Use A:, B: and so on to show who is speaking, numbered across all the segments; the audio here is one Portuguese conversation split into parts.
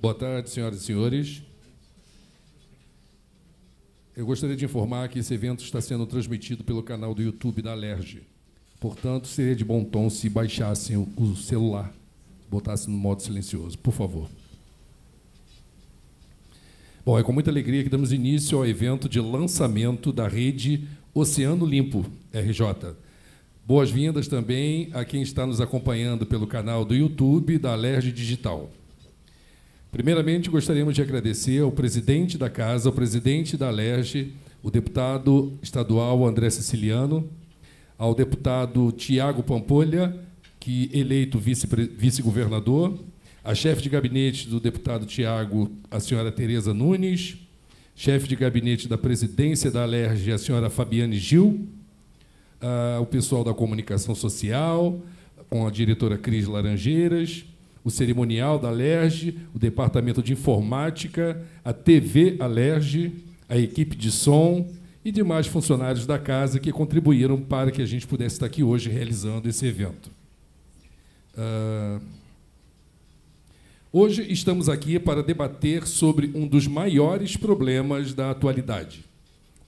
A: Boa tarde, senhoras e senhores. Eu gostaria de informar que esse evento está sendo transmitido pelo canal do YouTube da Alerj. Portanto, seria de bom tom se baixassem o celular, botassem no modo silencioso, por favor. Bom, é com muita alegria que damos início ao evento de lançamento da rede Oceano Limpo, RJ. Boas-vindas também a quem está nos acompanhando pelo canal do YouTube da Alerj Digital. Primeiramente, gostaríamos de agradecer ao presidente da Casa, ao presidente da Alerj, o deputado estadual André Siciliano, ao deputado Tiago Pampolha, que eleito vice-governador, a chefe de gabinete do deputado Tiago, a senhora Tereza Nunes, chefe de gabinete da presidência da Alerj, a senhora Fabiane Gil, uh, o pessoal da comunicação social, com a diretora Cris Laranjeiras, o cerimonial da Alerj, o departamento de informática, a TV Alerj, a equipe de som e demais funcionários da casa que contribuíram para que a gente pudesse estar aqui hoje realizando esse evento. Uh, hoje estamos aqui para debater sobre um dos maiores problemas da atualidade: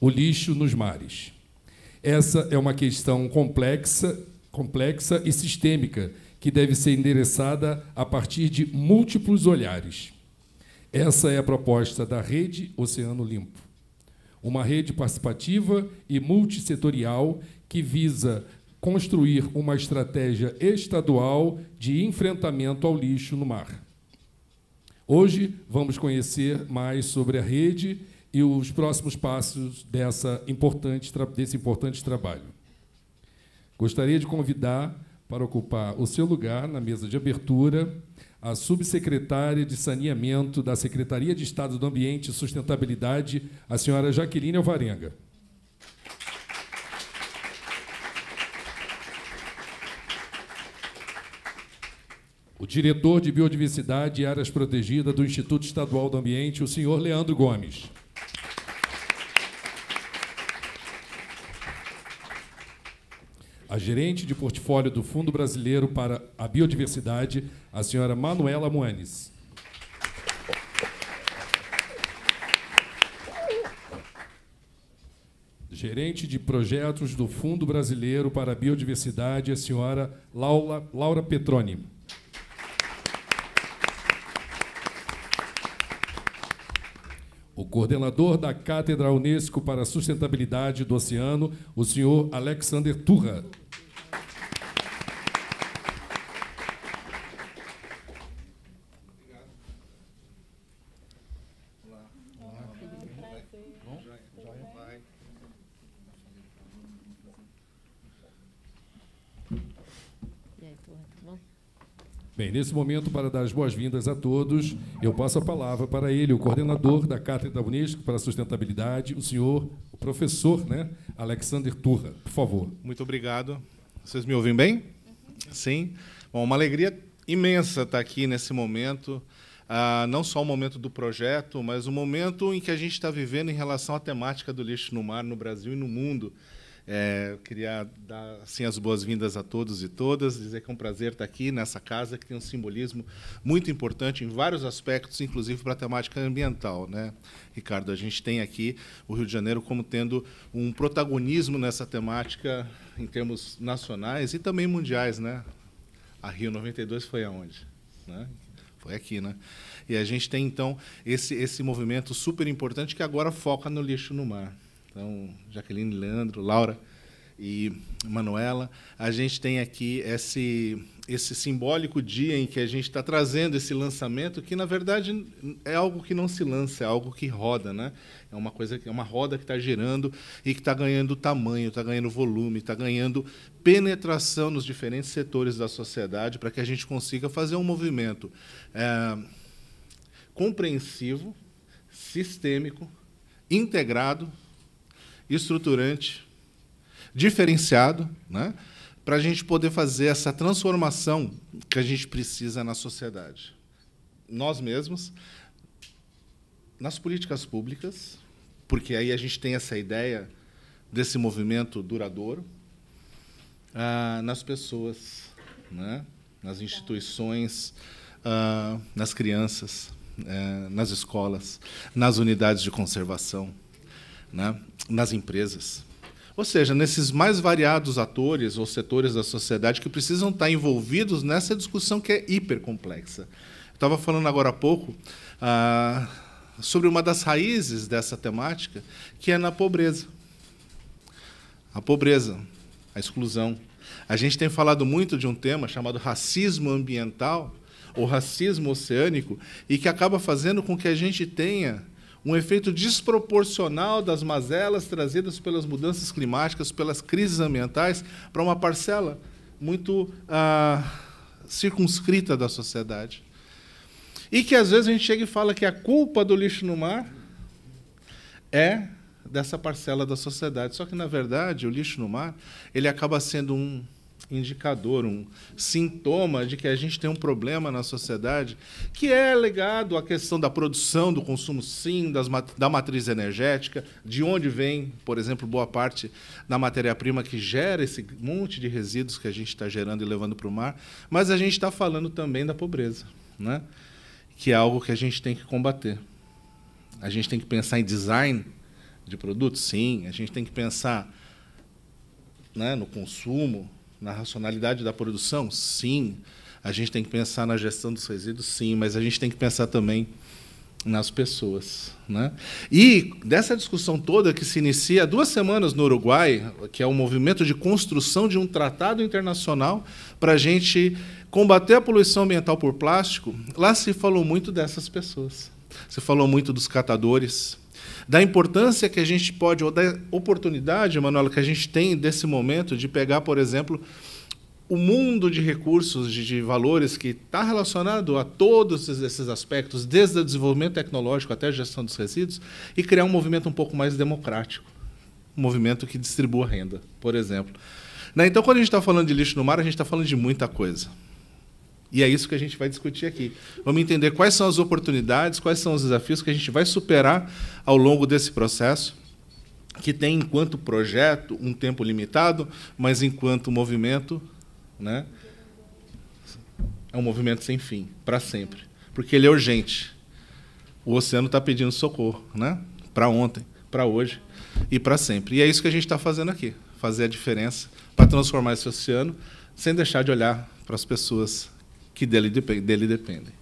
A: o lixo nos mares. Essa é uma questão complexa, complexa e sistêmica que deve ser endereçada a partir de múltiplos olhares. Essa é a proposta da Rede Oceano Limpo. Uma rede participativa e multissetorial que visa construir uma estratégia estadual de enfrentamento ao lixo no mar. Hoje vamos conhecer mais sobre a rede e os próximos passos dessa importante, desse importante trabalho. Gostaria de convidar para ocupar o seu lugar na mesa de abertura a subsecretária de Saneamento da Secretaria de Estado do Ambiente e Sustentabilidade, a senhora Jaqueline Alvarenga. O diretor de Biodiversidade e Áreas Protegidas do Instituto Estadual do Ambiente, o senhor Leandro Gomes. a gerente de portfólio do Fundo Brasileiro para a Biodiversidade, a senhora Manuela Moanes. Gerente de projetos do Fundo Brasileiro para a Biodiversidade, a senhora Laura, Laura Petroni. O coordenador da Cátedra Unesco para a Sustentabilidade do Oceano, o senhor Alexander Turra. Bem, nesse momento, para dar as boas-vindas a todos, eu passo a palavra para ele, o coordenador da Cátedra Unesco para a Sustentabilidade, o senhor, o professor, né, Alexander Turra. Por favor.
B: Muito obrigado. Vocês me ouvem bem? Sim. Bom, uma alegria imensa estar aqui nesse momento. Ah, não só o momento do projeto, mas o momento em que a gente está vivendo em relação à temática do lixo no mar no Brasil e no mundo. É, eu queria dar assim, as boas-vindas a todos e todas, dizer que é um prazer estar aqui nessa casa que tem um simbolismo muito importante em vários aspectos, inclusive para a temática ambiental. Né? Ricardo, a gente tem aqui o Rio de Janeiro como tendo um protagonismo nessa temática em termos nacionais e também mundiais. Né? A Rio 92 foi aonde? Né? Foi aqui, né? E a gente tem, então, esse, esse movimento super importante que agora foca no lixo no mar. Então, Jaqueline, Leandro, Laura e Manuela, a gente tem aqui esse esse simbólico dia em que a gente está trazendo esse lançamento, que na verdade é algo que não se lança, é algo que roda, né? É uma coisa que é uma roda que está girando e que está ganhando tamanho, está ganhando volume, está ganhando penetração nos diferentes setores da sociedade para que a gente consiga fazer um movimento é, compreensivo, sistêmico, integrado estruturante, diferenciado, né? para a gente poder fazer essa transformação que a gente precisa na sociedade. nós mesmos, nas políticas públicas, porque aí a gente tem essa ideia desse movimento duradouro, ah, nas pessoas, né? nas instituições, ah, nas crianças, eh, nas escolas, nas unidades de conservação, né? nas empresas. Ou seja, nesses mais variados atores ou setores da sociedade que precisam estar envolvidos nessa discussão que é hipercomplexa. Estava falando agora há pouco ah, sobre uma das raízes dessa temática, que é na pobreza. A pobreza, a exclusão. A gente tem falado muito de um tema chamado racismo ambiental, ou racismo oceânico, e que acaba fazendo com que a gente tenha um efeito desproporcional das mazelas trazidas pelas mudanças climáticas, pelas crises ambientais, para uma parcela muito ah, circunscrita da sociedade. E que às vezes a gente chega e fala que a culpa do lixo no mar é dessa parcela da sociedade. Só que, na verdade, o lixo no mar ele acaba sendo um indicador, um sintoma de que a gente tem um problema na sociedade que é legado à questão da produção, do consumo, sim, das, da matriz energética, de onde vem, por exemplo, boa parte da matéria-prima que gera esse monte de resíduos que a gente está gerando e levando para o mar, mas a gente está falando também da pobreza, né? que é algo que a gente tem que combater. A gente tem que pensar em design de produtos, sim. A gente tem que pensar né, no consumo, na racionalidade da produção? Sim. A gente tem que pensar na gestão dos resíduos? Sim, mas a gente tem que pensar também nas pessoas. Né? E dessa discussão toda que se inicia há duas semanas no Uruguai, que é o movimento de construção de um tratado internacional para a gente combater a poluição ambiental por plástico, lá se falou muito dessas pessoas. Se falou muito dos catadores, da importância que a gente pode, ou da oportunidade, Manuela, que a gente tem desse momento de pegar, por exemplo, o mundo de recursos, de, de valores que está relacionado a todos esses aspectos, desde o desenvolvimento tecnológico até a gestão dos resíduos, e criar um movimento um pouco mais democrático. Um movimento que distribua renda, por exemplo. Né? Então, quando a gente está falando de lixo no mar, a gente está falando de muita coisa. E é isso que a gente vai discutir aqui. Vamos entender quais são as oportunidades, quais são os desafios que a gente vai superar ao longo desse processo, que tem, enquanto projeto, um tempo limitado, mas enquanto movimento, né, é um movimento sem fim, para sempre. Porque ele é urgente. O oceano está pedindo socorro, né? para ontem, para hoje e para sempre. E é isso que a gente está fazendo aqui fazer a diferença para transformar esse oceano, sem deixar de olhar para as pessoas que dele, dele dependem.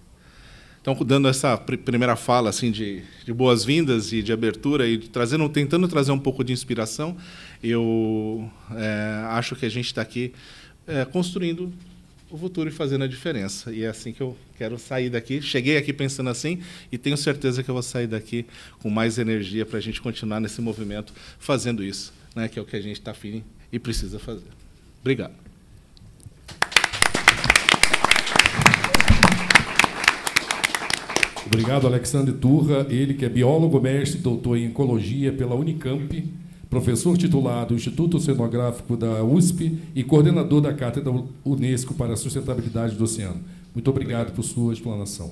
B: Então, dando essa primeira fala assim de, de boas-vindas e de abertura e de trazendo, tentando trazer um pouco de inspiração, eu é, acho que a gente está aqui é, construindo o futuro e fazendo a diferença. E é assim que eu quero sair daqui. Cheguei aqui pensando assim e tenho certeza que eu vou sair daqui com mais energia para a gente continuar nesse movimento fazendo isso, né, que é o que a gente está afim e precisa fazer. Obrigado.
A: Obrigado, Alexandre Turra, ele que é biólogo, mestre, doutor em ecologia pela Unicamp, professor titular do Instituto Oceanográfico da USP e coordenador da Cátedra Unesco para a Sustentabilidade do Oceano. Muito obrigado por sua explanação.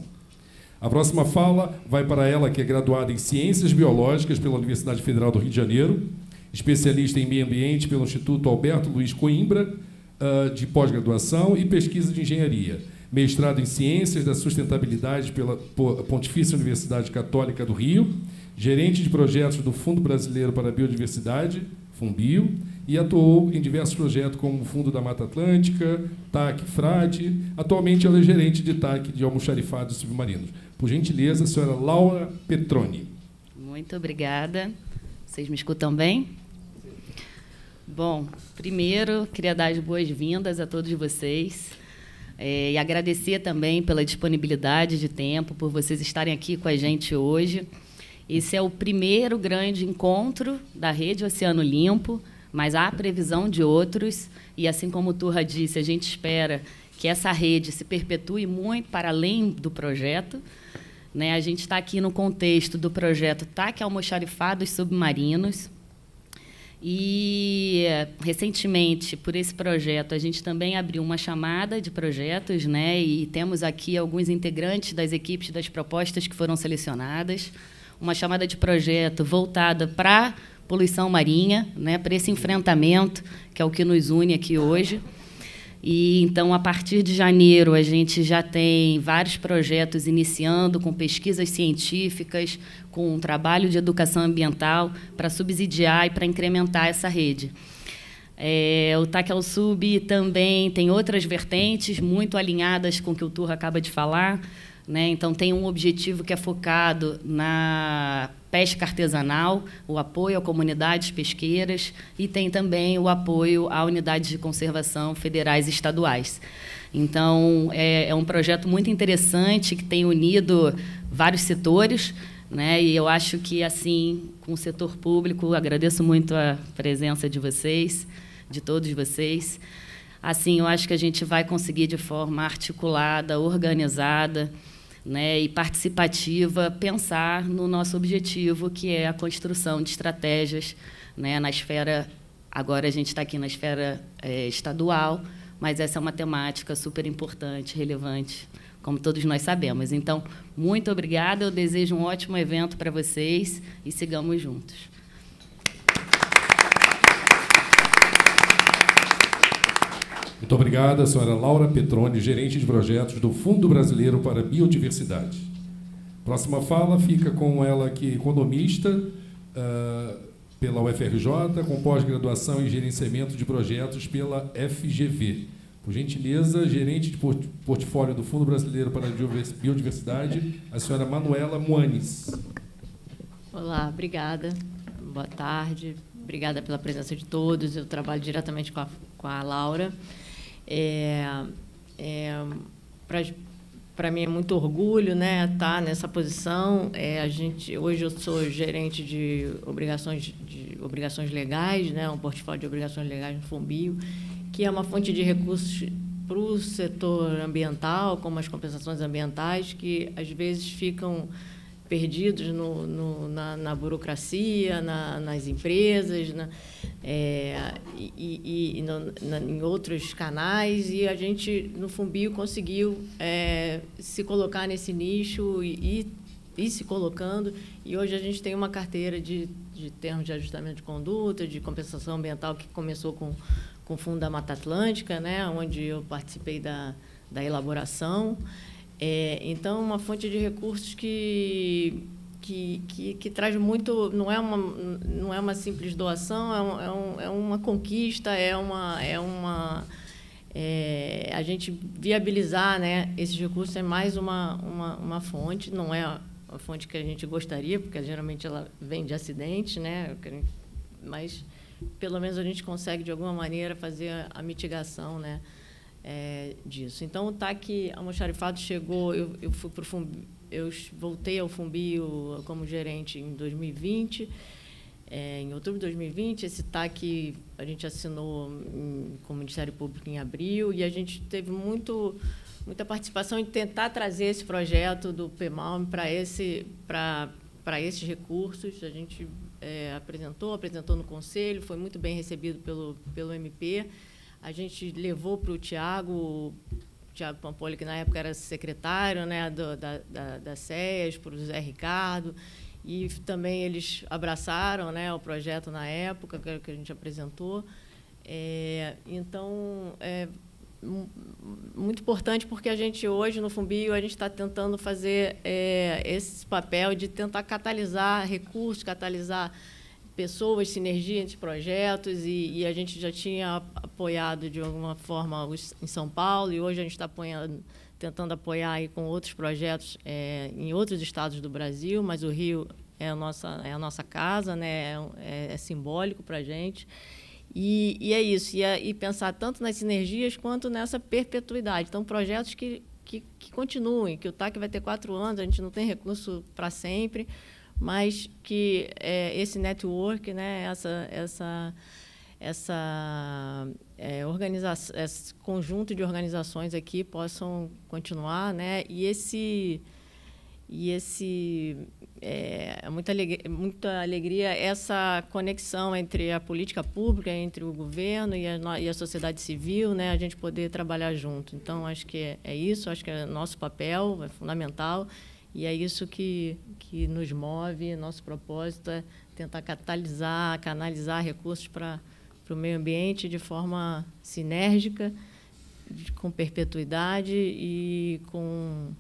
A: A próxima fala vai para ela, que é graduada em Ciências Biológicas pela Universidade Federal do Rio de Janeiro, especialista em meio ambiente pelo Instituto Alberto Luiz Coimbra, ah, de pós-graduação e pesquisa de engenharia mestrado em Ciências da Sustentabilidade pela Pontifícia Universidade Católica do Rio, gerente de projetos do Fundo Brasileiro para a Biodiversidade, FUNBio, e atuou em diversos projetos como o Fundo da Mata Atlântica, TAC Frade. Atualmente ela é gerente de TAC de almoxarifados submarinos. Por gentileza, a senhora Laura Petroni.
C: Muito obrigada. Vocês me escutam bem? Bom, primeiro, queria dar as boas-vindas a todos vocês. É, e agradecer também pela disponibilidade de tempo, por vocês estarem aqui com a gente hoje. Esse é o primeiro grande encontro da Rede Oceano Limpo, mas há previsão de outros. E, assim como o Turra disse, a gente espera que essa rede se perpetue muito para além do projeto. Né? A gente está aqui no contexto do projeto TAC Almoxarifados Submarinos, E recentemente, por esse projeto, a gente também abriu uma chamada de projetos, né? E temos aqui alguns integrantes das equipes das propostas que foram selecionadas. Uma chamada de projeto voltada para poluição marinha, né? Para esse enfrentamento que é o que nos une aqui hoje. E então, a partir de janeiro, a gente já tem vários projetos iniciando com pesquisas científicas, com um trabalho de educação ambiental para subsidiar e para incrementar essa rede. É, o ao Sub também tem outras vertentes muito alinhadas com o que o Turra acaba de falar. Né? Então, tem um objetivo que é focado na pesca artesanal, o apoio a comunidades pesqueiras e tem também o apoio a unidades de conservação federais e estaduais. Então, é, é um projeto muito interessante que tem unido vários setores, né? E eu acho que assim, com o setor público, agradeço muito a presença de vocês, de todos vocês. Assim, eu acho que a gente vai conseguir de forma articulada, organizada, né, e participativa pensar no nosso objetivo, que é a construção de estratégias né, na esfera. Agora a gente está aqui na esfera é, estadual, mas essa é uma temática super importante, relevante, como todos nós sabemos. Então, muito obrigada. Eu desejo um ótimo evento para vocês e sigamos juntos.
A: Muito obrigada, senhora Laura Petroni, gerente de projetos do Fundo Brasileiro para Biodiversidade. Próxima fala fica com ela que economista uh, pela UFRJ, com pós-graduação em gerenciamento de projetos pela FGV. Por gentileza, gerente de portfólio do Fundo Brasileiro para a Biodiversidade, a senhora Manuela Moanes.
D: Olá, obrigada. Boa tarde. Obrigada pela presença de todos. Eu trabalho diretamente com a, com a Laura. É, é, para mim é muito orgulho né estar tá nessa posição. É, a gente hoje eu sou gerente de obrigações de obrigações legais né um portfólio de obrigações legais no Fumbio que é uma fonte de recursos para o setor ambiental como as compensações ambientais que às vezes ficam perdidos no, no, na, na, burocracia, na, nas empresas, na, é, e, e no, em outros canais, e a gente, no Fumbio, conseguiu é, se colocar nesse nicho e, e, e, se colocando, e hoje a gente tem uma carteira de, de termos de ajustamento de conduta, de compensação ambiental, que começou com, com o Fundo da Mata Atlântica, né, onde eu participei da, da elaboração, é, então, uma fonte de recursos que, que, que, que, traz muito. Não é uma, não é uma simples doação, é, um, é, um, é uma conquista, é uma. É uma é, a gente viabilizar né, esses recursos é mais uma, uma, uma fonte, não é a, fonte que a gente gostaria, porque geralmente ela vem de acidente, né, mas pelo menos a gente consegue, de alguma maneira, fazer a mitigação né, é, disso. Então, o TAC almoxarifado chegou, eu, eu fui para eu voltei ao Fumbio como gerente em 2020. É, em outubro de 2020, esse TAC a gente assinou em, com o Ministério Público em abril e a gente teve muito, muita participação em tentar trazer esse projeto do PEMALM para esse, esses recursos. A gente é, apresentou, apresentou no Conselho, foi muito bem recebido pelo, pelo MP. A gente levou para o Tiago, Tiago Pampoli, que na época era secretário né, do, da, da, da SES, para o José Ricardo, e também eles abraçaram né, o projeto na época que a gente apresentou. É, então, é muito importante porque a gente hoje no Fumbio a gente está tentando fazer é, esse papel de tentar catalisar recursos, catalisar pessoas, sinergia entre projetos, e, e, a gente já tinha apoiado de alguma forma em São Paulo, e hoje a gente está tentando apoiar aí com outros projetos é, em outros estados do Brasil, mas o Rio é a nossa, é a nossa casa, né? é, é simbólico para a gente. E, e, é isso, e, é, e, pensar tanto nas sinergias quanto nessa perpetuidade. Então, projetos que, que, que continuem, que o TAC vai ter quatro anos, a gente não tem recurso para sempre, mas que é, esse network, né, essa, essa, essa é, organização, esse conjunto de organizações aqui possam continuar, né, e esse e esse é, muita, alegria, muita alegria essa conexão entre a política pública, entre o governo e a, e a sociedade civil, né, a gente poder trabalhar junto. Então, acho que é, é isso, acho que é nosso papel, é fundamental, e é isso que, que nos move, nosso propósito é tentar catalisar, canalizar recursos para o meio ambiente de forma sinérgica, com perpetuidade e com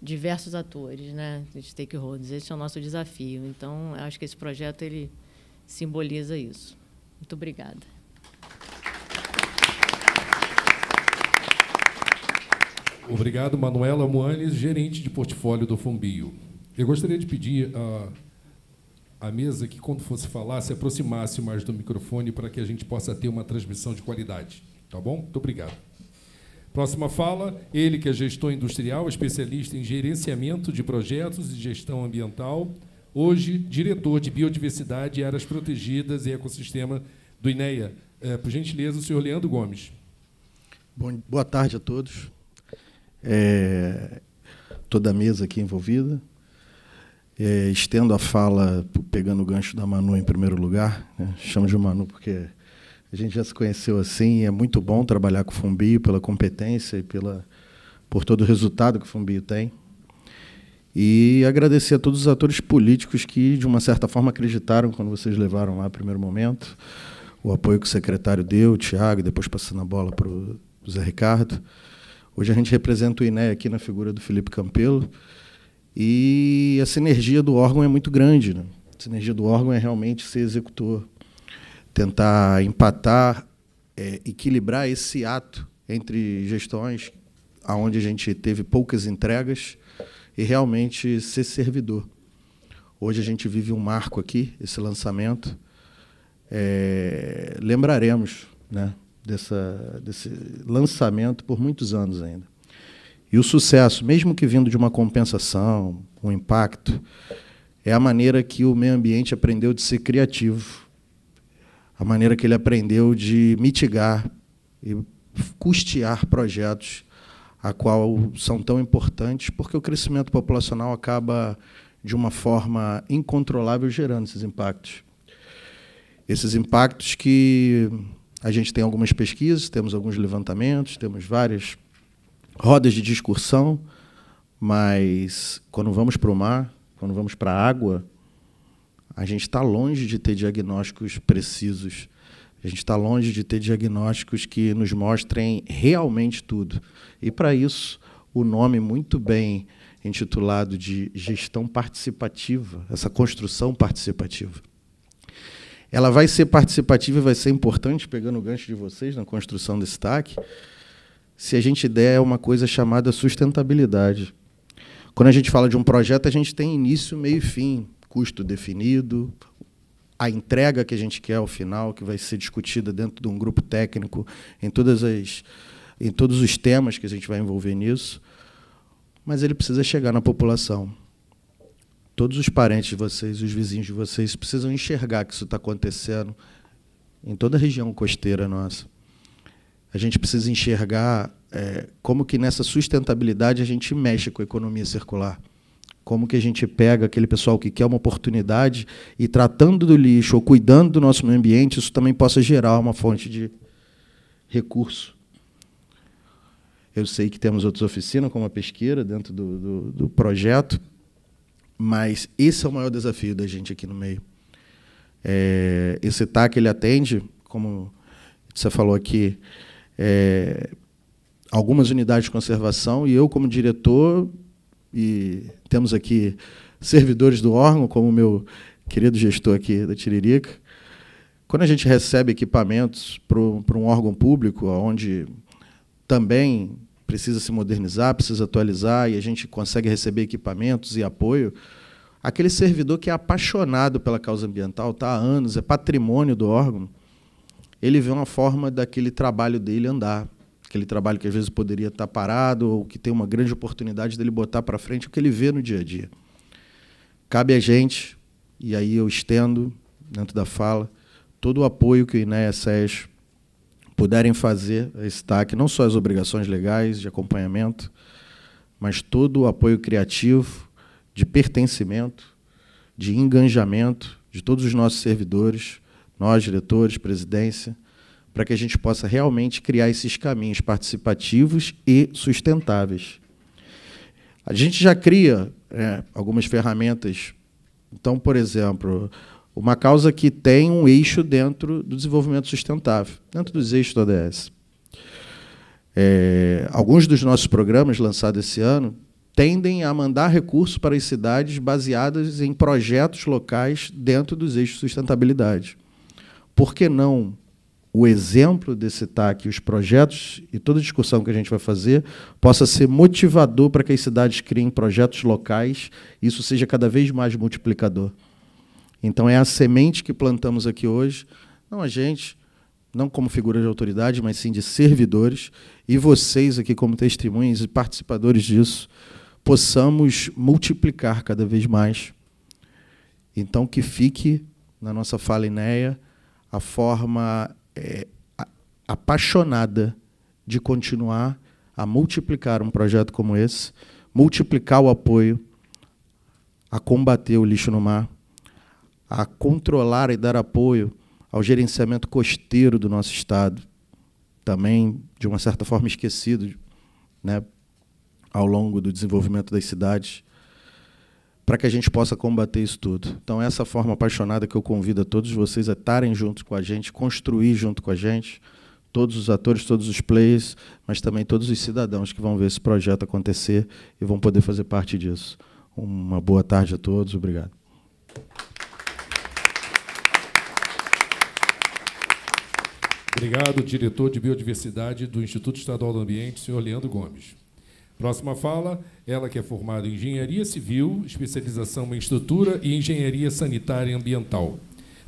D: diversos atores, né, stakeholders. Esse é o nosso desafio. Então, acho que esse projeto ele simboliza isso. Muito obrigada.
A: Obrigado, Manuela Moanes, gerente de portfólio do Fumbio. Eu gostaria de pedir à, à mesa que, quando fosse falar, se aproximasse mais do microfone para que a gente possa ter uma transmissão de qualidade. Tá bom? Muito obrigado. Próxima fala, ele que é gestor industrial, especialista em gerenciamento de projetos e gestão ambiental, hoje diretor de biodiversidade, áreas protegidas e ecossistema do INEA. É, por gentileza, o senhor Leandro Gomes.
E: Bom, boa tarde a todos. É, toda a mesa aqui envolvida. É, estendo a fala, pegando o gancho da Manu em primeiro lugar, né? chamo de Manu porque a gente já se conheceu assim, é muito bom trabalhar com o Fumbio pela competência e pela, por todo o resultado que o Fumbio tem. E agradecer a todos os atores políticos que, de uma certa forma, acreditaram quando vocês levaram lá no primeiro momento. O apoio que o secretário deu, o Tiago, depois passando a bola para o Zé Ricardo. Hoje a gente representa o INE aqui na figura do Felipe Campelo. E a sinergia do órgão é muito grande. Né? A sinergia do órgão é realmente ser executor tentar empatar, é, equilibrar esse ato entre gestões, aonde a gente teve poucas entregas, e realmente ser servidor. Hoje a gente vive um marco aqui, esse lançamento. É, lembraremos né, dessa, desse lançamento por muitos anos ainda. E o sucesso, mesmo que vindo de uma compensação, um impacto, é a maneira que o meio ambiente aprendeu de ser criativo a maneira que ele aprendeu de mitigar e custear projetos a qual são tão importantes, porque o crescimento populacional acaba de uma forma incontrolável gerando esses impactos. Esses impactos que a gente tem algumas pesquisas, temos alguns levantamentos, temos várias rodas de discussão, mas quando vamos para o mar, quando vamos para a água, a gente está longe de ter diagnósticos precisos. A gente está longe de ter diagnósticos que nos mostrem realmente tudo. E, para isso, o nome muito bem intitulado de gestão participativa, essa construção participativa. Ela vai ser participativa e vai ser importante, pegando o gancho de vocês na construção desse TAC, se a gente der uma coisa chamada sustentabilidade. Quando a gente fala de um projeto, a gente tem início, meio e fim custo definido, a entrega que a gente quer ao final, que vai ser discutida dentro de um grupo técnico, em, todas as, em todos os temas que a gente vai envolver nisso, mas ele precisa chegar na população. Todos os parentes de vocês, os vizinhos de vocês, precisam enxergar que isso está acontecendo em toda a região costeira nossa. A gente precisa enxergar é, como que nessa sustentabilidade a gente mexe com a economia circular. Como que a gente pega aquele pessoal que quer uma oportunidade e tratando do lixo ou cuidando do nosso meio ambiente, isso também possa gerar uma fonte de recurso. Eu sei que temos outras oficinas, como a pesqueira, dentro do, do, do projeto, mas esse é o maior desafio da gente aqui no meio. É, esse TAC ele atende, como você falou aqui, é, algumas unidades de conservação, e eu, como diretor, e temos aqui servidores do órgão, como o meu querido gestor aqui da Tiririca. Quando a gente recebe equipamentos para um órgão público, onde também precisa se modernizar, precisa atualizar, e a gente consegue receber equipamentos e apoio, aquele servidor que é apaixonado pela causa ambiental, está há anos, é patrimônio do órgão, ele vê uma forma daquele trabalho dele andar aquele trabalho que às vezes poderia estar parado ou que tem uma grande oportunidade dele botar para frente o que ele vê no dia a dia. Cabe a gente, e aí eu estendo dentro da fala, todo o apoio que o INEA SES puderem fazer a TAC, não só as obrigações legais de acompanhamento, mas todo o apoio criativo de pertencimento, de engajamento de todos os nossos servidores, nós, diretores, presidência, para que a gente possa realmente criar esses caminhos participativos e sustentáveis. A gente já cria é, algumas ferramentas. Então, por exemplo, uma causa que tem um eixo dentro do desenvolvimento sustentável, dentro dos eixos do ODS. É, alguns dos nossos programas lançados esse ano tendem a mandar recursos para as cidades baseadas em projetos locais dentro dos eixos de sustentabilidade. Por que não o exemplo desse TAC, os projetos e toda a discussão que a gente vai fazer possa ser motivador para que as cidades criem projetos locais e isso seja cada vez mais multiplicador? Então, é a semente que plantamos aqui hoje, não a gente, não como figura de autoridade, mas sim de servidores, e vocês aqui como testemunhas e participadores disso, possamos multiplicar cada vez mais. Então, que fique na nossa fala Inéia a forma é, apaixonada de continuar a multiplicar um projeto como esse, multiplicar o apoio a combater o lixo no mar, a controlar e dar apoio ao gerenciamento costeiro do nosso estado, também de uma certa forma esquecido, né, ao longo do desenvolvimento das cidades, para que a gente possa combater isso tudo. Então, essa forma apaixonada que eu convido a todos vocês a estarem junto com a gente, construir junto com a gente, todos os atores, todos os players, mas também todos os cidadãos que vão ver esse projeto acontecer e vão poder fazer parte disso. Uma boa tarde a todos, obrigado.
A: Obrigado, diretor de Biodiversidade do Instituto Estadual do Ambiente, senhor Leandro Gomes. Próxima fala, ela que é formada em Engenharia Civil, especialização em Estrutura e Engenharia Sanitária e Ambiental.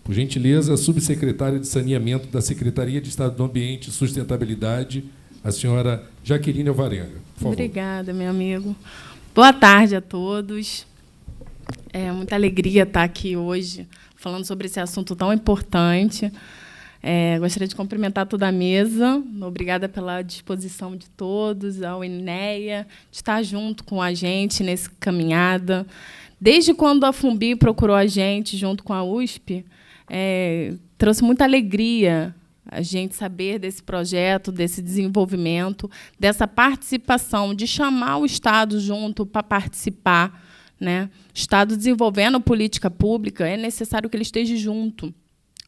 A: Por gentileza, subsecretária de Saneamento da Secretaria de Estado do Ambiente e Sustentabilidade, a senhora Jaqueline Alvarenga.
F: Obrigada, meu amigo. Boa tarde a todos. É muita alegria estar aqui hoje falando sobre esse assunto tão importante. É, gostaria de cumprimentar toda a mesa. Obrigada pela disposição de todos, ao INEA, de estar junto com a gente nessa caminhada. Desde quando a Fumbi procurou a gente, junto com a USP, é, trouxe muita alegria a gente saber desse projeto, desse desenvolvimento, dessa participação, de chamar o Estado junto para participar. Né? O Estado desenvolvendo política pública, é necessário que ele esteja junto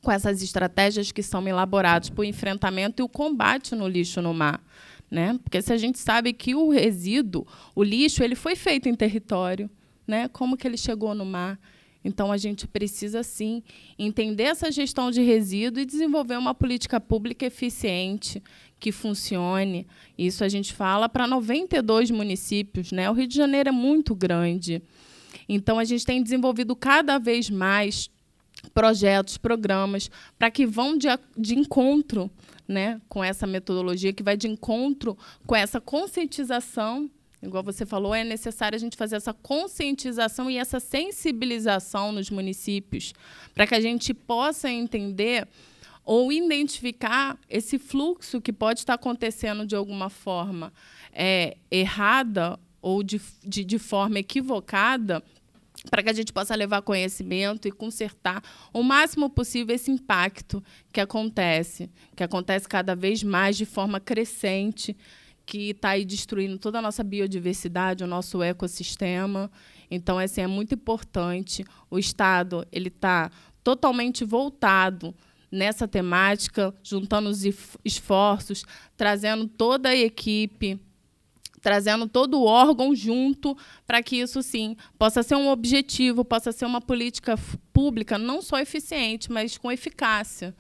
F: com essas estratégias que são elaboradas para o enfrentamento e o combate no lixo no mar. Né? Porque se a gente sabe que o resíduo, o lixo, ele foi feito em território, né? como que ele chegou no mar? Então, a gente precisa, sim, entender essa gestão de resíduo e desenvolver uma política pública eficiente, que funcione. Isso a gente fala para 92 municípios. Né? O Rio de Janeiro é muito grande. Então, a gente tem desenvolvido cada vez mais projetos, programas, para que vão de, de encontro né, com essa metodologia, que vai de encontro com essa conscientização. Igual você falou, é necessário a gente fazer essa conscientização e essa sensibilização nos municípios, para que a gente possa entender ou identificar esse fluxo que pode estar acontecendo de alguma forma é, errada ou de, de, de forma equivocada para que a gente possa levar conhecimento e consertar o máximo possível esse impacto que acontece, que acontece cada vez mais de forma crescente, que está aí destruindo toda a nossa biodiversidade, o nosso ecossistema. Então, assim, é muito importante. O Estado ele está totalmente voltado nessa temática, juntando os esforços, trazendo toda a equipe trazendo todo o órgão junto para que isso sim possa ser um objetivo, possa ser uma política pública não só eficiente, mas com eficácia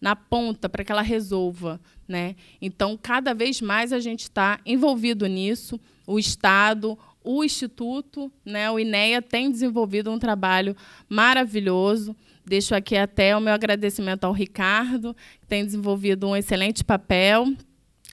F: na ponta para que ela resolva, né? Então, cada vez mais a gente está envolvido nisso. O Estado, o Instituto, né, o INEA tem desenvolvido um trabalho maravilhoso. Deixo aqui até o meu agradecimento ao Ricardo, que tem desenvolvido um excelente papel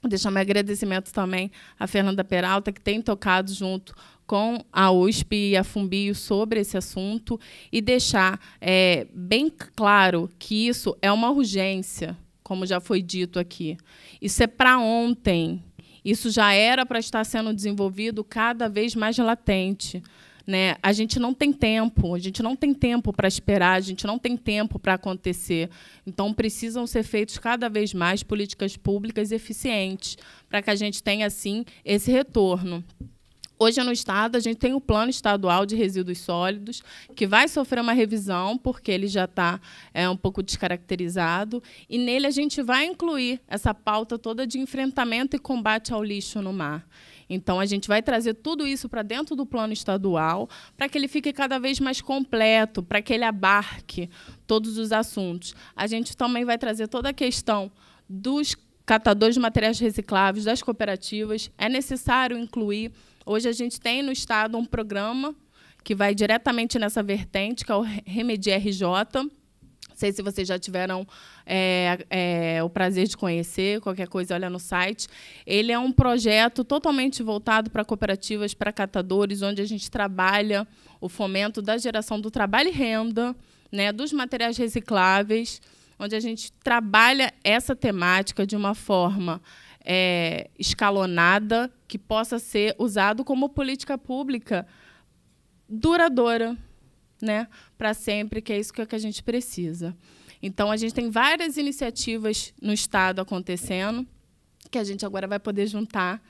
F: Deixar meu agradecimento também à Fernanda Peralta, que tem tocado junto com a USP e a Fumbio sobre esse assunto, e deixar é, bem claro que isso é uma urgência, como já foi dito aqui. Isso é para ontem. Isso já era para estar sendo desenvolvido cada vez mais latente. Né? A gente não tem tempo, a gente não tem tempo para esperar, a gente não tem tempo para acontecer. Então, precisam ser feitas cada vez mais políticas públicas eficientes para que a gente tenha, assim, esse retorno. Hoje, no Estado, a gente tem o Plano Estadual de Resíduos Sólidos, que vai sofrer uma revisão, porque ele já está é, um pouco descaracterizado, e nele a gente vai incluir essa pauta toda de enfrentamento e combate ao lixo no mar. Então, a gente vai trazer tudo isso para dentro do plano estadual, para que ele fique cada vez mais completo, para que ele abarque todos os assuntos. A gente também vai trazer toda a questão dos catadores de materiais recicláveis, das cooperativas. É necessário incluir Hoje a gente tem no Estado um programa que vai diretamente nessa vertente, que é o Remedi RJ. Não sei se vocês já tiveram é, é, o prazer de conhecer, qualquer coisa, olha no site. Ele é um projeto totalmente voltado para cooperativas, para catadores, onde a gente trabalha o fomento da geração do trabalho e renda, né, dos materiais recicláveis, onde a gente trabalha essa temática de uma forma é, escalonada que possa ser usado como política pública duradoura, né, para sempre, que é isso que, é que a gente precisa. Então, a gente tem várias iniciativas no Estado acontecendo, que a gente agora vai poder juntar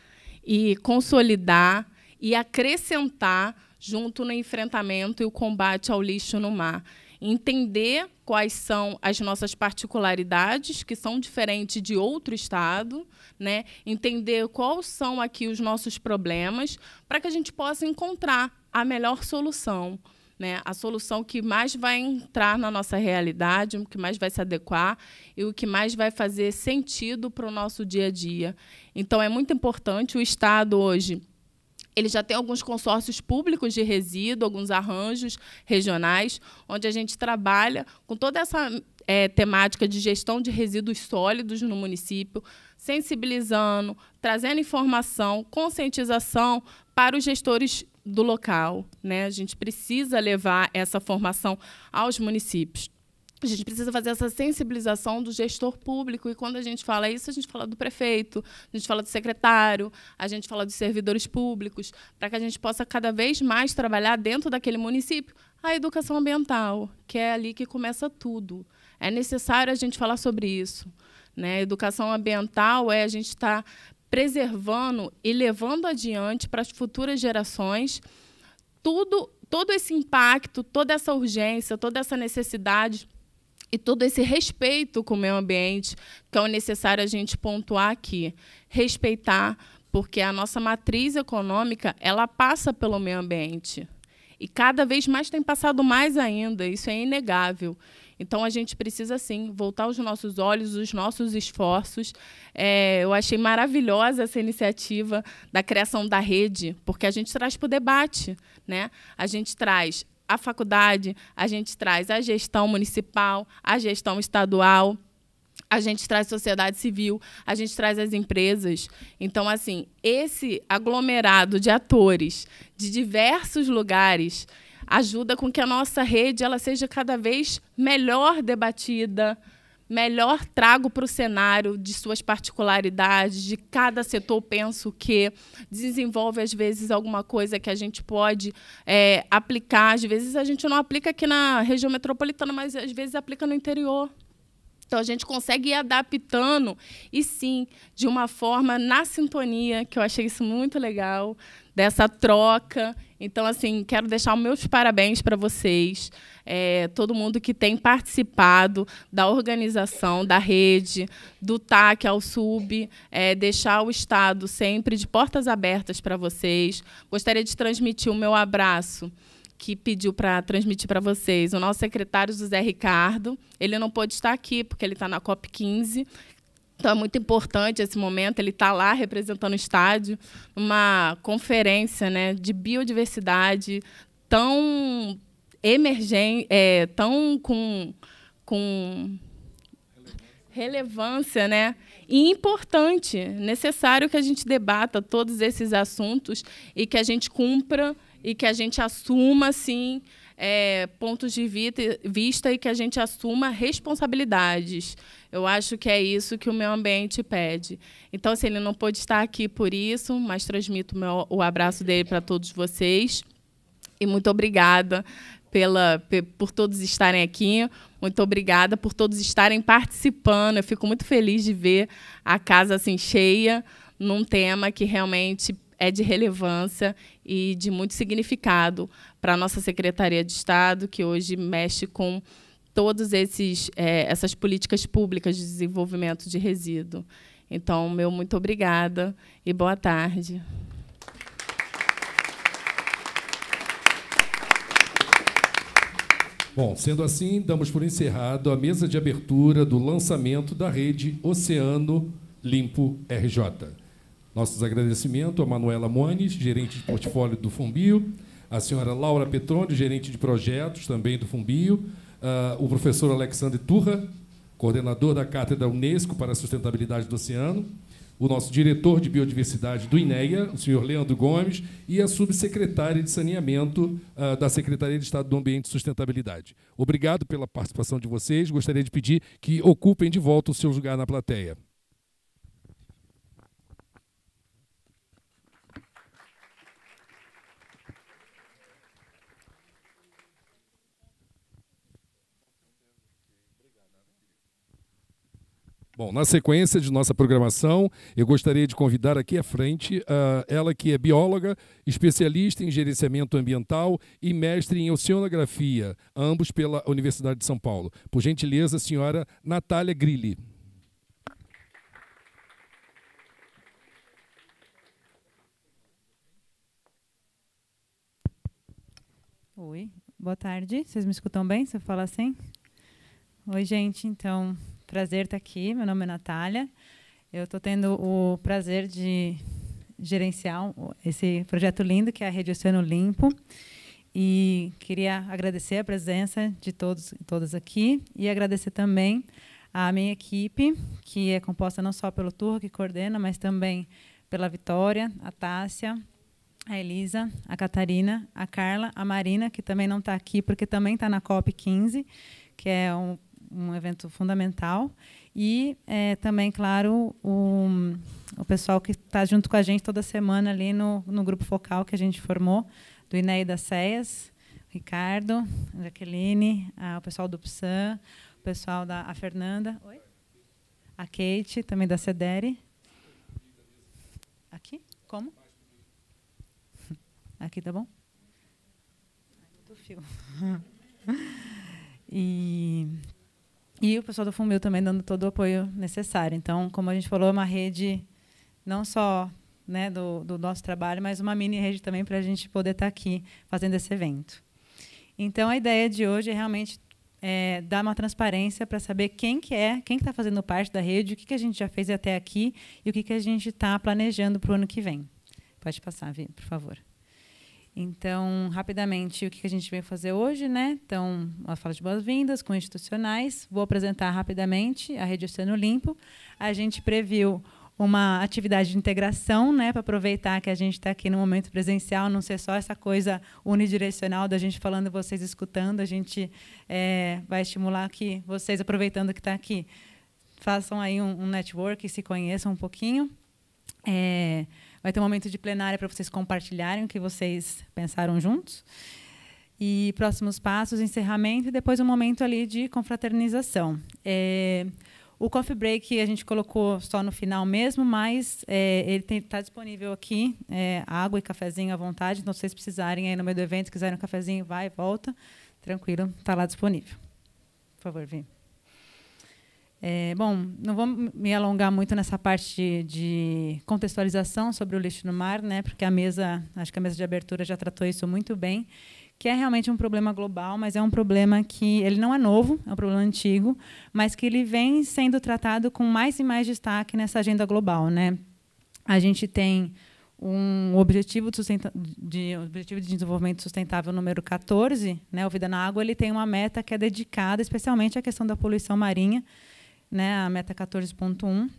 F: e consolidar e acrescentar junto no enfrentamento e o combate ao lixo no mar entender quais são as nossas particularidades, que são diferentes de outro estado, né? entender quais são aqui os nossos problemas, para que a gente possa encontrar a melhor solução. Né? A solução que mais vai entrar na nossa realidade, o que mais vai se adequar e o que mais vai fazer sentido para o nosso dia a dia. Então, é muito importante o Estado hoje ele já tem alguns consórcios públicos de resíduo, alguns arranjos regionais, onde a gente trabalha com toda essa é, temática de gestão de resíduos sólidos no município, sensibilizando, trazendo informação, conscientização para os gestores do local. Né? A gente precisa levar essa formação aos municípios. A gente precisa fazer essa sensibilização do gestor público. E quando a gente fala isso, a gente fala do prefeito, a gente fala do secretário, a gente fala dos servidores públicos, para que a gente possa cada vez mais trabalhar dentro daquele município a educação ambiental, que é ali que começa tudo. É necessário a gente falar sobre isso. Né? Educação ambiental é a gente estar tá preservando e levando adiante para as futuras gerações tudo, todo esse impacto, toda essa urgência, toda essa necessidade e todo esse respeito com o meio ambiente, que é necessário a gente pontuar aqui. Respeitar, porque a nossa matriz econômica ela passa pelo meio ambiente. E cada vez mais tem passado mais ainda, isso é inegável. Então, a gente precisa, sim, voltar os nossos olhos, os nossos esforços. É, eu achei maravilhosa essa iniciativa da criação da rede, porque a gente traz para o debate. Né? A gente traz a faculdade, a gente traz a gestão municipal, a gestão estadual, a gente traz sociedade civil, a gente traz as empresas. Então, assim, esse aglomerado de atores de diversos lugares ajuda com que a nossa rede ela seja cada vez melhor debatida, melhor trago para o cenário de suas particularidades, de cada setor penso que desenvolve às vezes alguma coisa que a gente pode é, aplicar. Às vezes a gente não aplica aqui na região metropolitana, mas às vezes aplica no interior. Então a gente consegue ir adaptando e sim, de uma forma na sintonia, que eu achei isso muito legal, dessa troca. Então, assim, quero deixar meus parabéns para vocês, é, todo mundo que tem participado da organização, da rede, do TAC ao SUB, é, deixar o Estado sempre de portas abertas para vocês. Gostaria de transmitir o meu abraço que pediu para transmitir para vocês. O nosso secretário José Ricardo, ele não pôde estar aqui porque ele está na COP 15, então é muito importante esse momento. Ele está lá representando o estádio, uma conferência né, de biodiversidade tão emergente, é, tão com, com relevância, né? E importante, necessário que a gente debata todos esses assuntos e que a gente cumpra e que a gente assuma, assim, é, pontos de vista e que a gente assuma responsabilidades. Eu acho que é isso que o meio ambiente pede. Então, assim, ele não pôde estar aqui por isso, mas transmito o, meu, o abraço dele para todos vocês. E muito obrigada pela, por todos estarem aqui. Muito obrigada por todos estarem participando. Eu fico muito feliz de ver a casa assim cheia num tema que realmente é de relevância e de muito significado para a nossa Secretaria de Estado, que hoje mexe com todas é, essas políticas públicas de desenvolvimento de resíduo. Então, meu muito obrigada e boa tarde.
A: Bom, sendo assim, damos por encerrado a mesa de abertura do lançamento da rede Oceano Limpo RJ. Nossos agradecimentos a Manuela Mones, gerente de portfólio do Fumbio, a senhora Laura Petroni, gerente de projetos também do Fumbio, uh, o professor Alexandre Turra, coordenador da Cátedra Unesco para a Sustentabilidade do Oceano, o nosso diretor de biodiversidade do INEA, o senhor Leandro Gomes, e a subsecretária de saneamento uh, da Secretaria de Estado do Ambiente e Sustentabilidade. Obrigado pela participação de vocês. Gostaria de pedir que ocupem de volta o seu lugar na plateia. Bom, na sequência de nossa programação, eu gostaria de convidar aqui à frente uh, ela que é bióloga, especialista em gerenciamento ambiental e mestre em oceanografia, ambos pela Universidade de São Paulo. Por gentileza, senhora Natália Grilli.
G: Oi, boa tarde. Vocês me escutam bem? Você fala assim? Oi, gente. Então, Prazer estar aqui. Meu nome é Natália. Eu estou tendo o prazer de gerenciar esse projeto lindo que é a Rede Oceano Limpo. E queria agradecer a presença de todos e todas aqui e agradecer também a minha equipe, que é composta não só pelo Turro, que coordena, mas também pela Vitória, a Tássia, a Elisa, a Catarina, a Carla, a Marina, que também não está aqui porque também está na COP 15, que é um um evento fundamental. E é, também, claro, o, o pessoal que está junto com a gente toda semana ali no, no grupo focal que a gente formou, do INEI das CEAS, Ricardo, Jaqueline, a, o pessoal do PSAN, o pessoal da a Fernanda, Oi? a Kate, também da CEDERE. Aqui? Como? Aqui tá bom? Muito fio. E e o pessoal do Fumil também dando todo o apoio necessário. Então, como a gente falou, é uma rede não só né, do, do nosso trabalho, mas uma mini rede também para a gente poder estar tá aqui fazendo esse evento. Então, a ideia de hoje é realmente é, dar uma transparência para saber quem que é, quem está fazendo parte da rede, o que, que a gente já fez até aqui e o que, que a gente está planejando para o ano que vem. Pode passar, Vi, por favor. Então, rapidamente, o que a gente veio fazer hoje, né? Então, uma fala de boas-vindas com institucionais. Vou apresentar rapidamente a Rede Oceano Limpo. A gente previu uma atividade de integração, né, para aproveitar que a gente está aqui no momento presencial, não ser só essa coisa unidirecional da gente falando, vocês escutando, a gente é, vai estimular que vocês, aproveitando que está aqui, façam aí um, um network, se conheçam um pouquinho. É, Vai ter um momento de plenária para vocês compartilharem o que vocês pensaram juntos. E próximos passos, encerramento e depois um momento ali de confraternização. É, o coffee break a gente colocou só no final mesmo, mas é, ele está disponível aqui, é, água e cafezinho à vontade. Então, se vocês precisarem aí no meio do evento, quiserem um cafezinho, vai e volta. Tranquilo, está lá disponível. Por favor, vem. É, bom, não vou me alongar muito nessa parte de contextualização sobre o lixo no mar, né, porque a mesa, acho que a mesa de abertura já tratou isso muito bem, que é realmente um problema global, mas é um problema que ele não é novo, é um problema antigo, mas que ele vem sendo tratado com mais e mais destaque nessa agenda global, né? A gente tem um objetivo de, de, objetivo de desenvolvimento sustentável número 14, né, o Vida na Água, ele tem uma meta que é dedicada especialmente à questão da poluição marinha, né, a meta 14.1.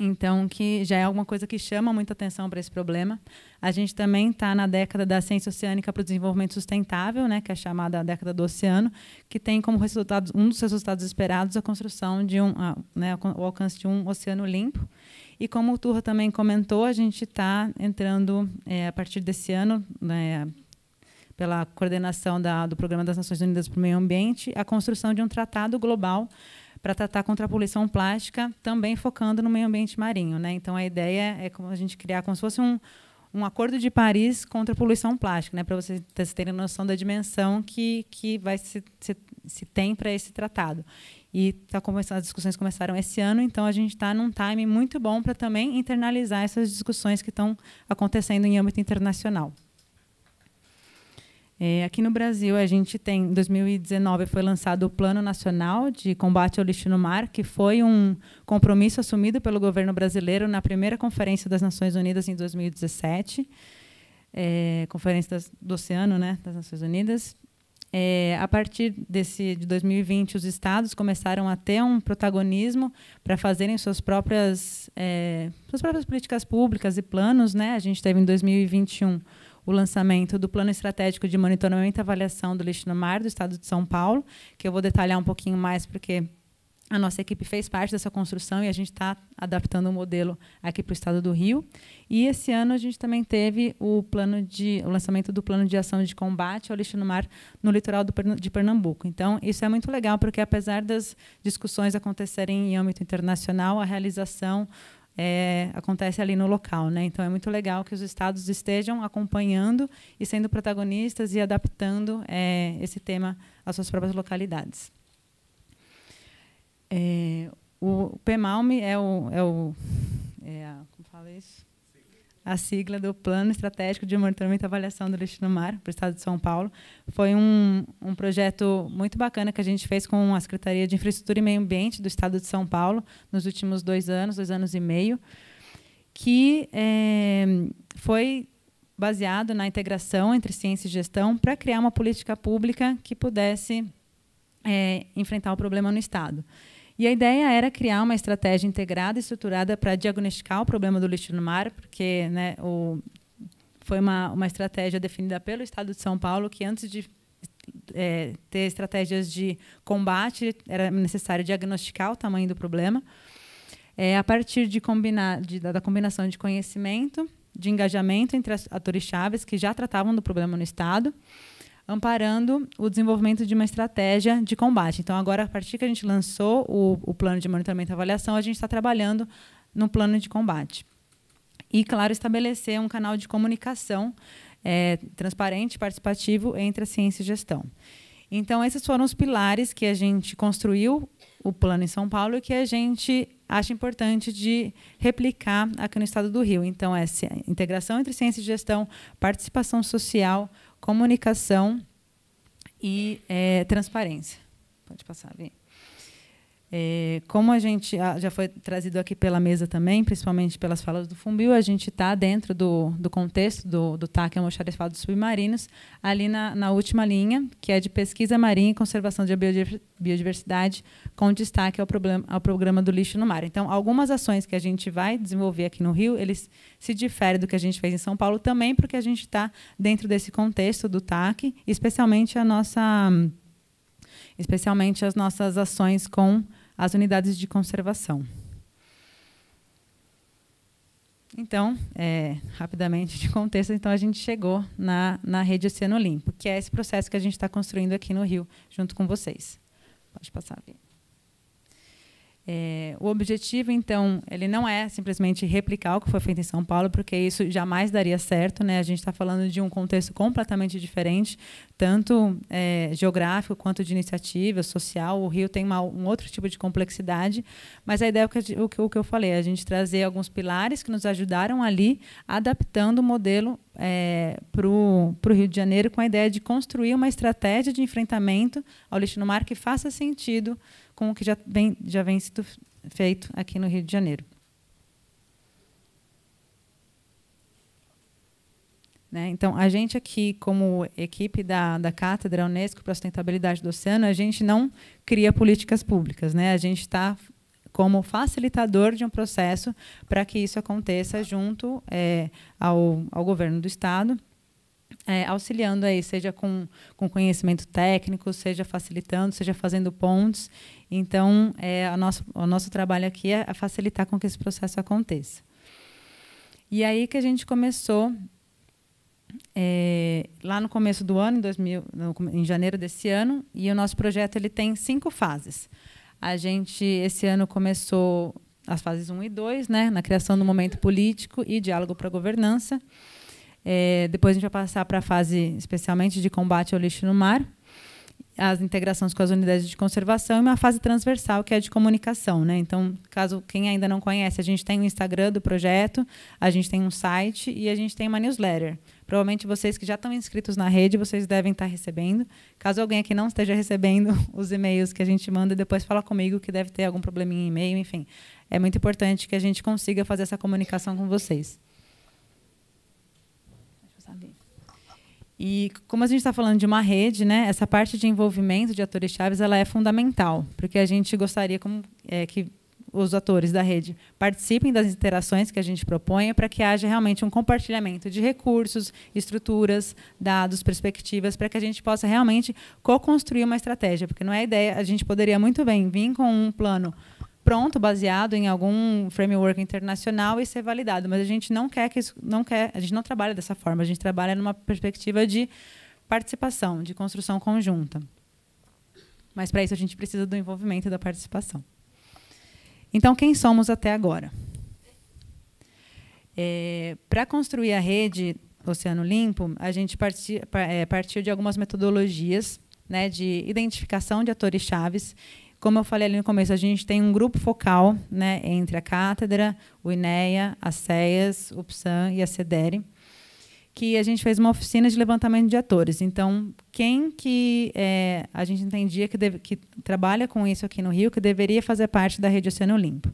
G: Então, que já é alguma coisa que chama muita atenção para esse problema. A gente também está na década da ciência oceânica para o desenvolvimento sustentável, né, que é chamada década do oceano, que tem como resultado, um dos resultados esperados a construção de um, a, né, o alcance de um oceano limpo. E como o Turra também comentou, a gente está entrando, é, a partir desse ano, né, pela coordenação da, do Programa das Nações Unidas para o Meio Ambiente, a construção de um tratado global para tratar contra a poluição plástica, também focando no meio ambiente marinho. Né? Então, a ideia é como a gente criar como se fosse um, um acordo de Paris contra a poluição plástica, né? para vocês terem noção da dimensão que, que vai se, se, se tem para esse tratado. E tá começando, as discussões começaram esse ano, então a gente está num time muito bom para também internalizar essas discussões que estão acontecendo em âmbito internacional. É, aqui no Brasil, a gente tem, em 2019, foi lançado o Plano Nacional de Combate ao Lixo no Mar, que foi um compromisso assumido pelo governo brasileiro na primeira Conferência das Nações Unidas em 2017, é, Conferência das, do Oceano né, das Nações Unidas. É, a partir desse, de 2020, os estados começaram a ter um protagonismo para fazerem suas próprias, é, suas próprias políticas públicas e planos. Né? A gente teve em 2021 o lançamento do Plano Estratégico de Monitoramento e Avaliação do Lixo no Mar do Estado de São Paulo, que eu vou detalhar um pouquinho mais, porque a nossa equipe fez parte dessa construção e a gente está adaptando o modelo aqui para o estado do Rio. E esse ano a gente também teve o plano de o lançamento do plano de ação de combate ao lixo no mar no litoral do, de Pernambuco. Então isso é muito legal porque apesar das discussões acontecerem em âmbito internacional, a realização é, acontece ali no local. Né? Então, é muito legal que os estados estejam acompanhando e sendo protagonistas e adaptando é, esse tema às suas próprias localidades. É, o PEMALME é o, é o é a, como fala isso? A sigla do Plano Estratégico de Monitoramento e Avaliação do Lixo no Mar para o Estado de São Paulo. Foi um, um projeto muito bacana que a gente fez com a Secretaria de Infraestrutura e Meio Ambiente do Estado de São Paulo nos últimos dois anos, dois anos e meio, que é, foi baseado na integração entre ciência e gestão para criar uma política pública que pudesse é, enfrentar o problema no Estado. E a ideia era criar uma estratégia integrada e estruturada para diagnosticar o problema do lixo no mar, porque né, o, foi uma, uma estratégia definida pelo Estado de São Paulo, que antes de é, ter estratégias de combate, era necessário diagnosticar o tamanho do problema. É, a partir de combinar, de, da combinação de conhecimento, de engajamento entre as atores chaves que já tratavam do problema no Estado, amparando o desenvolvimento de uma estratégia de combate. Então, agora, a partir que a gente lançou o, o plano de monitoramento e avaliação, a gente está trabalhando no plano de combate. E, claro, estabelecer um canal de comunicação é, transparente participativo entre a ciência e gestão. Então, esses foram os pilares que a gente construiu o plano em São Paulo e que a gente acha importante de replicar aqui no estado do Rio. Então, é integração entre ciência e gestão, participação social, comunicação e é, transparência. Pode passar, Vim. É, como a gente ah, já foi trazido aqui pela mesa também, principalmente pelas falas do Fumbio, a gente está dentro do, do contexto do, do TAC almoxarifado submarinos, ali na, na última linha, que é de pesquisa marinha e conservação de biodiversidade, com destaque ao, problema, ao programa do lixo no mar. Então, algumas ações que a gente vai desenvolver aqui no Rio, eles se diferem do que a gente fez em São Paulo também, porque a gente está dentro desse contexto do TAC, especialmente a nossa especialmente as nossas ações com as unidades de conservação. Então, é, rapidamente de contexto, então a gente chegou na, na rede Oceano Limpo, que é esse processo que a gente está construindo aqui no Rio, junto com vocês. Pode passar, Vini. É, o objetivo, então, ele não é simplesmente replicar o que foi feito em São Paulo, porque isso jamais daria certo. Né? A gente está falando de um contexto completamente diferente, tanto é, geográfico quanto de iniciativa social. O Rio tem uma, um outro tipo de complexidade, mas a ideia é o que, o que eu falei, a gente trazer alguns pilares que nos ajudaram ali, adaptando o modelo é, para o Rio de Janeiro, com a ideia de construir uma estratégia de enfrentamento ao lixo no mar que faça sentido com o que já vem, já vem sido feito aqui no Rio de Janeiro. Né? Então, a gente aqui, como equipe da, da Cátedra Unesco para a Sustentabilidade do Oceano, a gente não cria políticas públicas. Né? A gente está como facilitador de um processo para que isso aconteça junto é, ao, ao governo do Estado é, auxiliando aí, seja com, com conhecimento técnico, seja facilitando, seja fazendo pontos. Então, é, nosso, o nosso trabalho aqui é facilitar com que esse processo aconteça. E aí que a gente começou é, lá no começo do ano, em, 2000, no, em janeiro desse ano, e o nosso projeto ele tem cinco fases. A gente, esse ano, começou as fases 1 e 2, né, na criação do momento político e diálogo para a governança. É, depois a gente vai passar para a fase especialmente de combate ao lixo no mar, as integrações com as unidades de conservação e uma fase transversal que é de comunicação, né? Então, caso quem ainda não conhece, a gente tem o um Instagram do projeto, a gente tem um site e a gente tem uma newsletter. Provavelmente vocês que já estão inscritos na rede, vocês devem estar recebendo. Caso alguém aqui não esteja recebendo os e-mails que a gente manda, depois fala comigo que deve ter algum probleminha em e-mail, enfim. É muito importante que a gente consiga fazer essa comunicação com vocês. E como a gente está falando de uma rede, né, essa parte de envolvimento de atores chaves ela é fundamental, porque a gente gostaria como, é, que os atores da rede participem das interações que a gente propõe para que haja realmente um compartilhamento de recursos, estruturas, dados, perspectivas, para que a gente possa realmente co-construir uma estratégia, porque não é ideia, a gente poderia muito bem vir com um plano pronto, baseado em algum framework internacional e ser validado. Mas a gente não quer que isso, não quer, a gente não trabalha dessa forma. A gente trabalha numa perspectiva de participação, de construção conjunta. Mas para isso a gente precisa do envolvimento e da participação. Então, quem somos até agora? É, para construir a rede Oceano Limpo, a gente partiu, é, partiu de algumas metodologias né, de identificação de atores chaves como eu falei ali no começo, a gente tem um grupo focal né, entre a cátedra, o INEA, a CEAS, o PSAN e a CEDERE, que a gente fez uma oficina de levantamento de atores. Então, quem que é, a gente entendia que, deve, que trabalha com isso aqui no Rio, que deveria fazer parte da Rede Oceano Limpo.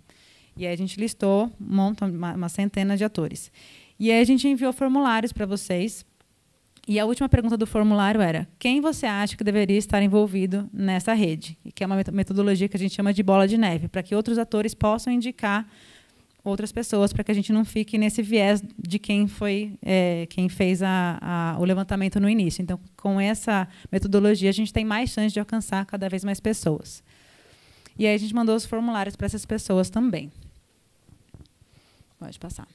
G: E aí a gente listou um uma, uma centena de atores. E aí a gente enviou formulários para vocês, e a última pergunta do formulário era: quem você acha que deveria estar envolvido nessa rede? Que é uma metodologia que a gente chama de bola de neve, para que outros atores possam indicar outras pessoas, para que a gente não fique nesse viés de quem foi é, quem fez a, a, o levantamento no início. Então, com essa metodologia, a gente tem mais chance de alcançar cada vez mais pessoas. E aí a gente mandou os formulários para essas pessoas também. Pode passar.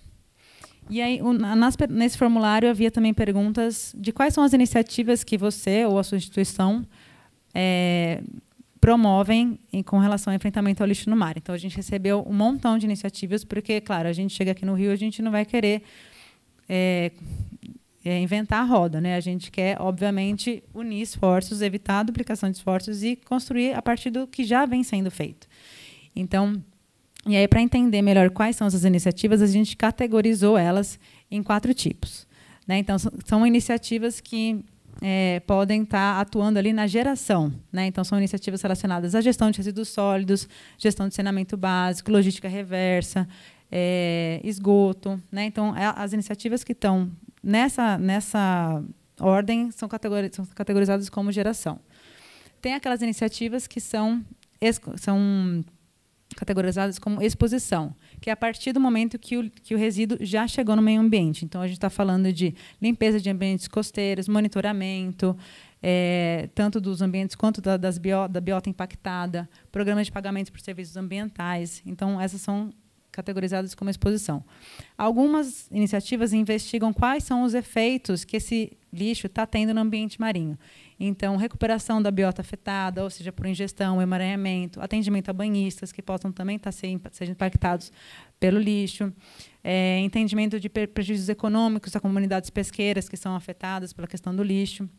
G: E aí, nas, nesse formulário havia também perguntas de quais são as iniciativas que você ou a sua instituição é, promovem em, com relação ao enfrentamento ao lixo no mar. Então, a gente recebeu um montão de iniciativas, porque, claro, a gente chega aqui no Rio, a gente não vai querer é, é, inventar a roda. Né? A gente quer, obviamente, unir esforços, evitar a duplicação de esforços e construir a partir do que já vem sendo feito. Então, e aí, para entender melhor quais são essas iniciativas, a gente categorizou elas em quatro tipos. Né? Então, são iniciativas que é, podem estar tá atuando ali na geração. Né? Então, são iniciativas relacionadas à gestão de resíduos sólidos, gestão de saneamento básico, logística reversa, é, esgoto. Né? Então, é, as iniciativas que estão nessa, nessa ordem são, categori são categorizadas como geração. Tem aquelas iniciativas que são, são categorizadas como exposição, que é a partir do momento que o, que o resíduo já chegou no meio ambiente. Então, a gente está falando de limpeza de ambientes costeiros, monitoramento, é, tanto dos ambientes quanto da, das bio, da biota impactada, programas de pagamento por serviços ambientais. Então, essas são categorizadas como exposição. Algumas iniciativas investigam quais são os efeitos que esse lixo está tendo no ambiente marinho. Então, recuperação da biota afetada, ou seja, por ingestão, emaranhamento, atendimento a banhistas que possam também estar tá sendo impactados pelo lixo, é, entendimento de prejuízos econômicos a comunidades pesqueiras que são afetadas pela questão do lixo.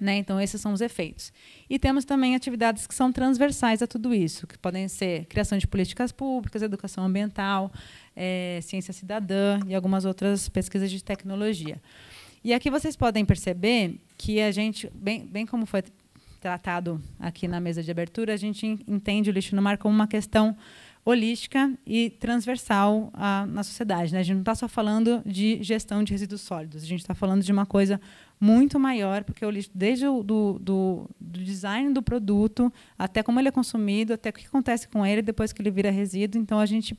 G: Né? Então, esses são os efeitos. E temos também atividades que são transversais a tudo isso, que podem ser criação de políticas públicas, educação ambiental, é, ciência cidadã e algumas outras pesquisas de tecnologia. E aqui vocês podem perceber que a gente, bem, bem como foi tratado aqui na mesa de abertura, a gente entende o lixo no mar como uma questão holística e transversal à, na sociedade. Né? A gente não está só falando de gestão de resíduos sólidos, a gente está falando de uma coisa muito maior, porque o lixo, desde o do, do, do, design do produto, até como ele é consumido, até o que acontece com ele depois que ele vira resíduo, então a gente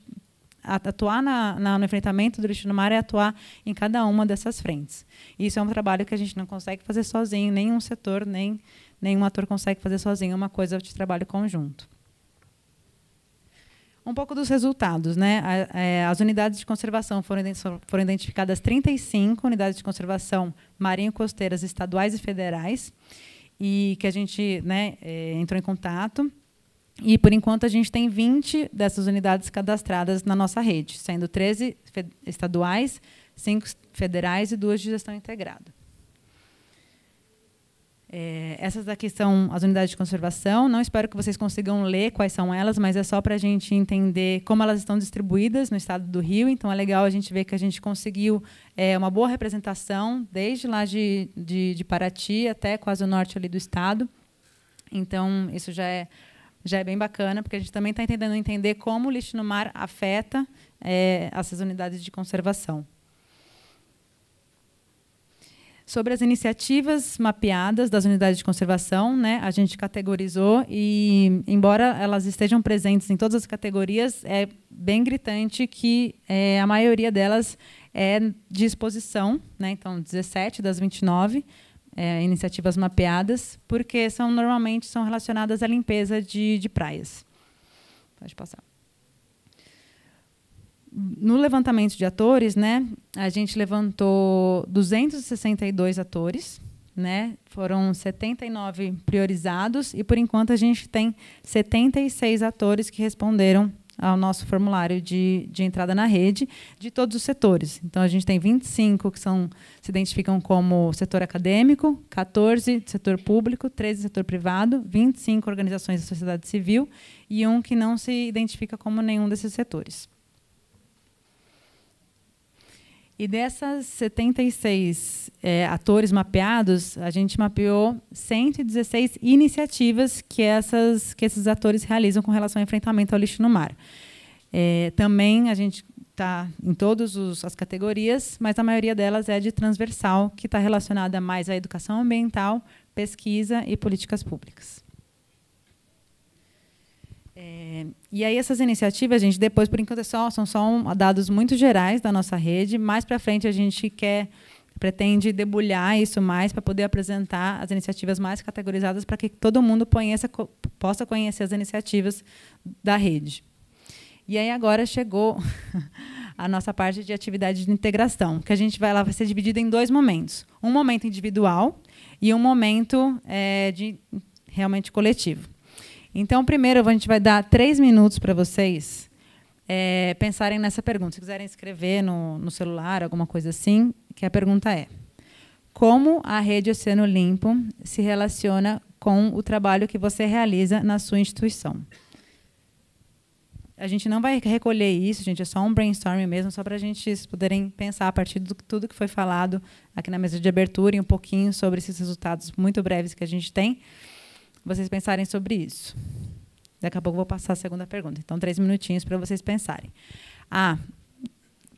G: atuar na, na, no enfrentamento do lixo no mar é atuar em cada uma dessas frentes. Isso é um trabalho que a gente não consegue fazer sozinho, nenhum setor, nem nenhum ator consegue fazer sozinho, é uma coisa de trabalho conjunto. Um pouco dos resultados. Né? É, as unidades de conservação foram, foram identificadas 35 unidades de conservação marinho-costeiras estaduais e federais, e que a gente né, é, entrou em contato. E, por enquanto, a gente tem 20 dessas unidades cadastradas na nossa rede, sendo 13 estaduais, 5 federais e duas de gestão integrada. É, essas aqui são as unidades de conservação. Não espero que vocês consigam ler quais são elas, mas é só para a gente entender como elas estão distribuídas no estado do Rio. Então, é legal a gente ver que a gente conseguiu é, uma boa representação, desde lá de, de, de Paraty até quase o norte ali do estado. Então, isso já é, já é bem bacana, porque a gente também está tentando entender como o lixo no mar afeta é, essas unidades de conservação. Sobre as iniciativas mapeadas das unidades de conservação, né, a gente categorizou e, embora elas estejam presentes em todas as categorias, é bem gritante que é, a maioria delas é de exposição, né, então 17 das 29 é, iniciativas mapeadas, porque são normalmente são relacionadas à limpeza de, de praias. Pode passar no levantamento de atores, né, a gente levantou 262 atores, né? Foram 79 priorizados e por enquanto a gente tem 76 atores que responderam ao nosso formulário de, de entrada na rede de todos os setores. Então a gente tem 25 que são se identificam como setor acadêmico, 14 setor público, 13 setor privado, 25 organizações da sociedade civil e um que não se identifica como nenhum desses setores. E dessas 76 é, atores mapeados, a gente mapeou 116 iniciativas que, essas, que esses atores realizam com relação ao enfrentamento ao lixo no mar. É, também a gente está em todas as categorias, mas a maioria delas é de transversal, que está relacionada mais à educação ambiental, pesquisa e políticas públicas. É, e aí essas iniciativas, gente, depois, por enquanto, é só, são só um, dados muito gerais da nossa rede. Mais para frente, a gente quer pretende debulhar isso mais para poder apresentar as iniciativas mais categorizadas para que todo mundo conheça, possa conhecer as iniciativas da rede. E aí agora chegou a nossa parte de atividade de integração, que a gente vai lá vai ser dividida em dois momentos: um momento individual e um momento é, de realmente coletivo. Então, primeiro, a gente vai dar três minutos para vocês é, pensarem nessa pergunta. Se quiserem escrever no, no celular, alguma coisa assim, que a pergunta é: como a rede Oceano Limpo se relaciona com o trabalho que você realiza na sua instituição? A gente não vai recolher isso, gente, é só um brainstorming mesmo, só para a gente poderem pensar a partir de tudo que foi falado aqui na mesa de abertura e um pouquinho sobre esses resultados muito breves que a gente tem vocês pensarem sobre isso. Daqui a pouco eu vou passar a segunda pergunta. Então, três minutinhos para vocês pensarem. Ah,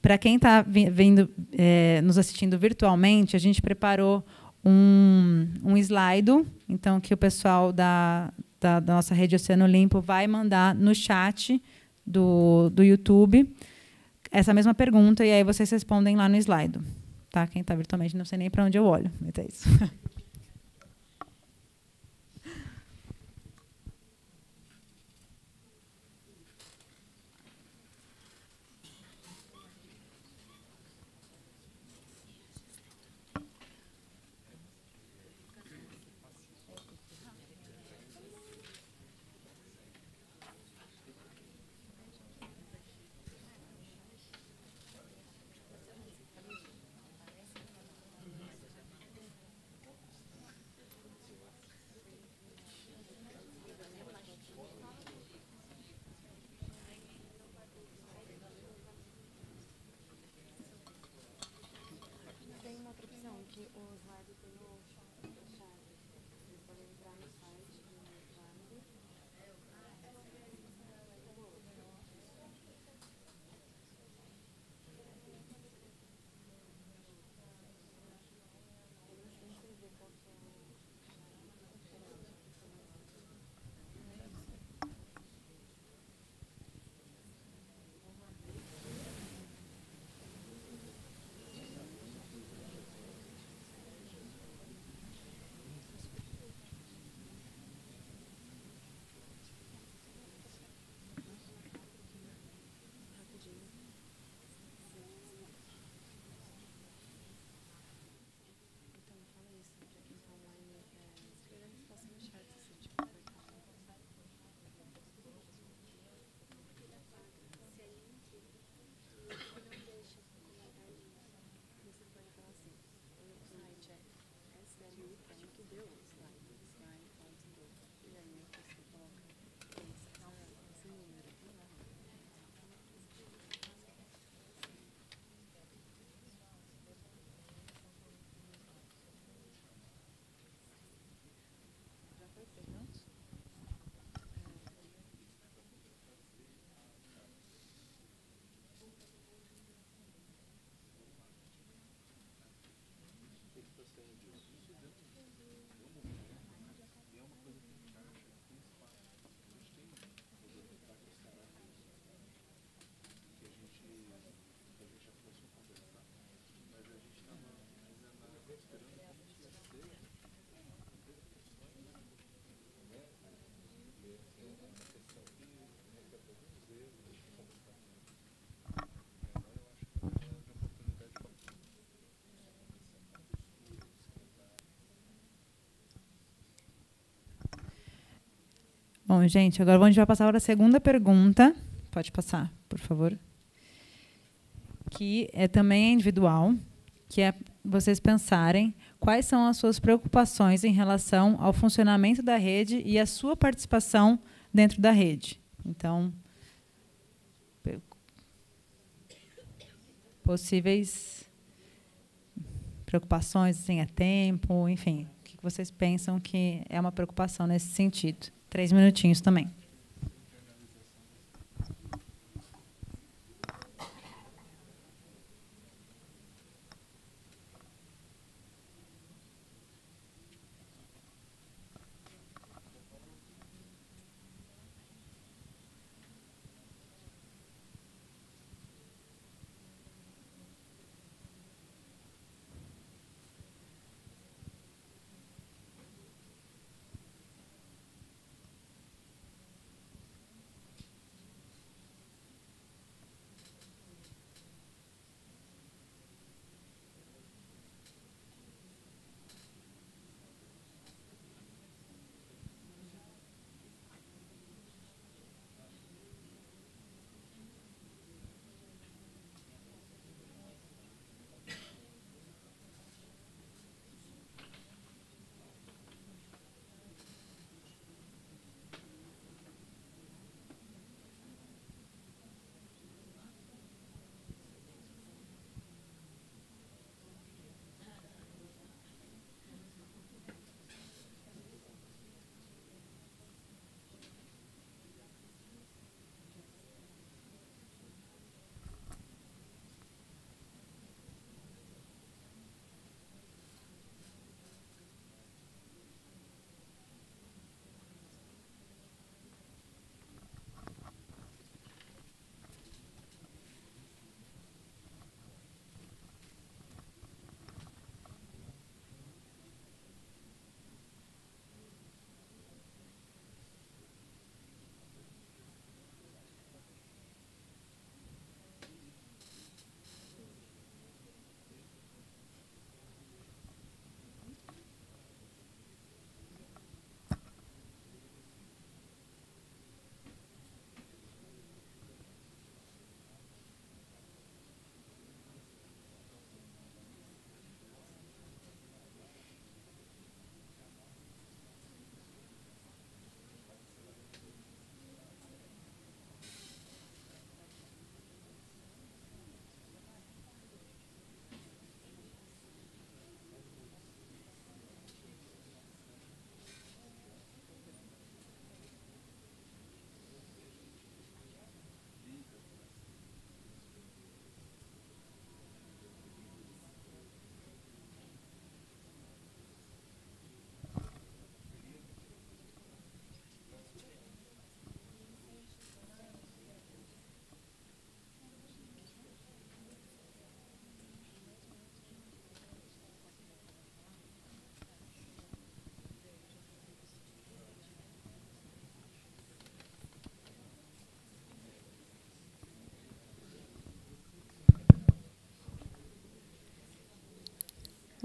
G: para quem está vendo, é, nos assistindo virtualmente, a gente preparou um, um slide, então que o pessoal da, da, da, nossa rede Oceano Limpo vai mandar no chat do, do YouTube essa mesma pergunta e aí vocês respondem lá no slide. Tá? Quem está virtualmente não sei nem para onde eu olho, mas é isso. Bom, gente, agora a gente vai passar para a segunda pergunta. Pode passar, por favor. Que é também individual, que é vocês pensarem quais são as suas preocupações em relação ao funcionamento da rede e a sua participação dentro da rede. Então, possíveis preocupações, assim, é tempo, enfim, o que vocês pensam que é uma preocupação nesse sentido? Três minutinhos também.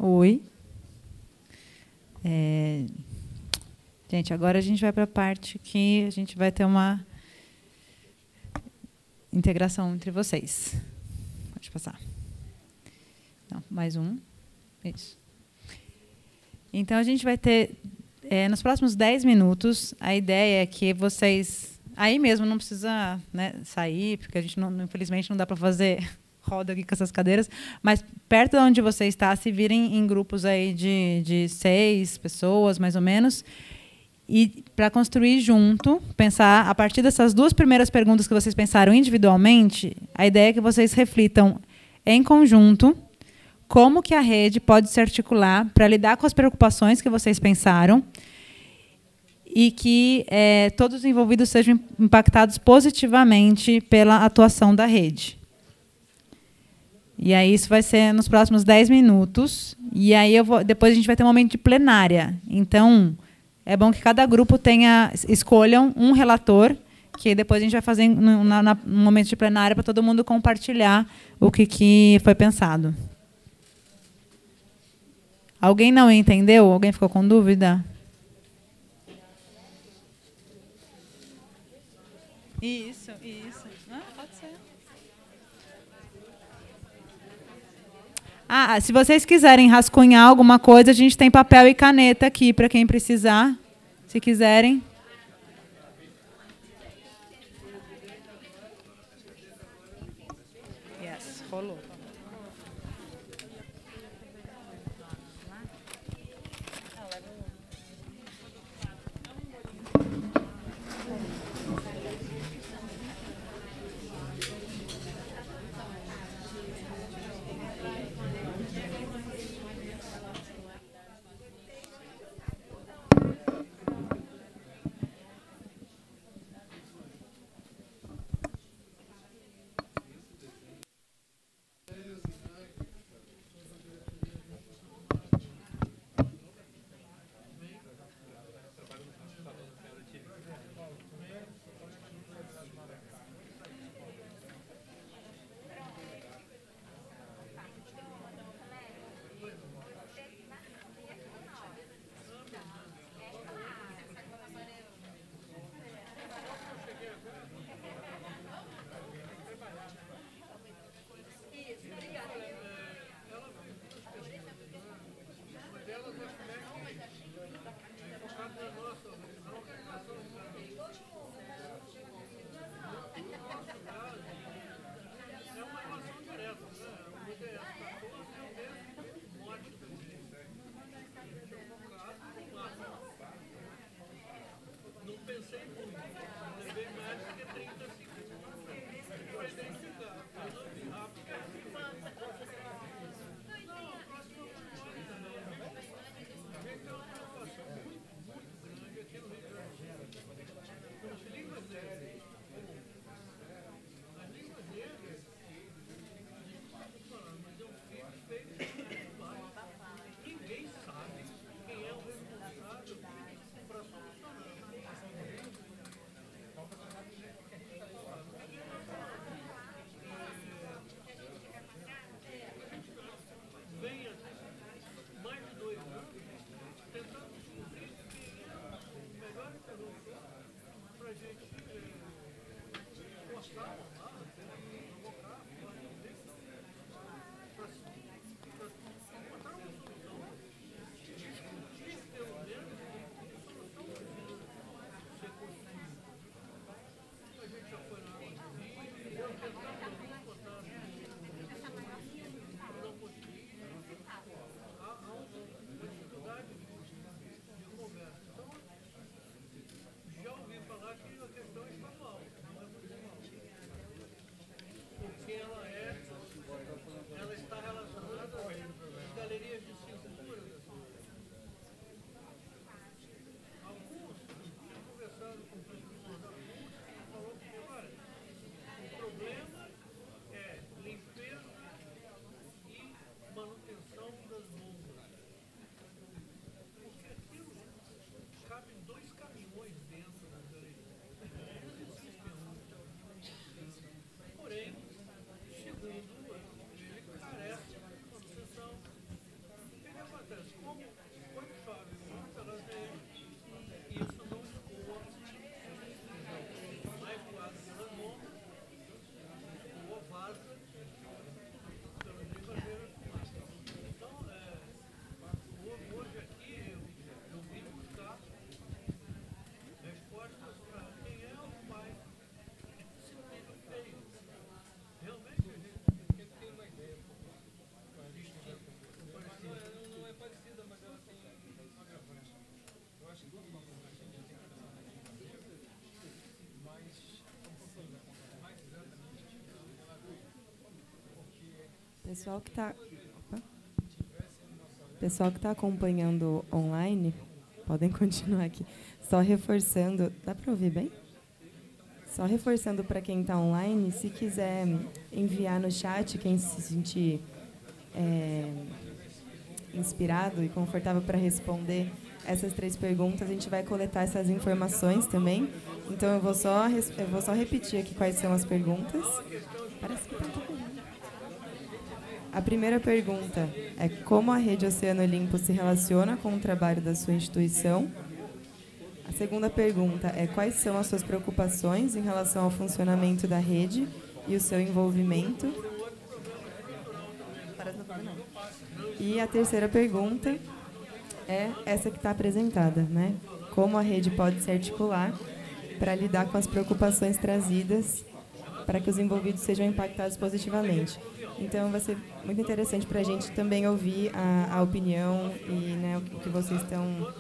G: Oi. É... Gente, agora a gente vai para a parte que a gente vai ter uma integração entre vocês. Pode passar. Não, mais um. Isso. Então, a gente vai ter, é, nos próximos 10 minutos, a ideia é que vocês. Aí mesmo não precisa né, sair, porque a gente, não, infelizmente, não dá para fazer roda aqui com essas cadeiras, mas perto de onde você está, se virem em grupos aí de, de seis pessoas, mais ou menos, e para construir junto, pensar a partir dessas duas primeiras perguntas que vocês pensaram individualmente, a ideia é que vocês reflitam em conjunto como que a rede pode se articular para lidar com as preocupações que vocês pensaram e que é, todos os envolvidos sejam impactados positivamente pela atuação da rede. E aí isso vai ser nos próximos 10 minutos. E aí eu vou, depois a gente vai ter um momento de plenária. Então, é bom que cada grupo tenha escolham um relator, que depois a gente vai fazer no momento de plenária para todo mundo compartilhar o que, que foi pensado. Alguém não entendeu? Alguém ficou com dúvida? Isso. Ah, pode ser. Ah, se vocês quiserem rascunhar alguma coisa, a gente tem papel e caneta aqui para quem precisar. Se quiserem. trouble.
H: Pessoal que está Pessoal que está acompanhando online, podem continuar aqui. Só reforçando, dá para ouvir bem? Só reforçando para quem está online, se quiser enviar no chat, quem se sentir é, inspirado e confortável para responder essas três perguntas, a gente vai coletar essas informações também. Então eu vou só eu vou só repetir aqui quais são as perguntas. Parece que tá tudo a primeira pergunta é como a Rede Oceano Limpo se relaciona com o trabalho da sua instituição. A segunda pergunta é quais são as suas preocupações em relação ao funcionamento da rede e o seu envolvimento? E a terceira pergunta é essa que está apresentada, né? Como a rede pode se articular para lidar com as preocupações trazidas para que os envolvidos sejam impactados positivamente. Então, vai ser muito interessante para a gente também ouvir a, a opinião e né, o que vocês estão,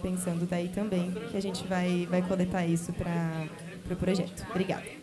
H: pensando daí também, que a gente vai, vai coletar isso para o pro projeto. Obrigada.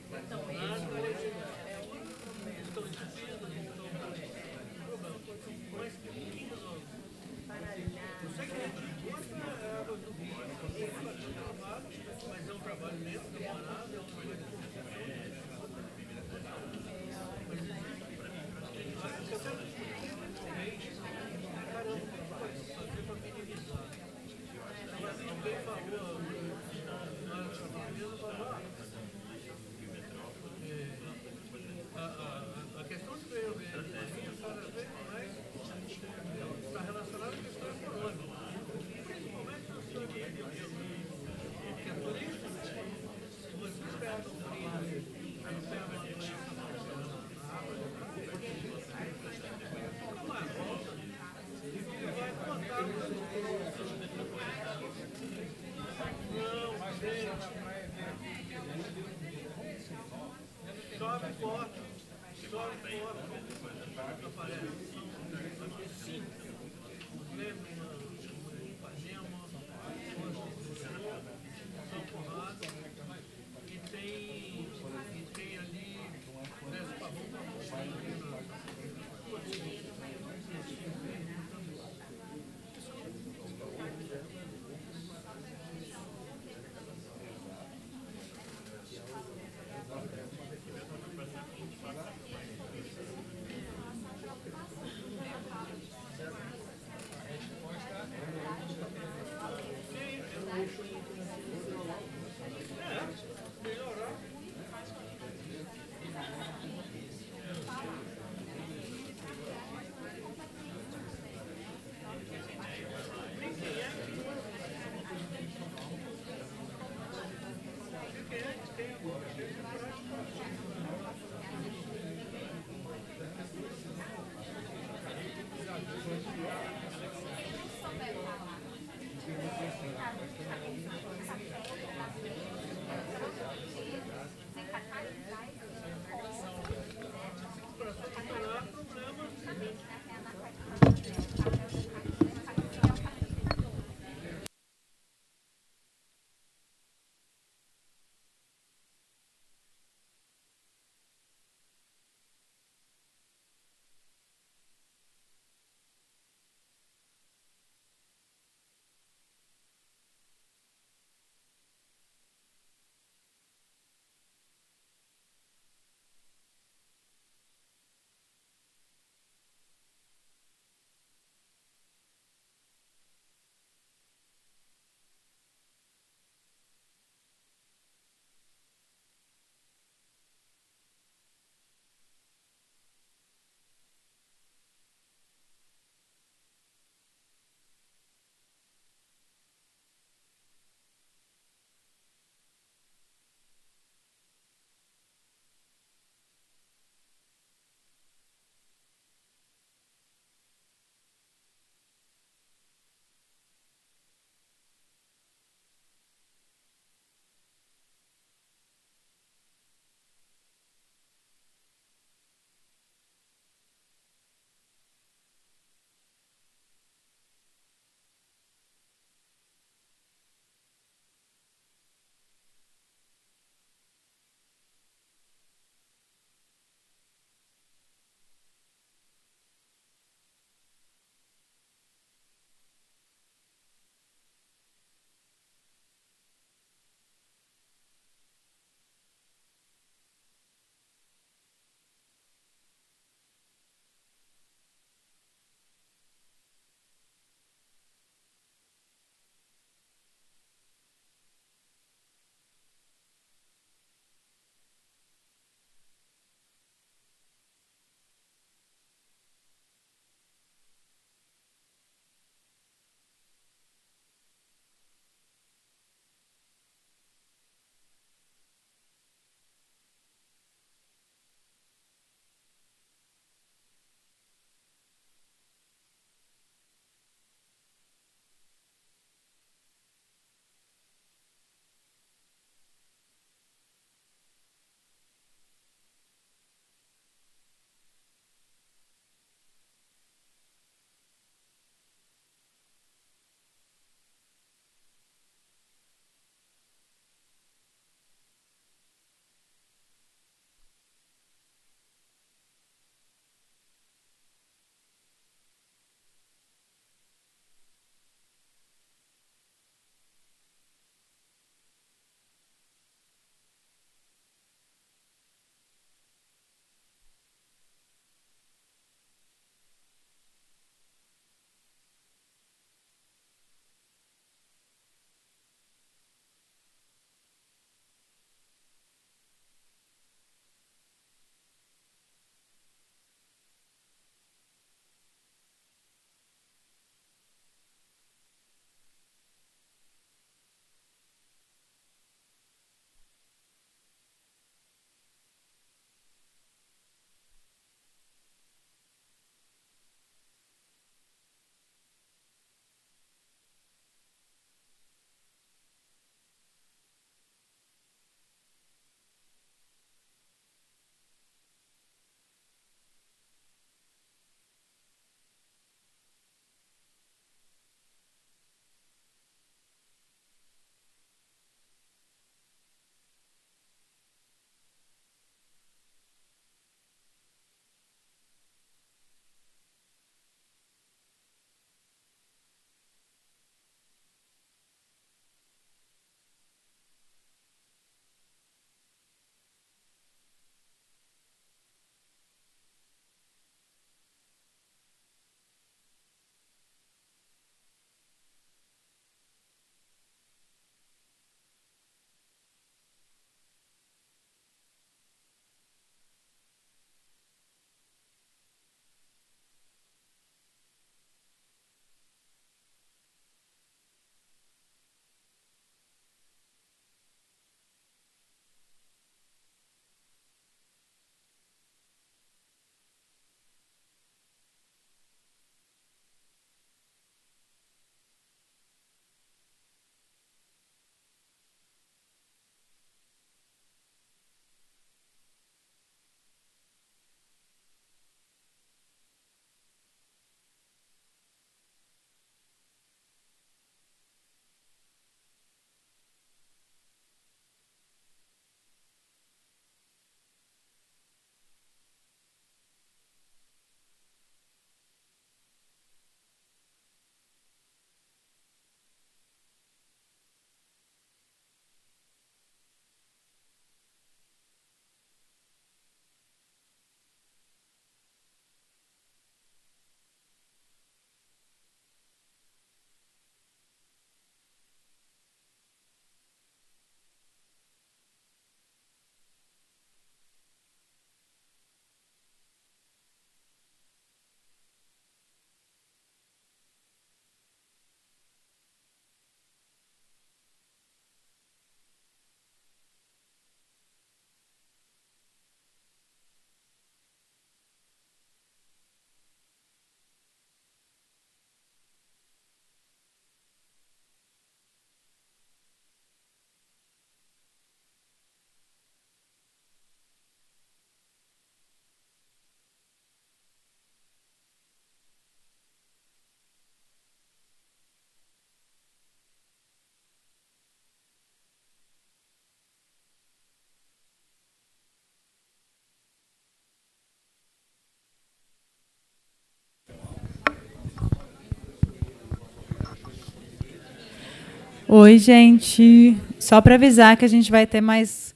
G: Oi, gente. Só para avisar que a gente vai ter mais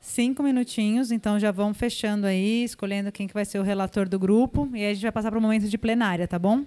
G: cinco minutinhos, então já vão fechando aí, escolhendo quem que vai ser o relator do grupo, e aí a gente vai passar para o momento de plenária, tá bom?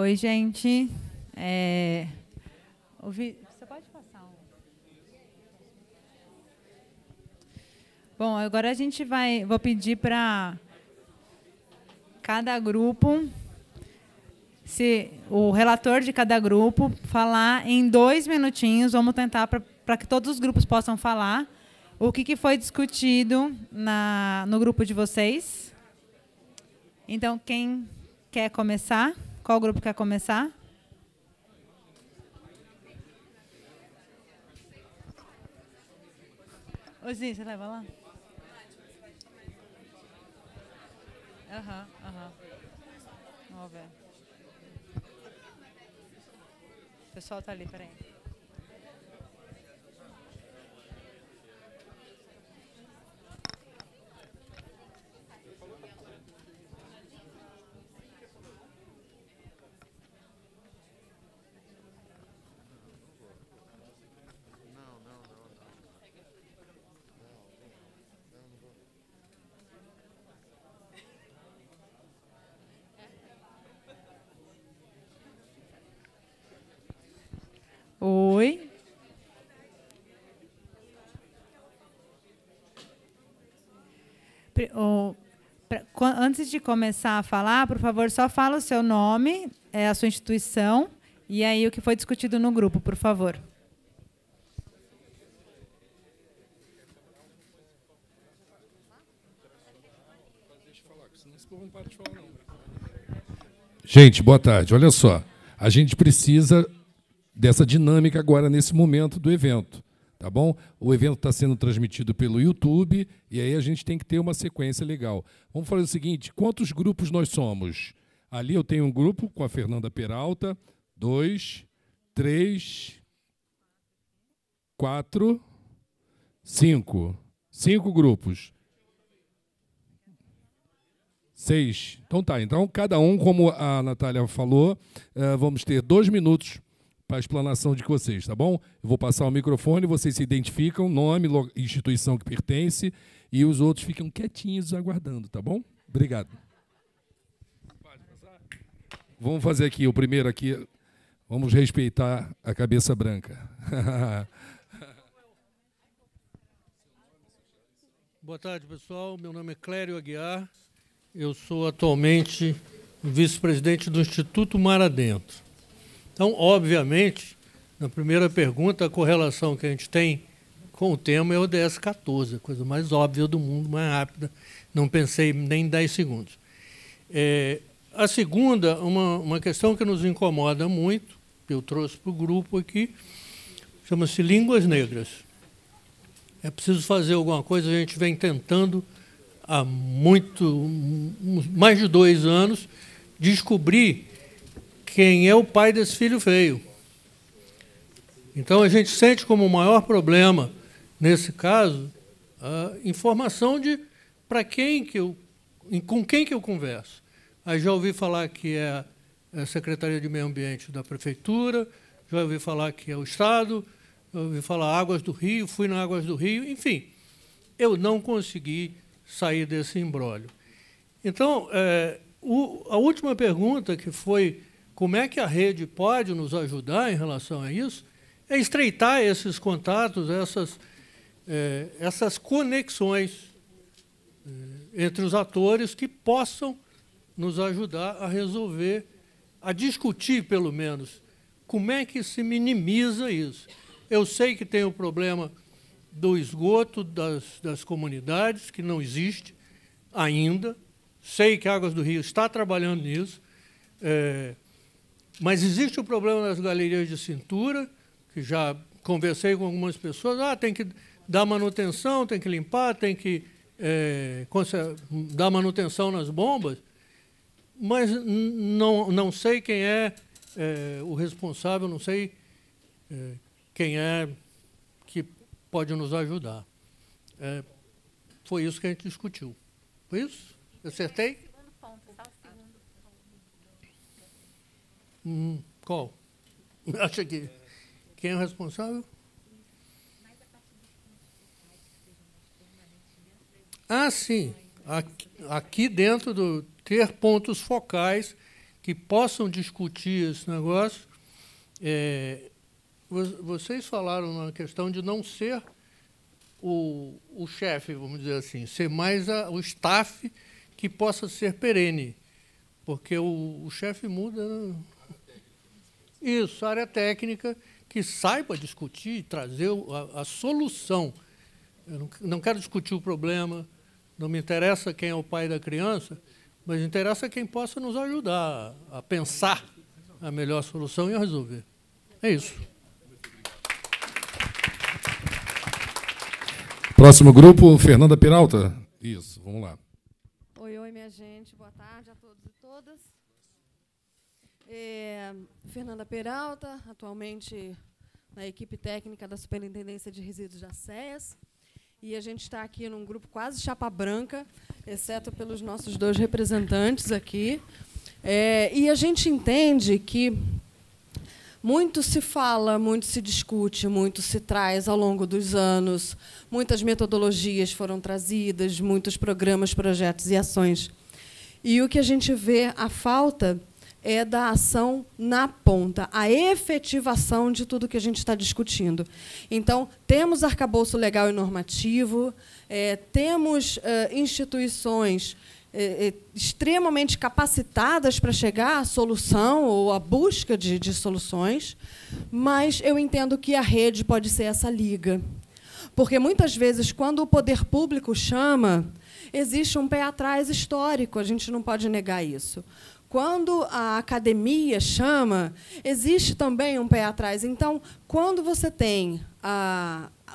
G: Oi, gente. É... Ouvi... Você pode passar um. Bom, agora a gente vai. Vou pedir para cada grupo, se o relator de cada grupo falar em dois minutinhos. Vamos tentar para que todos os grupos possam falar o que, que foi discutido na, no grupo de vocês. Então, quem quer começar? Qual grupo quer começar? Ozinho, você leva lá? Aham, uhum, aham. Uhum. Vamos ver. O pessoal está ali, peraí. Oi. Antes de começar a falar, por favor, só fala o seu nome, é, a sua instituição e aí o que foi discutido no grupo, por favor.
A: Gente, boa tarde. Olha só, a gente precisa dessa dinâmica agora nesse momento do evento. Tá bom? O evento está sendo transmitido pelo YouTube e aí a gente tem que ter uma sequência legal. Vamos fazer o seguinte: quantos grupos nós somos? Ali eu tenho um grupo com a Fernanda Peralta, dois, três, quatro, cinco. Cinco grupos. Seis. Então tá. Então, cada um, como a Natália falou, uh, vamos ter dois minutos para a explanação de vocês, tá bom? Eu vou passar o microfone, vocês se identificam, nome, instituição que pertence, e os outros ficam quietinhos aguardando, tá bom? Obrigado. Vamos fazer aqui o primeiro aqui. Vamos respeitar a cabeça branca.
I: Boa tarde, pessoal. Meu nome é Clério Aguiar. Eu sou atualmente vice-presidente do Instituto Mar Adentro. Então, obviamente, na primeira pergunta, a correlação que a gente tem com o tema é o DS 14, a coisa mais óbvia do mundo, mais rápida. Não pensei nem em 10 segundos. É, a segunda, uma, uma questão que nos incomoda muito, que eu trouxe para o grupo aqui, chama-se Línguas Negras. É preciso fazer alguma coisa, a gente vem tentando há muito, mais de dois anos, descobrir quem é o pai desse filho feio. Então a gente sente como o maior problema, nesse caso, a informação de para quem que eu, com quem que eu converso. Aí já ouvi falar que é a Secretaria de Meio Ambiente da Prefeitura, já ouvi falar que é o Estado, já ouvi falar Águas do Rio, fui na Águas do Rio, enfim, eu não consegui sair desse embrólio. Então, é, o, a última pergunta que foi como é que a rede pode nos ajudar em relação a isso? É estreitar esses contatos, essas, é, essas conexões é, entre os atores que possam nos ajudar a resolver, a discutir, pelo menos, como é que se minimiza isso. Eu sei que tem o problema do esgoto das, das comunidades, que não existe ainda. Sei que Águas do Rio está trabalhando nisso. É, mas existe o problema das galerias de cintura, que já conversei com algumas pessoas, ah, tem que dar manutenção, tem que limpar, tem que é, dar manutenção nas bombas, mas não, não sei quem é, é o responsável, não sei é, quem é que pode nos ajudar. É, foi isso que a gente discutiu. Foi isso? Acertei? Hum, qual? Acha que quem é o responsável? Ah, sim. Aqui, aqui dentro do ter pontos focais que possam discutir esse negócio. É, vocês falaram na questão de não ser o, o chefe, vamos dizer assim, ser mais a, o staff que possa ser perene, porque o, o chefe muda. Né? Isso, área técnica que saiba discutir, trazer a, a solução. Eu não, não quero discutir o problema, não me interessa quem é o pai da criança, mas interessa quem possa nos ajudar a pensar a melhor solução e a resolver. É isso.
A: Próximo grupo, Fernanda Peralta. Isso, vamos lá.
J: Oi, oi, minha gente. Boa tarde a todos e todas. É, Fernanda Peralta, atualmente na equipe técnica da Superintendência de Resíduos da SES. E a gente está aqui num grupo quase chapa branca, exceto pelos nossos dois representantes aqui. É, e a gente entende que muito se fala, muito se discute, muito se traz ao longo dos anos, muitas metodologias foram trazidas, muitos programas, projetos e ações. E o que a gente vê a falta é da ação na ponta, a efetivação de tudo que a gente está discutindo. Então, temos arcabouço legal e normativo, é, temos é, instituições é, é, extremamente capacitadas para chegar à solução ou à busca de, de soluções, mas eu entendo que a rede pode ser essa liga. Porque muitas vezes, quando o poder público chama, existe um pé atrás histórico, a gente não pode negar isso. Quando a academia chama, existe também um pé atrás. Então, quando você tem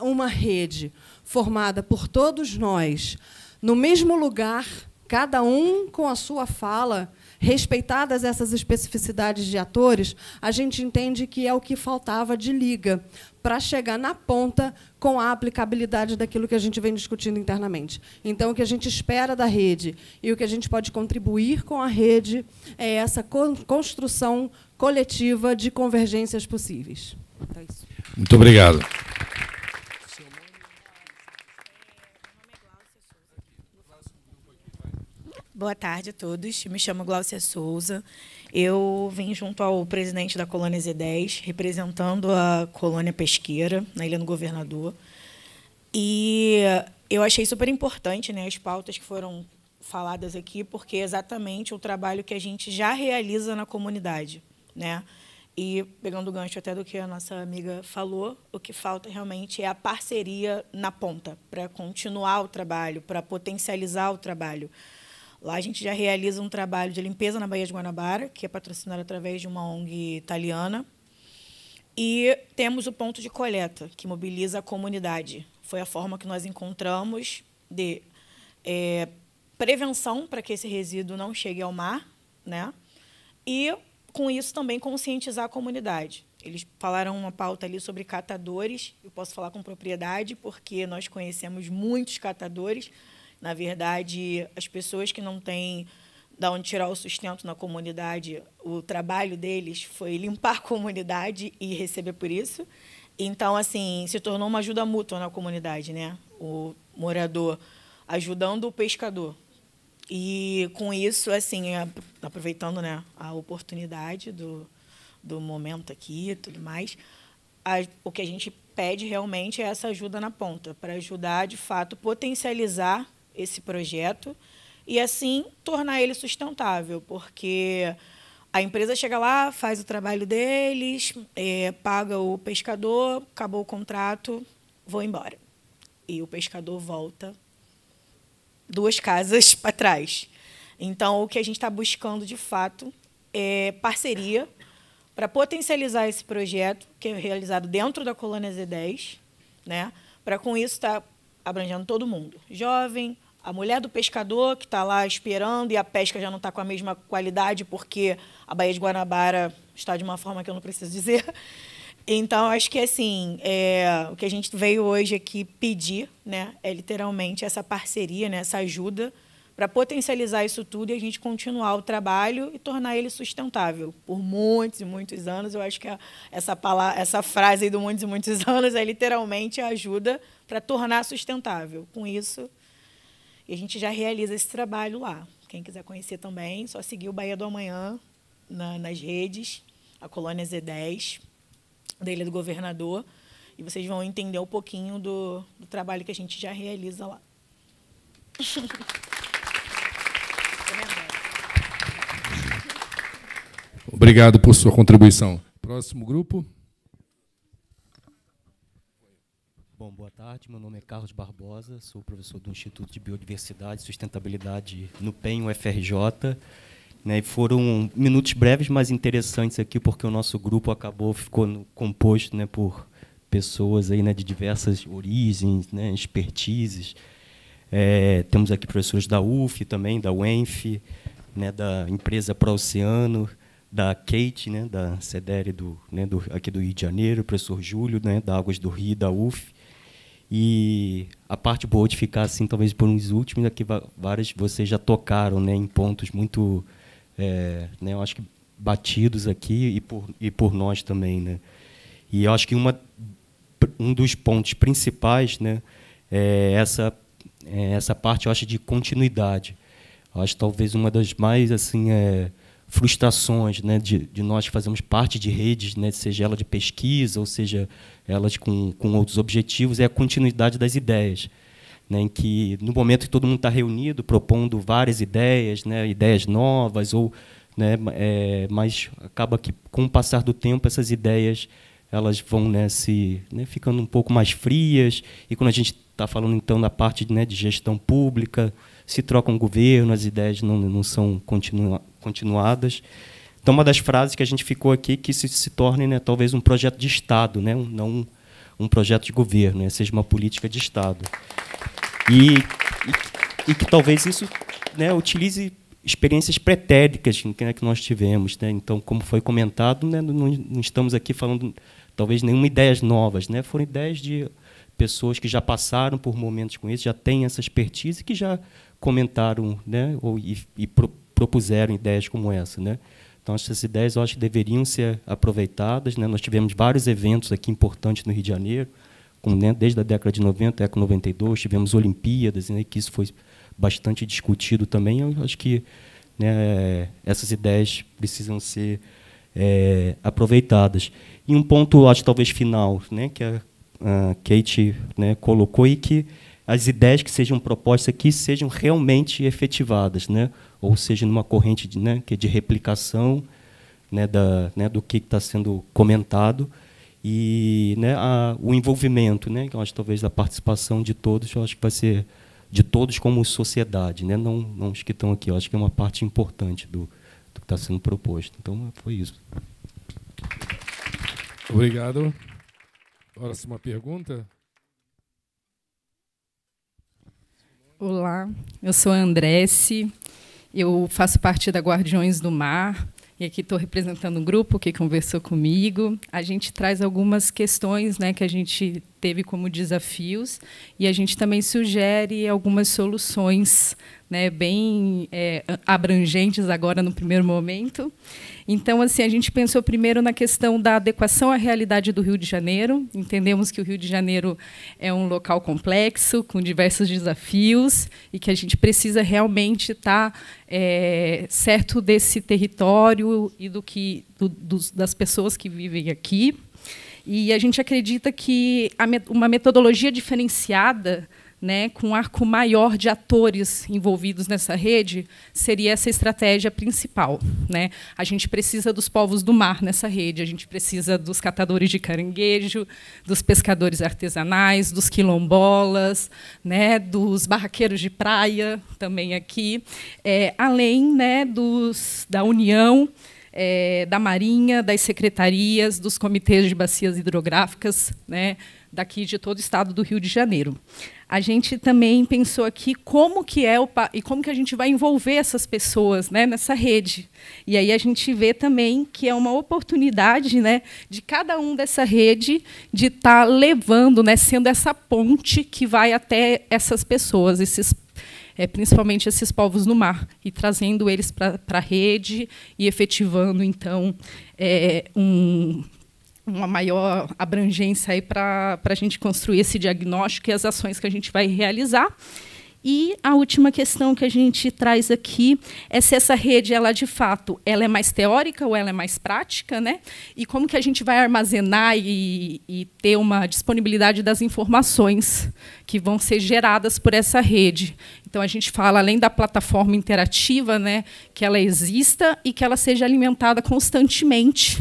J: uma rede formada por todos nós, no mesmo lugar, cada um com a sua fala, respeitadas essas especificidades de atores, a gente entende que é o que faltava de liga para chegar na ponta com a aplicabilidade daquilo que a gente vem discutindo internamente. Então, o que a gente espera da rede e o que a gente pode contribuir com a rede é essa construção coletiva de convergências possíveis. Então, é
A: Muito obrigado.
K: Boa tarde a todos. Me chamo Glaucia Souza. Eu vim junto ao presidente da Colônia Z10, representando a colônia pesqueira na Ilha do Governador. E eu achei super importante né, as pautas que foram faladas aqui, porque é exatamente o trabalho que a gente já realiza na comunidade. Né? E, pegando o gancho até do que a nossa amiga falou, o que falta realmente é a parceria na ponta, para continuar o trabalho, para potencializar o trabalho. Lá a gente já realiza um trabalho de limpeza na Baía de Guanabara, que é patrocinado através de uma ONG italiana. E temos o ponto de coleta, que mobiliza a comunidade. Foi a forma que nós encontramos de é, prevenção para que esse resíduo não chegue ao mar, né? E com isso também conscientizar a comunidade. Eles falaram uma pauta ali sobre catadores. Eu posso falar com propriedade porque nós conhecemos muitos catadores na verdade, as pessoas que não têm da onde tirar o sustento na comunidade, o trabalho deles foi limpar a comunidade e receber por isso. Então, assim, se tornou uma ajuda mútua na comunidade, né? O morador ajudando o pescador. E com isso, assim, aproveitando né, a oportunidade do, do momento aqui e tudo mais, a, o que a gente pede realmente é essa ajuda na ponta, para ajudar, de fato, potencializar esse projeto e assim tornar ele sustentável, porque a empresa chega lá, faz o trabalho deles, é, paga o pescador, acabou o contrato, vou embora. E o pescador volta duas casas para trás. Então, o que a gente está buscando, de fato, é parceria para potencializar esse projeto, que é realizado dentro da Colônia Z10, né? para, com isso, estar tá abrangendo todo mundo. Jovem, a mulher do pescador que está lá esperando e a pesca já não está com a mesma qualidade porque a Baía de Guanabara está de uma forma que eu não preciso dizer. Então, acho que assim, é, o que a gente veio hoje aqui pedir né, é literalmente essa parceria, né, essa ajuda para potencializar isso tudo e a gente continuar o trabalho e tornar ele sustentável por muitos e muitos anos. Eu acho que a, essa, palavra, essa frase aí do muitos e muitos anos é literalmente a ajuda para tornar sustentável. Com isso, e a gente já realiza esse trabalho lá. Quem quiser conhecer também, só seguir o Bahia do Amanhã na, nas redes, a colônia Z10, da Ilha do Governador, e vocês vão entender um pouquinho do, do trabalho que a gente já realiza lá.
A: Obrigado por sua contribuição. Próximo grupo.
L: Bom, boa tarde. Meu nome é Carlos Barbosa, sou professor do Instituto de Biodiversidade e Sustentabilidade no PEN UFRJ. Né, e foram minutos breves, mas interessantes aqui, porque o nosso grupo acabou ficou composto né, por pessoas aí, né, de diversas origens, né, expertises. É, temos aqui professores da UF também, da UENF, né, da empresa Pró-Oceano, da Kate, né, da CEDER do, né, do, aqui do Rio de Janeiro, professor Júlio, né, da Águas do Rio, da UF. E a parte boa de ficar assim, talvez por uns últimos, é que várias vocês já tocaram né, em pontos muito, é, né, eu acho que batidos aqui e por, e por nós também. Né. E eu acho que uma, um dos pontos principais né, é essa, é essa parte, eu acho, de continuidade. Eu acho talvez uma das mais assim, é, frustrações né, de, de nós que fazemos parte de redes, né, seja ela de pesquisa ou seja elas com, com outros objetivos, é a continuidade das ideias. Né, em que, no momento que todo mundo está reunido, propondo várias ideias, né, ideias novas, ou, né, é, mas acaba que, com o passar do tempo, essas ideias elas vão né, se ficando um pouco mais frias, e quando a gente está falando então da parte de gestão pública, se troca um governo, as ideias não, não são continua, continuadas. Então, uma das frases que a gente ficou aqui que se, se torne né, talvez um projeto de Estado, né, um, não um, projeto de governo, né, seja uma política de Estado. E, e, e que talvez isso né, utilize experiências pretéricas né, que nós tivemos. Né? Então, como foi comentado, né, não, não, estamos aqui falando talvez nenhuma ideias novas, né? foram ideias de pessoas que já passaram por momentos com isso, já têm essa expertise que já comentaram né, ou, e, e pro, propuseram ideias como essa. Né? Então, essas ideias eu acho que deveriam ser aproveitadas. Né? Nós tivemos vários eventos aqui importantes no Rio de Janeiro, como, né, desde a década de 90, Eco 92, tivemos Olimpíadas, né, que isso foi bastante discutido também. Eu acho que né, essas ideias precisam ser é, aproveitadas. E um ponto, acho talvez final, né, que a, a Kate né, colocou e que as ideias que sejam propostas aqui sejam realmente efetivadas, né? ou seja, numa corrente de, né, que é de replicação né, da, né, do que está sendo comentado e né, a, o envolvimento, né, que eu acho talvez a participação de todos, eu acho que vai ser de todos como sociedade, né, não, não os que estão aqui, eu acho que é uma parte importante do, do que está sendo proposto. Então, foi isso.
A: Obrigado. Próxima pergunta.
M: Olá, eu sou a Andresse, eu faço parte da Guardiões do Mar e aqui estou representando um grupo que conversou comigo. A gente traz algumas questões né, que a gente teve como desafios e a gente também sugere algumas soluções né, bem é, abrangentes agora no primeiro momento. Então, assim, a gente pensou primeiro na questão da adequação à realidade do Rio de Janeiro. Entendemos que o Rio de Janeiro é um local complexo, com diversos desafios, e que a gente precisa realmente estar tá, é, certo desse território e do que do, dos, das pessoas que vivem aqui. E a gente acredita que uma metodologia diferenciada né, com um arco maior de atores envolvidos nessa rede, seria essa estratégia principal. Né? A gente precisa dos povos do mar nessa rede, a gente precisa dos catadores de caranguejo, dos pescadores artesanais, dos quilombolas, né, dos barraqueiros de praia, também aqui, é, além né, dos, da União. É, da Marinha, das secretarias, dos comitês de bacias hidrográficas, né, daqui de todo o estado do Rio de Janeiro a gente também pensou aqui como que é o e como que a gente vai envolver essas pessoas né, nessa rede. E aí a gente vê também que é uma oportunidade né, de cada um dessa rede de estar tá levando, né, sendo essa ponte que vai até essas pessoas, esses é, principalmente esses povos no mar, e trazendo eles para a rede e efetivando, então, é, um, uma maior abrangência para a gente construir esse diagnóstico e as ações que a gente vai realizar. E a última questão que a gente traz aqui é se essa rede, ela de fato, ela é mais teórica ou ela é mais prática, né? E como que a gente vai armazenar e, e ter uma disponibilidade das informações que vão ser geradas por essa rede. Então a gente fala além da plataforma interativa, né, que ela exista e que ela seja alimentada constantemente.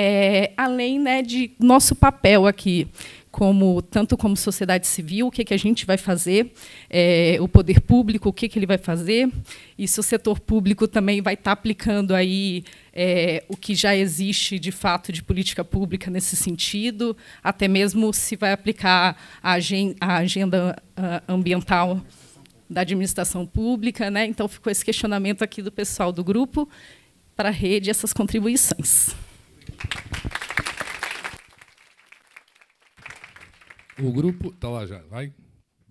M: É, além né, de nosso papel aqui como tanto como sociedade civil, o que, que a gente vai fazer, é, o poder público, o que, que ele vai fazer, e se o setor público também vai estar tá aplicando aí é, o que já existe de fato de política pública nesse sentido, até mesmo se vai aplicar a agenda, a agenda ambiental da administração pública. Né? Então, ficou esse questionamento aqui do pessoal do grupo para a rede, essas contribuições.
A: O grupo está lá já. Vai.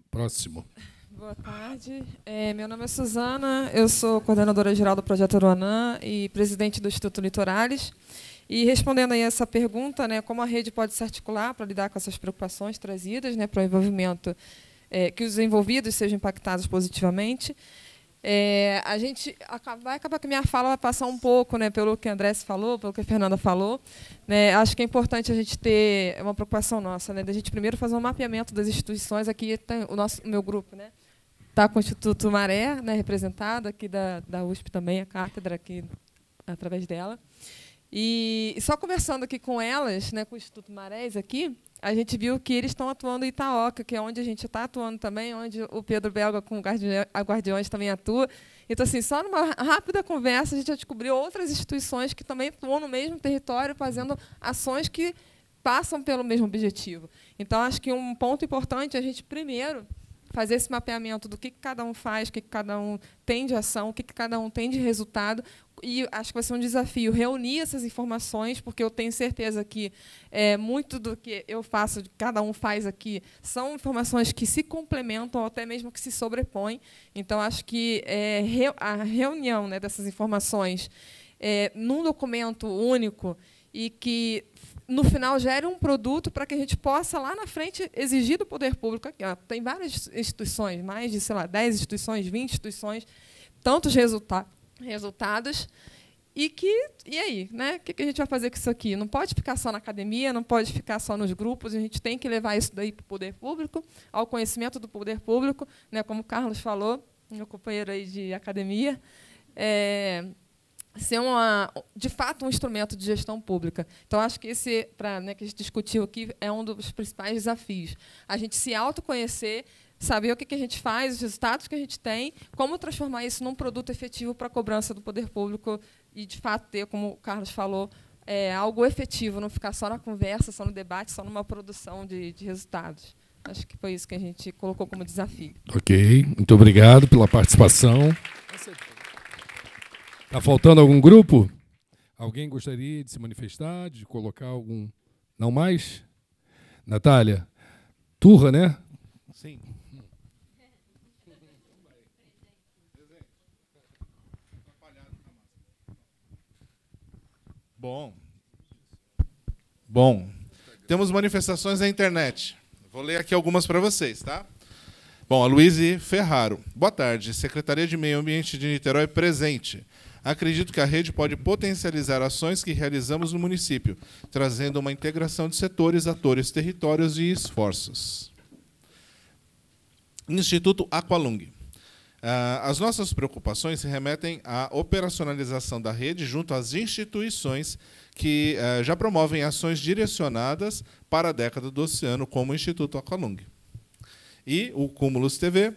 A: Próximo.
N: Boa tarde. É, meu nome é Suzana, eu sou coordenadora geral do Projeto Aruanã e presidente do Instituto Litorales. E respondendo aí essa pergunta, né, como a rede pode se articular para lidar com essas preocupações trazidas né, para o envolvimento, é, que os envolvidos sejam impactados positivamente. É, a gente vai acabar que minha fala vai passar um pouco né, pelo que a André falou, pelo que a Fernanda falou. Né, acho que é importante a gente ter uma preocupação nossa, né, da gente primeiro fazer um mapeamento das instituições. Aqui tem o nosso o meu grupo, né, está com o Instituto Maré, né, representado aqui da, da USP também, a cátedra aqui através dela. E, só conversando aqui com elas, né, com o Instituto Marés aqui, a gente viu que eles estão atuando em Itaoca, que é onde a gente está atuando também, onde o Pedro Belga com o Guardiões também atua. Então, assim, só numa rápida conversa a gente já descobriu outras instituições que também atuam no mesmo território, fazendo ações que passam pelo mesmo objetivo. Então, acho que um ponto importante é a gente, primeiro, fazer esse mapeamento do que, cada um faz, o que, cada um tem de ação, o que cada um tem de resultado, e acho que vai ser um desafio reunir essas informações, porque eu tenho certeza que é, muito do que eu faço, cada um faz aqui, são informações que se complementam, ou até mesmo que se sobrepõem. Então, acho que é, a reunião né, dessas informações é, num documento único e que no final gere um produto para que a gente possa lá na frente exigir do poder público. Aqui, ó, tem várias instituições, mais de sei lá, 10 instituições, 20 instituições, tantos resultados resultados. E que e aí, né? O que a gente vai fazer com isso aqui? Não pode ficar só na academia, não pode ficar só nos grupos. A gente tem que levar isso daí para o poder público, ao conhecimento do poder público, né? Como o Carlos falou, meu companheiro aí de academia, é, ser uma, de fato um instrumento de gestão pública. Então acho que esse, para né, que a gente discutiu aqui, é um dos principais desafios. A gente se autoconhecer, saber o que, a gente faz, os resultados que a gente tem, como transformar isso num produto efetivo para a cobrança do poder público e, de fato, ter, como o Carlos falou, é, algo efetivo, não ficar só na conversa, só no debate, só numa produção de, de resultados. Acho que foi isso que a gente colocou como desafio.
A: Ok, muito obrigado pela participação. Está faltando algum grupo? Alguém gostaria de se manifestar, de colocar algum. Não mais? Natália? Turra, né?
B: Sim. Bom. Bom. Temos manifestações na internet. Vou ler aqui algumas para vocês, tá? Bom, a Luíse Ferraro. Boa tarde. Secretaria de Meio Ambiente de Niterói presente. Acredito que a rede pode potencializar ações que realizamos no município, trazendo uma integração de setores, atores, territórios e esforços. Instituto Aqualung. Ah, as nossas preocupações se remetem à operacionalização da rede junto às instituições que ah, já promovem ações direcionadas para a década do oceano, como o Instituto Aqualung. E o Cúmulos TV,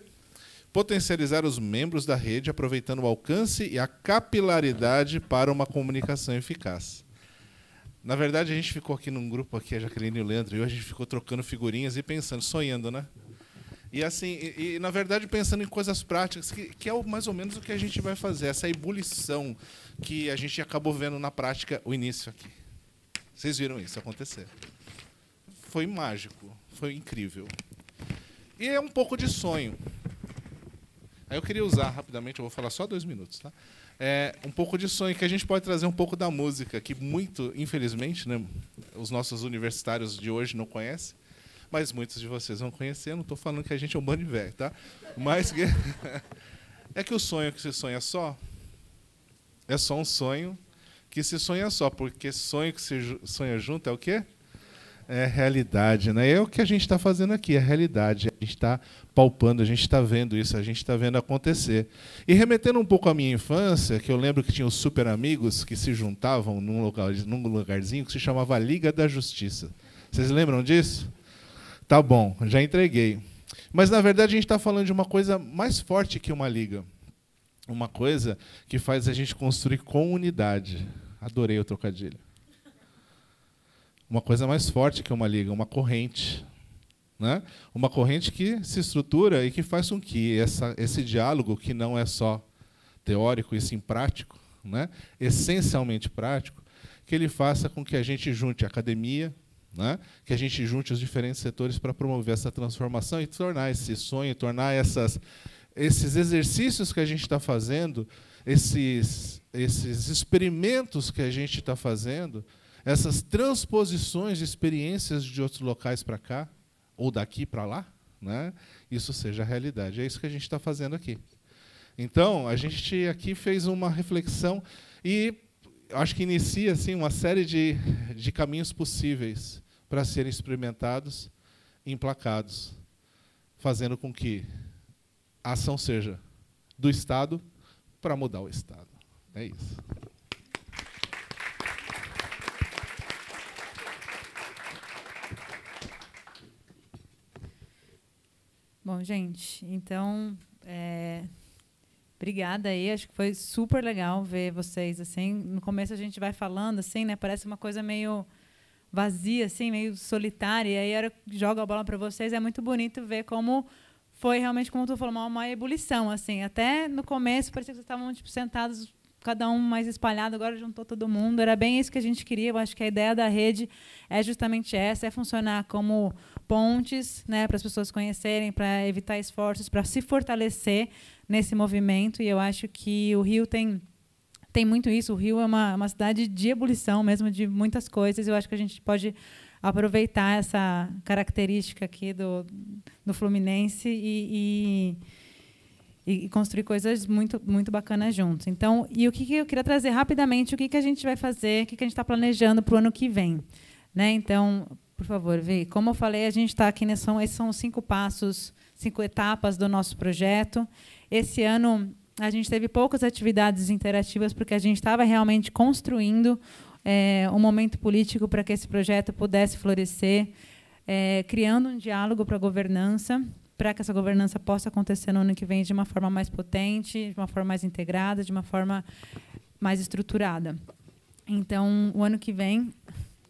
B: potencializar os membros da rede, aproveitando o alcance e a capilaridade para uma comunicação eficaz. Na verdade, a gente ficou aqui num grupo aqui, a Jaqueline e o Leandro, e a gente ficou trocando figurinhas e pensando, sonhando, né? E assim, e, e, na verdade pensando em coisas práticas, que, que, é mais ou menos o que a gente vai fazer, essa ebulição que a gente acabou vendo na prática o início aqui. Vocês viram isso acontecer. Foi mágico, foi incrível. E é um pouco de sonho. Aí eu queria usar rapidamente, eu vou falar só dois minutos, tá? É um pouco de sonho que a gente pode trazer um pouco da música, que muito, infelizmente, né, os nossos universitários de hoje não conhecem mas muitos de vocês vão conhecer. Não estou falando que a gente é um bando velho, tá? Mas que é que o sonho que se sonha só é só um sonho que se sonha só, porque sonho que se sonha junto é o quê? É realidade, né? É o que a gente está fazendo aqui, é realidade. A gente está palpando, a gente está vendo isso, a gente está vendo acontecer. E remetendo um pouco à minha infância, que eu lembro que tinha os super amigos que se juntavam num, lugar, num lugarzinho que se chamava Liga da Justiça. Vocês lembram disso? Tá bom, já entreguei. Mas na verdade a gente está falando de uma coisa mais forte que uma liga. Uma coisa que faz a gente construir comunidade. Adorei o trocadilho uma coisa mais forte que uma liga, uma corrente. Né? Uma corrente que se estrutura e que faz com que essa, esse diálogo, que não é só teórico e sim prático, né? essencialmente prático, que ele faça com que a gente junte a academia, né? que a gente junte os diferentes setores para promover essa transformação e tornar esse sonho, tornar essas, esses exercícios que a gente está fazendo, esses, esses experimentos que a gente está fazendo, essas transposições de experiências de outros locais para cá, ou daqui para lá, né, isso seja realidade. É isso que a gente está fazendo aqui. Então, a gente aqui fez uma reflexão e acho que inicia assim, uma série de, de caminhos possíveis para serem experimentados e emplacados, fazendo com que a ação seja do Estado para mudar o Estado. É isso.
G: Bom, gente, então, é, obrigada aí. Acho que foi super legal ver vocês assim. No começo a gente vai falando assim, né? Parece uma coisa meio vazia, assim, meio solitária. E aí, era joga a bola para vocês. É muito bonito ver como foi realmente, como tu falou, uma, uma ebulição, assim. Até no começo parecia que vocês estavam tipo sentados cada um mais espalhado, agora juntou todo mundo. Era bem isso que a gente queria. Eu acho que a ideia da rede é justamente essa, é funcionar como pontes, né, para as pessoas conhecerem, para evitar esforços, para se fortalecer nesse movimento. E eu acho que o Rio tem tem muito isso. O Rio é uma, uma cidade de ebulição mesmo de muitas coisas. Eu acho que a gente pode aproveitar essa característica aqui do, do Fluminense e, e e, construir coisas muito muito bacanas juntos. Então, e o que, que eu queria trazer rapidamente, o que, que a gente vai fazer, o que, que a gente está planejando para o ano que vem, né? Então, por favor, vê. Como eu falei, a gente está aqui nesse são esses são os cinco passos, cinco etapas do nosso projeto. Esse ano a gente teve poucas atividades interativas porque a gente estava realmente construindo é, um momento político para que esse projeto pudesse florescer, é, criando um diálogo para a governança para que essa governança possa acontecer no ano que vem de uma forma mais potente, de uma forma mais integrada, de uma forma mais estruturada. Então, o ano que vem,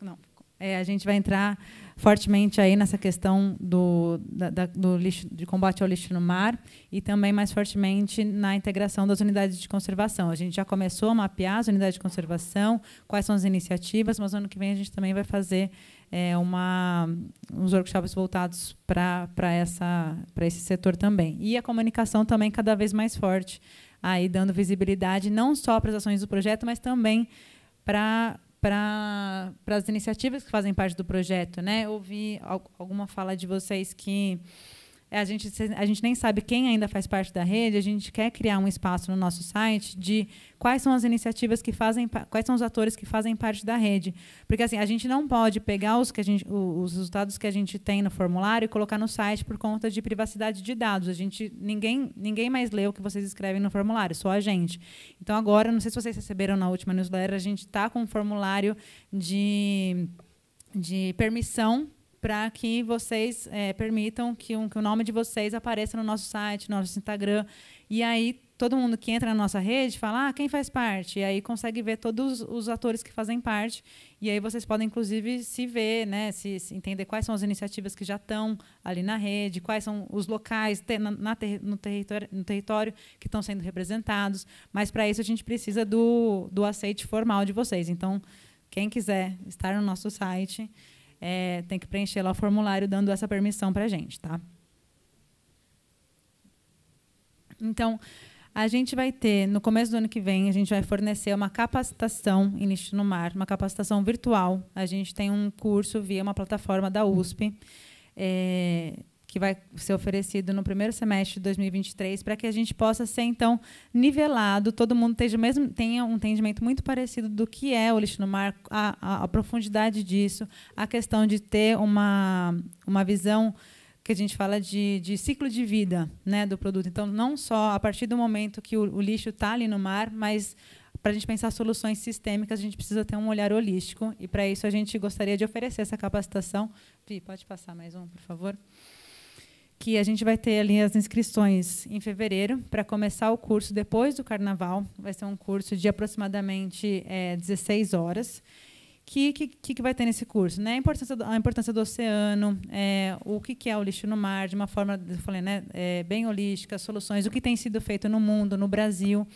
G: não, é, a gente vai entrar fortemente aí nessa questão do, da, da, do lixo, de combate ao lixo no mar e também mais fortemente na integração das unidades de conservação. A gente já começou a mapear as unidades de conservação, quais são as iniciativas, mas no ano que vem a gente também vai fazer é, uma, uns workshops voltados para esse setor também. E a comunicação também cada vez mais forte, aí dando visibilidade não só para as ações do projeto, mas também para para as iniciativas que fazem parte do projeto, né? Ouvi alguma fala de vocês que a gente, a gente nem sabe quem ainda faz parte da rede, a gente quer criar um espaço no nosso site de quais são as iniciativas que fazem, quais são os atores que fazem parte da rede. Porque assim, a gente não pode pegar os, que a gente, os resultados que a gente tem no formulário e colocar no site por conta de privacidade de dados. A gente, ninguém, ninguém mais lê o que vocês escrevem no formulário, só a gente. Então, agora, não sei se vocês receberam na última newsletter, a gente está com um formulário de, de permissão para que vocês é, permitam que, um, que, o nome de vocês apareça no nosso site, no nosso Instagram. E aí todo mundo que entra na nossa rede fala, ah, quem faz parte? E aí consegue ver todos os atores que fazem parte. E aí vocês podem, inclusive, se ver, né, se, se entender quais são as iniciativas que já estão ali na rede, quais são os locais te, na, na ter, no, território, no território que estão sendo representados. Mas, para isso, a gente precisa do, do aceite formal de vocês. Então, quem quiser estar no nosso site é, tem que preencher lá o formulário dando essa permissão para a gente, tá? Então, a gente vai ter, no começo do ano que vem, a gente vai fornecer uma capacitação em lixo no mar, uma capacitação virtual. A gente tem um curso via uma plataforma da USP, é, que vai ser oferecido no primeiro semestre de 2023, para que a gente possa ser, então, nivelado, todo mundo tenha, mesmo, tenha um entendimento muito parecido do que é o lixo no mar, a, a, a profundidade disso, a questão de ter uma, uma visão que a gente fala de, de ciclo de vida né, do produto. Então, não só a partir do momento que o, o lixo está ali no mar, mas para a gente pensar soluções sistêmicas, a gente precisa ter um olhar holístico. E, para isso, a gente gostaria de oferecer essa capacitação. Vi, pode passar mais um, por favor? Que a gente vai ter ali as inscrições em fevereiro para começar o curso depois do carnaval. Vai ser um curso de aproximadamente é, 16 horas. O que, que, que vai ter nesse curso? Né? A, importância do, a importância do oceano, é, o que, que é o lixo no mar, de uma forma eu falei, né, é, bem holística, soluções, o que tem sido feito no mundo, no Brasil.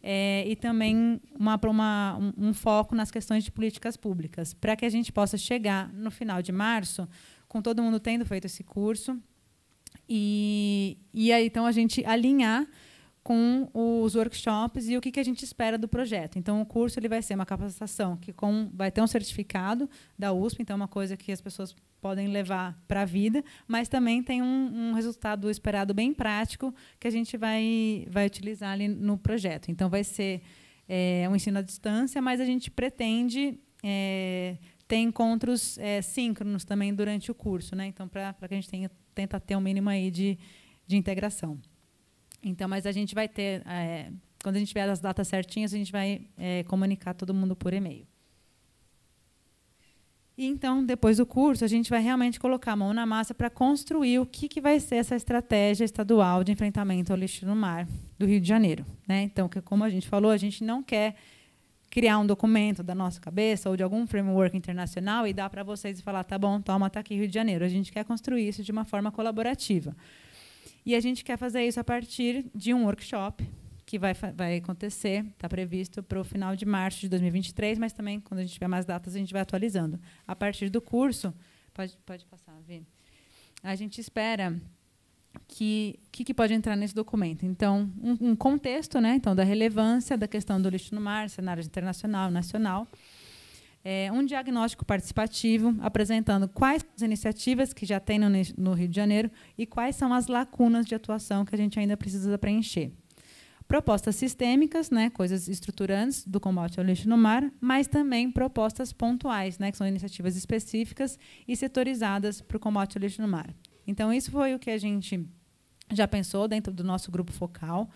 G: É, e também uma, uma, um, um foco nas questões de políticas públicas, para que a gente possa chegar no final de março, com todo mundo tendo feito esse curso, e, e aí, então, a gente alinhar com os workshops e o que, que a gente espera do projeto. Então, o curso ele vai ser uma capacitação que com, vai ter um certificado da USP, então é uma coisa que as pessoas podem levar para a vida, mas também tem um, um, resultado esperado bem prático que a gente vai, vai utilizar ali no projeto. Então, vai ser é, um ensino à distância, mas a gente pretende é, ter encontros é, síncronos também durante o curso, né? Então, para que a gente tenha tenta ter um mínimo aí de, de integração. Então, mas a gente vai ter, é, quando a gente tiver as datas certinhas, a gente vai é, comunicar todo mundo por e-mail. E então, depois do curso, a gente vai realmente colocar a mão na massa para construir o que, que vai ser essa estratégia estadual de enfrentamento ao lixo no mar do Rio de Janeiro. Né? Então, que, como a gente falou, a gente não quer criar um documento da nossa cabeça ou de algum framework internacional e dar para vocês e falar, tá bom, toma, tá aqui Rio de Janeiro. A gente quer construir isso de uma forma colaborativa. E a gente quer fazer isso a partir de um workshop que vai, vai acontecer, está previsto para o final de março de 2023, mas também, quando a gente tiver mais datas, a gente vai atualizando. A partir do curso, pode, pode passar, Vini. A gente espera que que, que, pode entrar nesse documento. Então, um, um, contexto, né? Então, da relevância da questão do lixo no mar, cenário internacional, nacional. É, um diagnóstico participativo, apresentando quais as iniciativas que já tem no, no, Rio de Janeiro e quais são as lacunas de atuação que a gente ainda precisa preencher. Propostas sistêmicas, né, coisas estruturantes do combate ao lixo no mar, mas também propostas pontuais, né, que são iniciativas específicas e setorizadas para o combate ao lixo no mar. Então, isso foi o que a gente já pensou dentro do nosso grupo focal,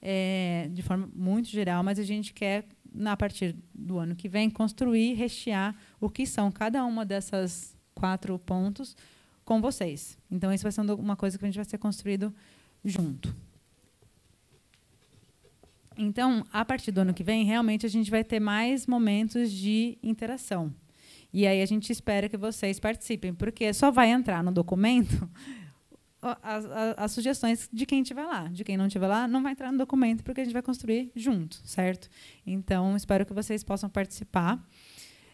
G: é, de forma muito geral, mas a gente quer, a partir do ano que vem, construir, rechear o que são cada uma dessas quatro pontos com vocês. Então, isso vai ser uma coisa que a gente vai ser construído junto. Então, a partir do ano que vem, realmente a gente vai ter mais momentos de interação. E aí a gente espera que vocês participem, porque só vai entrar no documento as, as, as, sugestões de quem estiver lá. De quem não estiver lá, não vai entrar no documento, porque a gente vai construir junto, certo? Então, espero que vocês possam participar.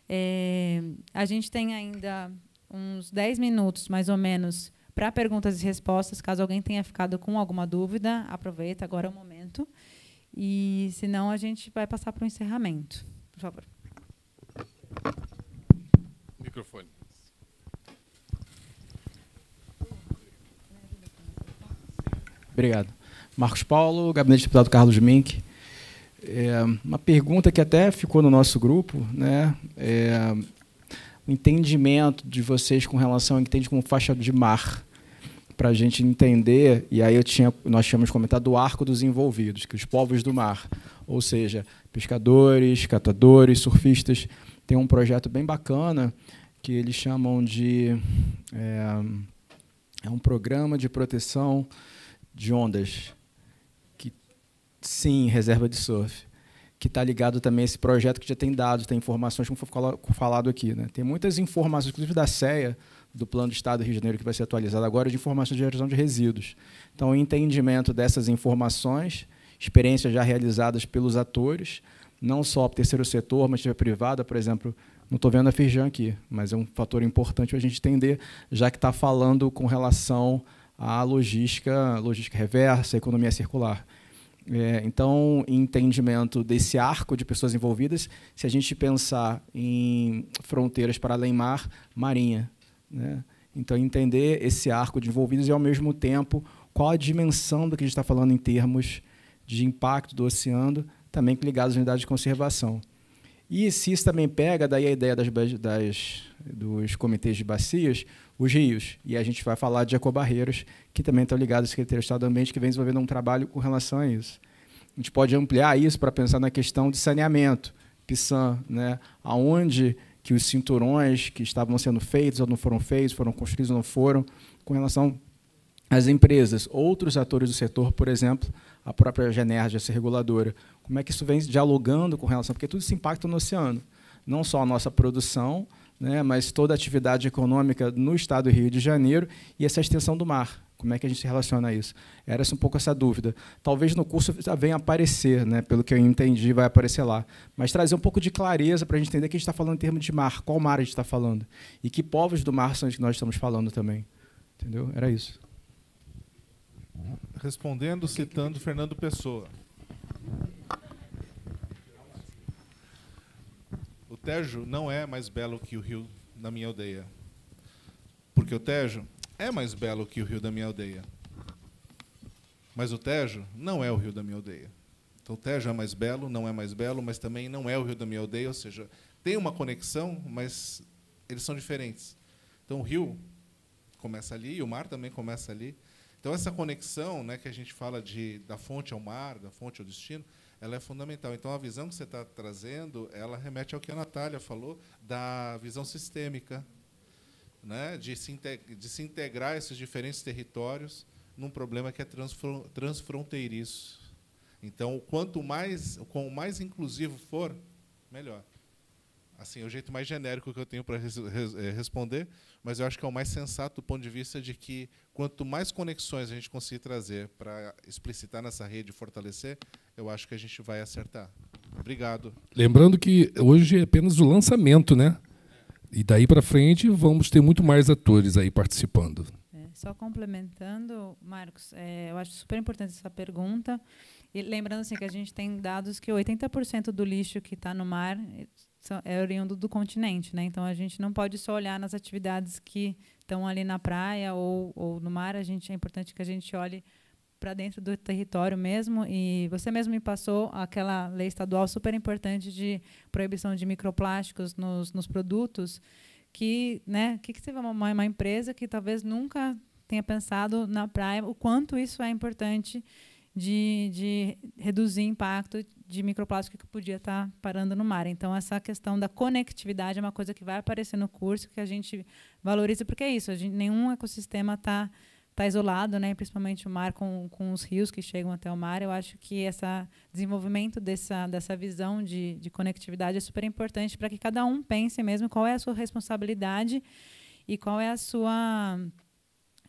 G: É, a gente tem ainda uns 10 minutos, mais ou menos, para perguntas e respostas. Caso alguém tenha ficado com alguma dúvida, aproveita, agora é o momento. E, senão, a gente vai passar para o encerramento. Por favor.
A: Microfone.
O: Obrigado. Marcos Paulo, gabinete do deputado Carlos Mink. É, uma pergunta que até ficou no nosso grupo, né? É, o entendimento de vocês com relação ao que entende como faixa de mar, para a gente entender, e aí eu tinha, nós tínhamos comentado o arco dos envolvidos, que os povos do mar, ou seja, pescadores, catadores, surfistas, tem um projeto bem bacana que eles chamam de é, é um programa de proteção de ondas, que sim, reserva de surf, que está ligado também a esse projeto que já tem dados, tem informações, como foi falado aqui. Né? Tem muitas informações, inclusive da CEA, do Plano do Estado do Rio de Janeiro, que vai ser atualizado agora, de informações de geração de resíduos. Então, o entendimento dessas informações, experiências já realizadas pelos atores, não só o terceiro setor, mas privada, por exemplo, não estou vendo a Firjan aqui, mas é um fator importante a gente entender, já que está falando com relação a logística, logística reversa, economia circular. É, então, entendimento desse arco de pessoas envolvidas, se a gente pensar em fronteiras para além mar, marinha. Né? Então, entender esse arco de envolvidos e, ao mesmo tempo, qual a dimensão do que a gente está falando em termos de impacto do oceano, também ligados às unidades de conservação. E se isso também pega, daí a ideia das, das, dos comitês de bacias, os rios. E a gente vai falar de ecobarreiros, que também estão ligados à Secretaria de Estado do Ambiente, que vem desenvolvendo um trabalho com relação a isso. A gente pode ampliar isso para pensar na questão de saneamento, PISAN, né? aonde que os cinturões que estavam sendo feitos ou não foram feitos, foram construídos ou não foram, com relação às empresas, outros atores do setor, por exemplo, a própria Genergia, essa reguladora, como é que isso vem dialogando com relação, porque tudo isso impacta no oceano, não só a nossa produção, né, mas toda a atividade econômica no estado do Rio de Janeiro e essa extensão do mar. Como é que a gente se relaciona a isso? Era um pouco essa dúvida. Talvez no curso venha aparecer, né? pelo que eu entendi, vai aparecer lá. Mas trazer um pouco de clareza para a gente entender que a gente está falando em termos de mar, qual mar a gente está falando. E que povos do mar são os que nós estamos falando também. Entendeu? Era isso.
B: Respondendo, citando Fernando Pessoa. O Tejo não é mais belo que o rio da minha aldeia. Porque o Tejo é mais belo que o rio da minha aldeia. Mas o Tejo não é o rio da minha aldeia. Então o Tejo é mais belo, não é mais belo, mas também não é o rio da minha aldeia, ou seja, tem uma conexão, mas eles são diferentes. Então o rio começa ali e o mar também começa ali. Então essa conexão, né, que a gente fala de da fonte ao mar, da fonte ao destino, ela é fundamental. Então a visão que você está trazendo, ela remete ao que a Natália falou da visão sistêmica, né, de, se de se integrar esses diferentes territórios num problema que é transfronteiriço. Então, quanto mais, quanto mais inclusivo for, melhor. Assim, é o jeito mais genérico que eu tenho para res, res, é, responder, mas eu acho que é o mais sensato do ponto de vista de que quanto mais conexões a gente conseguir trazer para explicitar nessa rede e fortalecer, eu acho que a gente vai acertar. Obrigado.
A: Lembrando que hoje é apenas o lançamento, né? E daí para frente vamos ter muito mais atores aí participando.
G: É, só complementando, Marcos, é, eu acho super importante essa pergunta. E lembrando assim, que a gente tem dados que 80% do lixo que está no mar é oriundo do continente, né? Então a gente não pode só olhar nas atividades que estão ali na praia ou, ou no mar. A gente é importante que a gente olhe para dentro do território mesmo. E você mesmo me passou aquela lei estadual super importante de proibição de microplásticos nos, nos produtos, que, né, que, que você uma, uma empresa que talvez nunca tenha pensado na praia o quanto isso é importante de, de reduzir impacto de microplástico que podia estar parando no mar. Então, essa questão da conectividade é uma coisa que vai aparecer no curso, que a gente valoriza, porque é isso, gente, nenhum ecossistema está está isolado, né? principalmente o mar com, com os rios que chegam até o mar. Eu acho que esse desenvolvimento dessa, dessa visão de, de conectividade é super importante para que cada um pense mesmo qual é a sua responsabilidade e qual é a sua.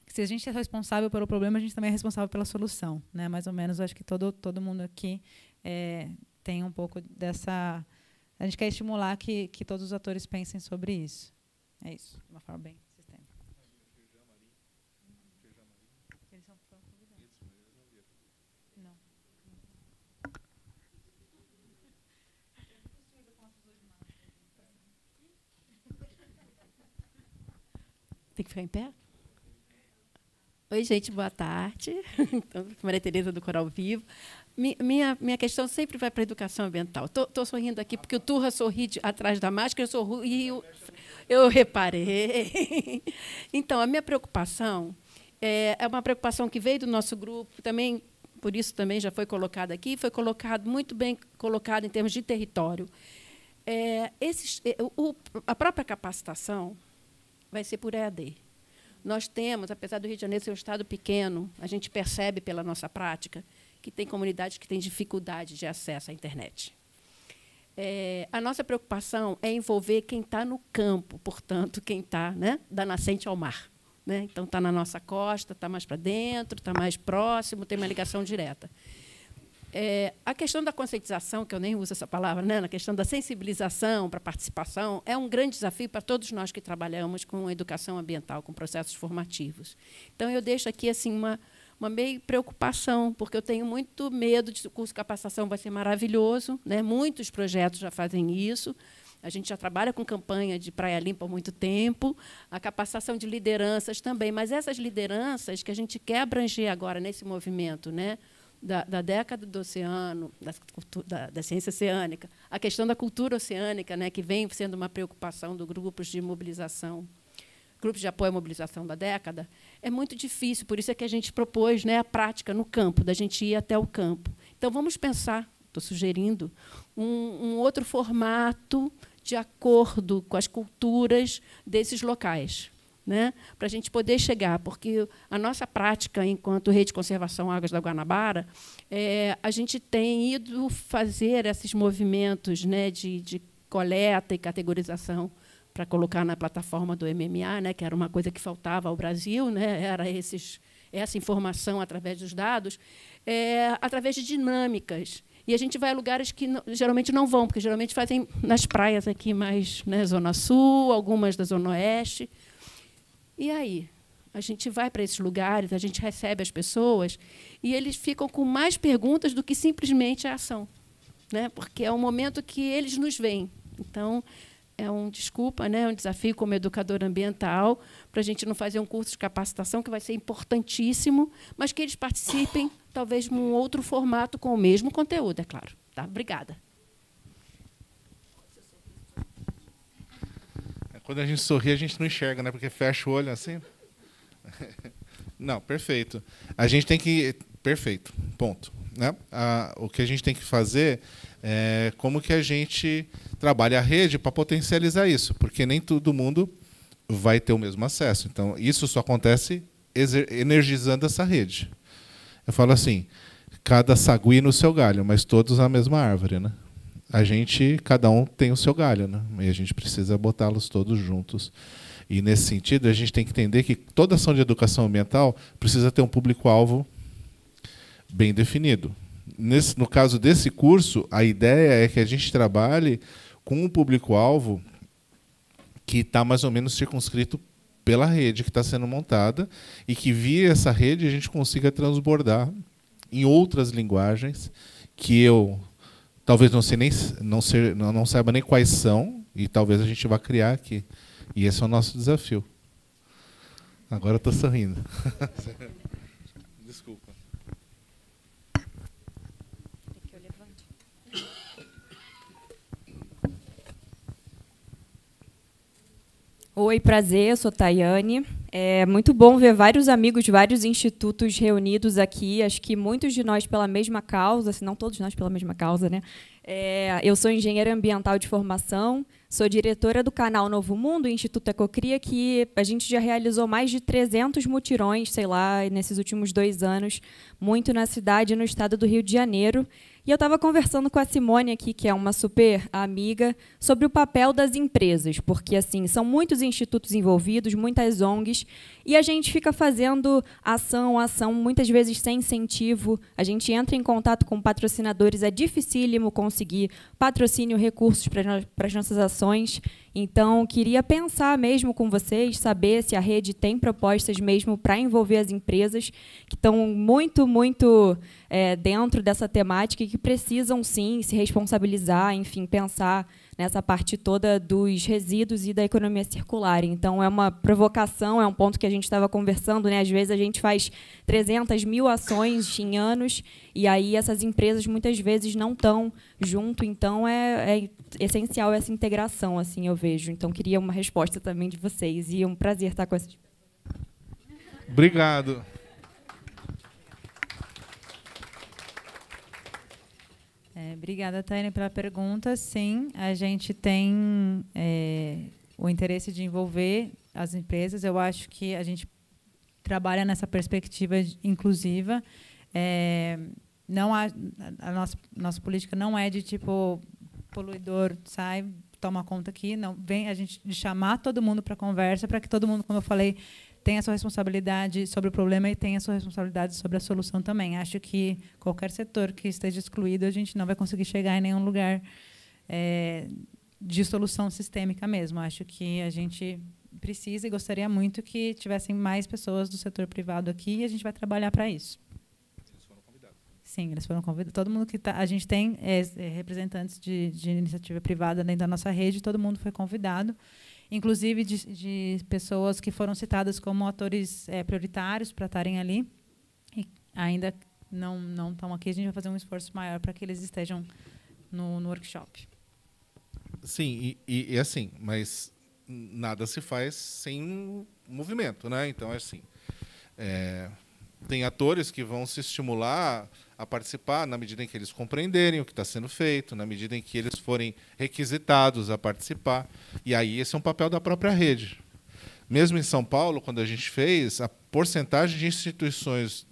G: Se a gente é responsável pelo problema, a gente também é responsável pela solução. Né? Mais ou menos, acho que todo, todo mundo aqui é, tem um pouco dessa. A gente quer estimular que, que todos os atores pensem sobre isso. É isso, de uma forma bem.
P: Tem que ficar em pé? Oi, gente, boa tarde. Então, Maria Tereza do Coral Vivo. Minha, minha questão sempre vai para a educação ambiental. Estou sorrindo aqui porque o Turra sorri de, atrás da máscara, eu sorri, eu, eu reparei. Então, a minha preocupação é, é uma preocupação que veio do nosso grupo, também por isso também já foi colocada aqui, foi colocado muito bem colocado em termos de território. É, esses, é, o, a própria capacitação vai ser por EAD. Nós temos, apesar do Rio de Janeiro ser um estado pequeno, a gente percebe pela nossa prática que tem comunidades que têm dificuldade de acesso à internet. É, a nossa preocupação é envolver quem está no campo, portanto, quem está né, da nascente ao mar. Né? Então, está na nossa costa, está mais para dentro, está mais próximo, tem uma ligação direta. É, a questão da conscientização, que eu nem uso essa palavra, né, na questão da sensibilização para a participação, é um grande desafio para todos nós que trabalhamos com educação ambiental, com processos formativos. Então, eu deixo aqui assim uma, uma meio preocupação, porque eu tenho muito medo de o curso de capacitação vai ser maravilhoso, né? muitos projetos já fazem isso, A gente já trabalha com campanha de Praia Limpa há muito tempo, a capacitação de lideranças também, mas essas lideranças que a gente quer abranger agora nesse movimento, né? Da, da década do oceano, da, da, da, ciência oceânica, a questão da cultura oceânica, né, que vem sendo uma preocupação dos grupos de mobilização, grupos de apoio à mobilização da década, é muito difícil. Por isso é que a gente propôs né, a prática no campo, da gente ir até o campo. Então, vamos pensar, estou sugerindo, um, um outro formato de acordo com as culturas desses locais. Né, para a gente poder chegar, porque a nossa prática enquanto Rede de Conservação Águas da Guanabara, é, a gente tem ido fazer esses movimentos né, de, de coleta e categorização para colocar na plataforma do MMA, né, que era uma coisa que faltava ao Brasil, né, era esses, essa informação através dos dados, é, através de dinâmicas. E a gente vai a lugares que geralmente não vão, porque geralmente fazem nas praias aqui mais né, Zona Sul, algumas da Zona Oeste. E aí? A gente vai para esses lugares, a gente recebe as pessoas e eles ficam com mais perguntas do que simplesmente a ação. Né? Porque é o momento que eles nos veem. Então, é um desculpa, né, um desafio como educador ambiental, para a gente não fazer um curso de capacitação que vai ser importantíssimo, mas que eles participem, talvez num outro formato com o mesmo conteúdo, é claro. Tá? Obrigada.
B: Quando a gente sorri, a gente não enxerga, né? Porque fecha o olho assim. Não, perfeito. A gente tem que. Perfeito. Ponto. Né? Ah, o que a gente tem que fazer é como que a gente trabalha a rede para potencializar isso, porque nem todo mundo vai ter o mesmo acesso. Então, isso só acontece energizando essa rede. Eu falo assim, cada sagui no seu galho, mas todos na mesma árvore, né? A gente, cada um tem o seu galho, né? E a gente precisa botá-los todos juntos. E nesse sentido, a gente tem que entender que toda ação de educação ambiental precisa ter um público-alvo bem definido. Nesse, no caso desse curso, a ideia é que a gente trabalhe com um público-alvo que está mais ou menos circunscrito pela rede que está sendo montada e que via essa rede a gente consiga transbordar em outras linguagens que eu talvez não sei nem não, ser, não, saiba nem quais são e talvez a gente vá criar aqui. E esse é o nosso desafio. Agora estou sorrindo
Q: Oi, prazer, eu sou Tayane. É muito bom ver vários amigos de vários institutos reunidos aqui. Acho que muitos de nós pela mesma causa, se não todos nós pela mesma causa, né? É, eu sou engenheira ambiental de formação, sou diretora do canal Novo Mundo, Instituto Ecocria, que a gente já realizou mais de 300 mutirões, sei lá, nesses últimos dois anos, muito na cidade e no estado do Rio de Janeiro. E eu estava conversando com a Simone aqui, que é uma super amiga, sobre o papel das empresas, porque assim são muitos institutos envolvidos, muitas ONGs, e a gente fica fazendo ação, ação, muitas vezes sem incentivo. A gente entra em contato com patrocinadores, é dificílimo conseguir patrocínio, recursos para as nossas ações. Então, queria pensar mesmo com vocês, saber se a rede tem propostas mesmo para envolver as empresas que estão muito, muito é, dentro dessa temática e que precisam, sim, se responsabilizar, enfim, pensar nessa parte toda dos resíduos e da economia circular. Então, é uma provocação, é um ponto que a gente estava conversando. Né? Às vezes, a gente faz 300 mil ações em anos e aí essas empresas, muitas vezes, não estão junto. Então, é, é essencial essa integração, assim eu vejo. Então, queria uma resposta também de vocês. E é um prazer estar com vocês.
B: Obrigado.
G: É, obrigada, Taine, pela pergunta. Sim, a gente tem é, o interesse de envolver as empresas. Eu acho que a gente trabalha nessa perspectiva inclusiva. É, não há, a nossa, nossa política não é de tipo poluidor sai toma conta aqui, não vem a gente chamar todo mundo para conversa para que todo mundo, como eu falei, tem a sua responsabilidade sobre o problema e tem a sua responsabilidade sobre a solução também. Acho que qualquer setor que esteja excluído, a gente não vai conseguir chegar em nenhum lugar é, de solução sistêmica mesmo. Acho que a gente precisa e gostaria muito que tivessem mais pessoas do setor privado aqui e a gente vai trabalhar para isso. Sim, eles foram convidados. Todo mundo que tá, a gente tem é, é, representantes de, de, iniciativa privada dentro da nossa rede, todo mundo foi convidado, inclusive de, de pessoas que foram citadas como atores é, prioritários para estarem ali e ainda não não estão aqui. A gente vai fazer um esforço maior para que eles estejam no, no workshop.
B: Sim, e, e, assim, mas nada se faz sem movimento, né? Então, é assim, é, tem atores que vão se estimular a participar na medida em que eles compreenderem o que está sendo feito, na medida em que eles forem requisitados a participar. E aí esse é um papel da própria rede. Mesmo em São Paulo, quando a gente fez, a porcentagem de instituições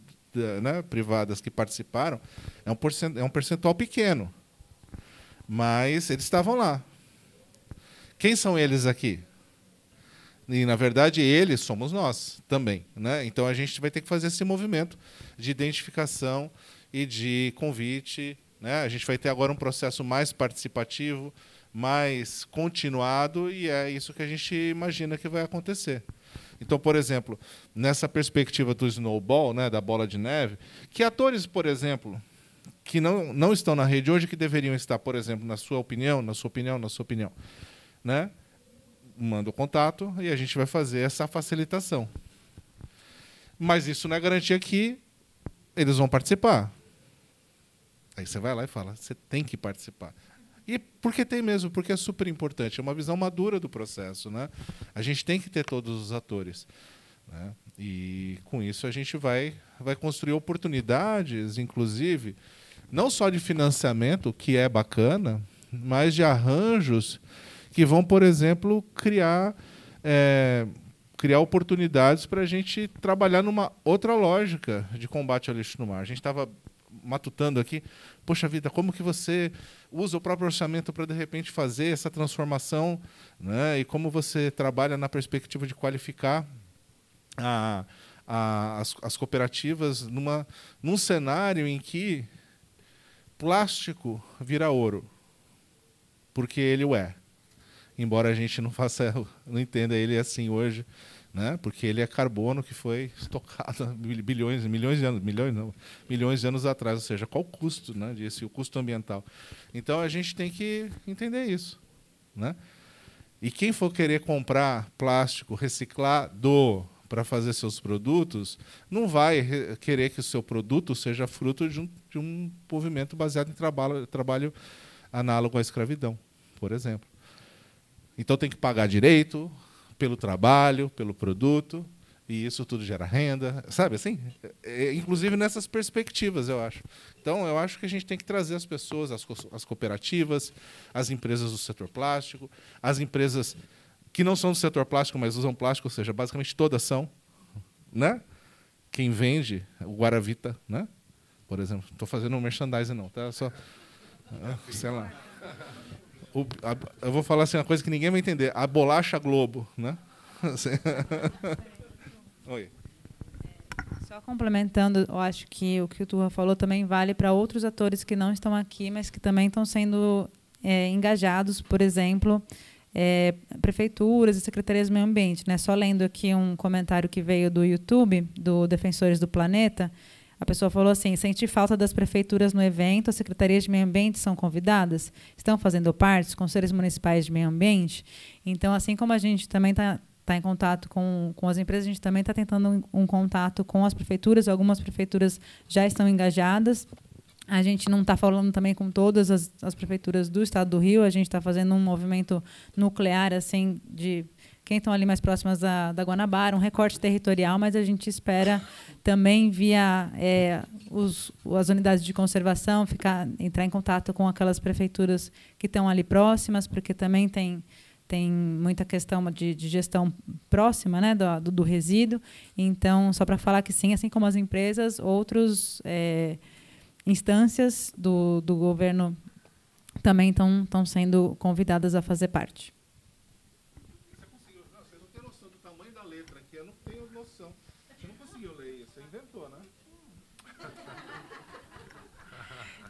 B: né, privadas que participaram é um, é um percentual pequeno. Mas eles estavam lá. Quem são eles aqui? E, na verdade, eles somos nós também. Né? Então, a gente vai ter que fazer esse movimento de identificação e de convite. Né? A gente vai ter agora um processo mais participativo, mais continuado, e é isso que a gente imagina que vai acontecer. Então, por exemplo, nessa perspectiva do snowball, né, da bola de neve, que atores, por exemplo, que não, não estão na rede hoje, que deveriam estar, por exemplo, na sua opinião, na sua opinião, na sua opinião, né? Manda o contato e a gente vai fazer essa facilitação. Mas isso não é garantia que eles vão participar. Aí você vai lá e fala, você tem que participar. E porque tem mesmo, porque é super importante, é uma visão madura do processo, né? A gente tem que ter todos os atores, né? E com isso a gente vai vai construir oportunidades, inclusive, não só de financiamento, que é bacana, mas de arranjos que vão, por exemplo, criar, é, criar oportunidades para a gente trabalhar numa outra lógica de combate ao lixo no mar. A gente estava matutando aqui, poxa vida, como que você usa o próprio orçamento para de repente fazer essa transformação, né? E como você trabalha na perspectiva de qualificar a, a, as, as cooperativas numa, num cenário em que plástico vira ouro, porque ele o é embora a gente não faça, não entenda ele assim hoje, né? Porque ele é carbono que foi estocado bilhões, milhões de anos, milhões não, milhões de anos atrás, ou seja, qual o custo, né, disso, o custo ambiental. Então a gente tem que entender isso, né? E quem for querer comprar plástico reciclado para fazer seus produtos, não vai querer que o seu produto seja fruto de um, de um movimento baseado em trabalho, trabalho análogo à escravidão, por exemplo. Então tem que pagar direito pelo trabalho, pelo produto, e isso tudo gera renda, sabe assim? É, é, inclusive nessas perspectivas, eu acho. Então, eu acho que a gente tem que trazer as pessoas, as, as cooperativas, as empresas do setor plástico, as empresas que não são do setor plástico, mas usam plástico, ou seja, basicamente todas são, né? Quem vende o Guaravita, né? Por exemplo, estou fazendo um merchandising não, tá? Só, ah, sei lá. O, a, eu vou falar assim uma coisa que ninguém vai entender. A bolacha Globo, né?
G: Oi. Só complementando, eu acho que o que o Turra falou também vale para outros atores que não estão aqui, mas que também estão sendo é, engajados, por exemplo, é, prefeituras e secretarias do meio ambiente. Né? Só lendo aqui um comentário que veio do YouTube, do Defensores do Planeta, a pessoa falou assim: senti falta das prefeituras no evento, as secretarias de meio ambiente são convidadas? Estão fazendo parte, os conselhos municipais de meio ambiente? Então, assim como a gente também está tá em contato com, com as empresas, a gente também está tentando um, um, contato com as prefeituras. Algumas prefeituras já estão engajadas. A gente não está falando também com todas as, as prefeituras do estado do Rio, a gente está fazendo um movimento nuclear assim de quem estão ali mais próximas da, da Guanabara, um recorte territorial, mas a gente espera também via é, os, as unidades de conservação ficar entrar em contato com aquelas prefeituras que estão ali próximas, porque também tem tem muita questão de, de gestão próxima né, do, do, do, resíduo. Então, só para falar que sim, assim como as empresas, outras é, instâncias do, do governo também estão sendo convidadas a fazer parte.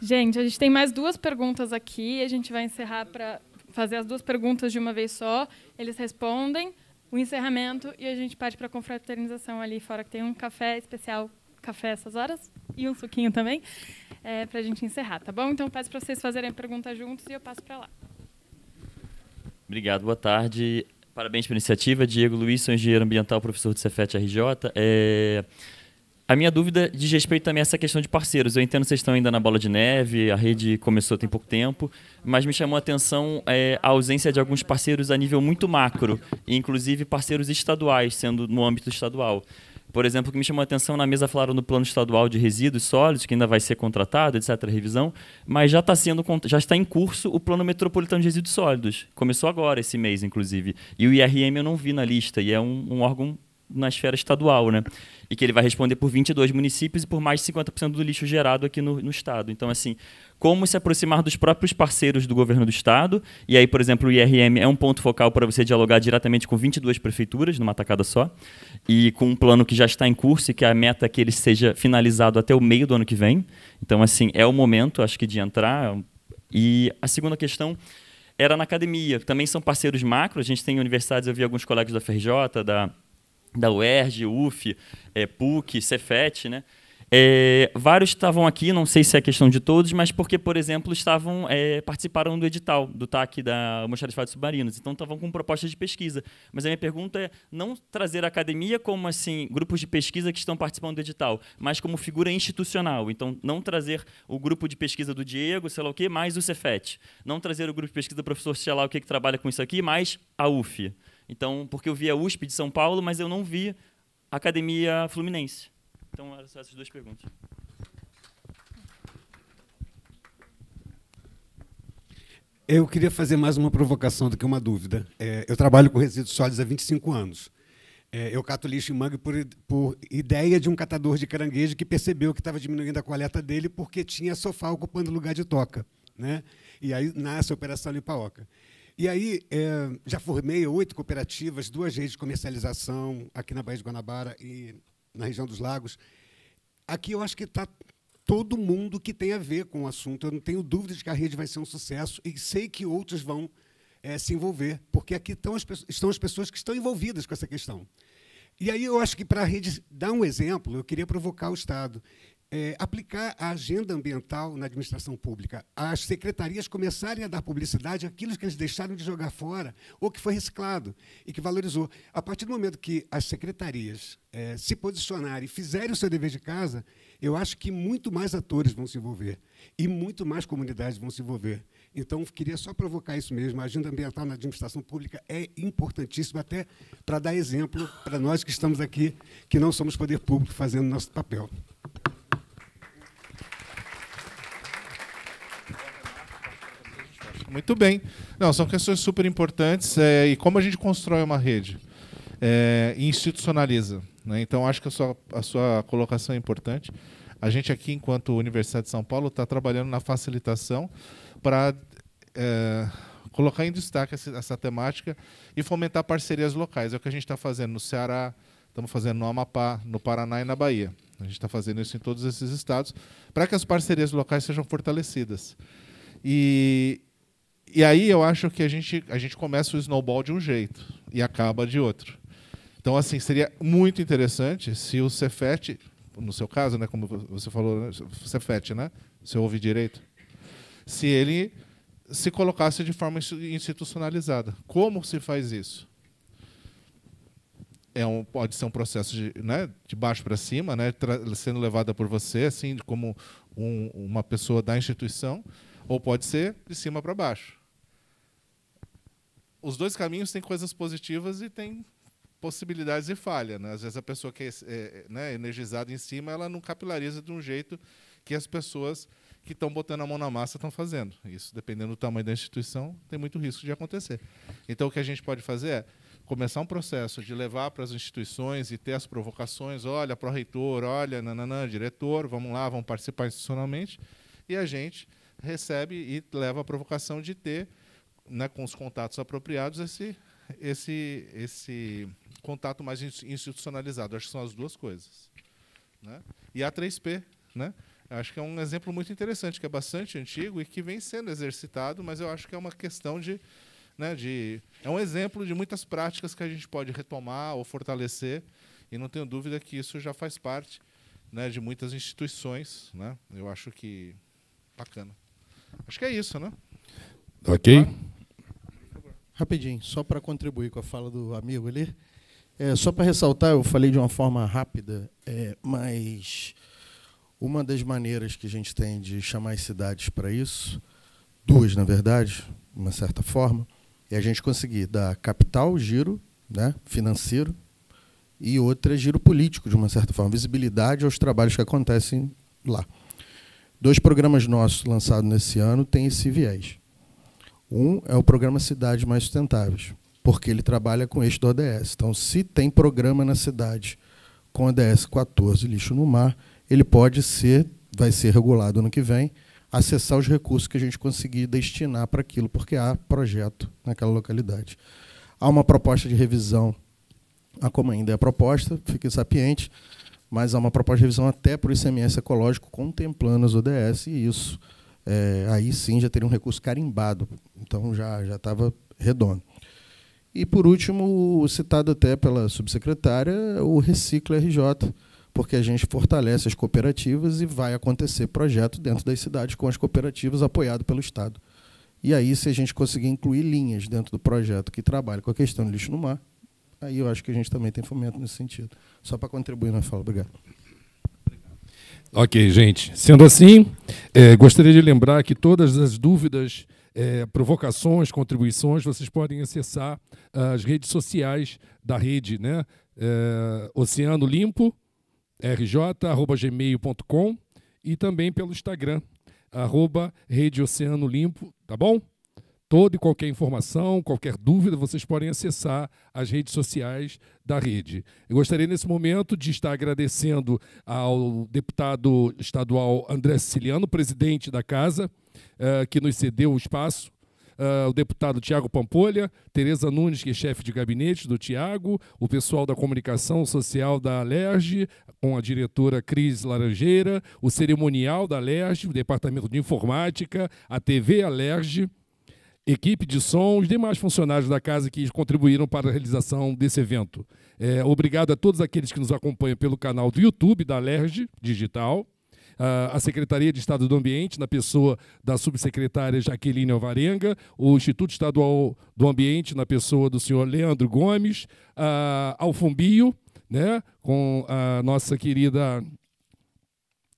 F: Gente, a gente tem mais duas perguntas aqui. A gente vai encerrar para fazer as duas perguntas de uma vez só. Eles respondem o encerramento e a gente parte para a confraternização ali fora, que tem um café especial café essas horas e um suquinho também, é, para a gente encerrar, tá bom? Então peço para vocês fazerem a pergunta juntos e eu passo para lá.
R: Obrigado, boa tarde. Parabéns pela iniciativa. Diego Luiz, sou engenheiro ambiental, professor do Cefet RJ. É... A minha dúvida diz respeito também a essa questão de parceiros. Eu entendo que vocês estão ainda na bola de neve, a rede começou tem pouco tempo, mas me chamou a atenção é, a ausência de alguns parceiros a nível muito macro, inclusive parceiros estaduais, sendo no âmbito estadual. Por exemplo, o que me chamou a atenção na mesa falaram no plano estadual de resíduos sólidos, que ainda vai ser contratado, etc., revisão, mas já está sendo já está em curso o plano metropolitano de resíduos sólidos. Começou agora esse mês, inclusive. E o IRM eu não vi na lista, e é um, um órgão na esfera estadual, né? E que ele vai responder por 22 municípios e por mais de 50% do lixo gerado aqui no, no estado. Então, assim, como se aproximar dos próprios parceiros do governo do estado. E aí, por exemplo, o IRM é um ponto focal para você dialogar diretamente com 22 prefeituras numa tacada só, e com um plano que já está em curso e que a meta é que ele seja finalizado até o meio do ano que vem. Então, assim, é o momento, acho que, de entrar. E a segunda questão era na academia. Também são parceiros macro. A gente tem universidades, eu vi alguns colegas da FRJ, da da UERJ, UF, é, PUC, Cefet, né? É, vários estavam aqui, não sei se é questão de todos, mas porque, por exemplo, estavam é, participaram do edital do TAC da Almoxarifado Submarinos, então estavam com propostas de pesquisa. Mas a minha pergunta é não trazer a academia como assim grupos de pesquisa que estão participando do edital, mas como figura institucional. Então, não trazer o grupo de pesquisa do Diego, sei lá o quê, mais o Cefet. Não trazer o grupo de pesquisa do professor, sei lá o quê, que trabalha com isso aqui, mais a UF. Então, porque eu vi a USP de São Paulo, mas eu não vi a Academia Fluminense. Então, eram só essas duas perguntas.
S: Eu queria fazer mais uma provocação do que uma dúvida. É, eu trabalho com resíduos sólidos há 25 anos. É, eu cato lixo em mangue por, por, ideia de um catador de caranguejo que percebeu que estava diminuindo a coleta dele porque tinha sofá ocupando lugar de toca. Né? E aí nasce a Operação Lipaoca. E aí, é, já formei oito cooperativas, duas redes de comercialização aqui na Baía de Guanabara e na região dos lagos. Aqui eu acho que está todo mundo que tem a ver com o assunto. Eu não tenho dúvida de que a rede vai ser um sucesso e sei que outros vão é, se envolver, porque aqui estão as, estão as pessoas que estão envolvidas com essa questão. E aí eu acho que para a rede dar um exemplo, eu queria provocar o Estado é, aplicar a agenda ambiental na administração pública, as secretarias começarem a dar publicidade àquilo que eles deixaram de jogar fora ou que foi reciclado e que valorizou. A partir do momento que as secretarias é, se posicionarem e fizerem o seu dever de casa, eu acho que muito mais atores vão se envolver e muito mais comunidades vão se envolver. Então, queria só provocar isso mesmo. A agenda ambiental na administração pública é importantíssima, até para dar exemplo para nós que estamos aqui, que não somos poder público, fazendo nosso papel.
B: Muito bem. Não, são questões super importantes. É, e como a gente constrói uma rede? É, e institucionaliza. Né? Então, acho que a sua, a sua colocação é importante. A gente aqui, enquanto Universidade de São Paulo, está trabalhando na facilitação para é, colocar em destaque essa, essa, temática e fomentar parcerias locais. É o que a gente está fazendo no Ceará, estamos fazendo no Amapá, no Paraná e na Bahia. A gente está fazendo isso em todos esses estados para que as parcerias locais sejam fortalecidas. E, e aí eu acho que a gente, a gente começa o snowball de um jeito e acaba de outro. Então, assim, seria muito interessante se o Cefet, no seu caso, né, como você falou, Cefet, né? Se eu ouvi direito. Se ele se colocasse de forma institucionalizada. Como se faz isso? É um, pode ser um processo de, né, de baixo para cima, né, sendo levada por você, assim, como um, uma pessoa da instituição, ou pode ser de cima para baixo os dois caminhos têm coisas positivas e têm possibilidades de falha. Né? Às vezes a pessoa que é, é né, energizada em cima, ela não capilariza de um jeito que as pessoas que estão botando a mão na massa estão fazendo. Isso, dependendo do tamanho da instituição, tem muito risco de acontecer. Então, o que a gente pode fazer é começar um processo de levar para as instituições e ter as provocações, olha, pró-reitor, olha, nananã, diretor, vamos lá, vamos participar institucionalmente, e a gente recebe e leva a provocação de ter né, com os contatos apropriados, esse, esse, esse contato mais institucionalizado. Acho que são as duas coisas. Né? E a 3P, né? acho que é um exemplo muito interessante, que é bastante antigo e que vem sendo exercitado, mas eu acho que é uma questão de. Né, de é um exemplo de muitas práticas que a gente pode retomar ou fortalecer, e não tenho dúvida que isso já faz parte né, de muitas instituições. Né? Eu acho que bacana. Acho que é isso, né?
A: Ok.
E: Rapidinho, só para contribuir com a fala do amigo ali. É, só para ressaltar, eu falei de uma forma rápida, é, mas uma das maneiras que a gente tem de chamar as cidades para isso, duas na verdade, de uma certa forma, é a gente conseguir dar capital, giro né, financeiro, e outra giro político, de uma certa forma, visibilidade aos trabalhos que acontecem lá. Dois programas nossos lançados nesse ano têm esse viés. Um é o programa Cidades Mais Sustentáveis, porque ele trabalha com eixo do ODS. Então, se tem programa na cidade com ODS 14, lixo no mar, ele pode ser, vai ser regulado ano que vem, acessar os recursos que a gente conseguir destinar para aquilo, porque há projeto naquela localidade. Há uma proposta de revisão, a como ainda é a proposta, fique sapiente, mas há uma proposta de revisão até para o ICMS ecológico contemplando as ODS, e isso é, aí sim já teria um recurso carimbado, então já já estava redondo. E, por último, citado até pela subsecretária, o Recicla RJ, porque a gente fortalece as cooperativas e vai acontecer projeto dentro das cidades com as cooperativas apoiado pelo Estado. E aí, se a gente conseguir incluir linhas dentro do projeto que trabalha com a questão do lixo no mar, aí eu acho que a gente também tem fomento nesse sentido. Só para contribuir na fala. Obrigado.
A: Ok, gente. Sendo assim, é, gostaria de lembrar que todas as dúvidas, é, provocações, contribuições, vocês podem acessar as redes sociais da rede, né? É, Oceano Limpo, rj.gmail.com e também pelo Instagram, arroba Rede Oceano Limpo, tá bom? Toda e qualquer informação, qualquer dúvida, vocês podem acessar as redes sociais da rede. Eu gostaria, nesse momento, de estar agradecendo ao deputado estadual André Siciliano, presidente da casa, uh, que nos cedeu o espaço. Uh, o deputado Tiago Pampolha, Tereza Nunes, que é chefe de gabinete do Tiago, o pessoal da comunicação social da Alerj, com a diretora Cris Laranjeira, o cerimonial da Alerj, o departamento de informática, a TV Alerj, equipe de som, os demais funcionários da casa que contribuíram para a realização desse evento. É, obrigado a todos aqueles que nos acompanham pelo canal do YouTube da Alerj Digital, a Secretaria de Estado do Ambiente, na pessoa da subsecretária Jaqueline Alvarenga, o Instituto Estadual do Ambiente, na pessoa do senhor Leandro Gomes, a Alfombio, né, com a nossa querida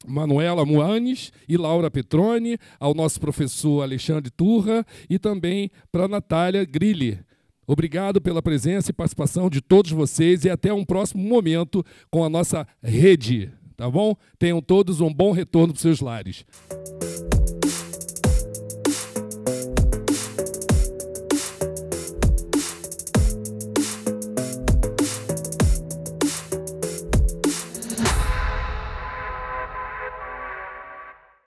A: Manuela Moanes e Laura Petroni, ao nosso professor Alexandre Turra e também para Natália Grilli. Obrigado pela presença e participação de todos vocês e até um próximo momento com a nossa rede, tá bom? Tenham todos um bom retorno para os seus lares.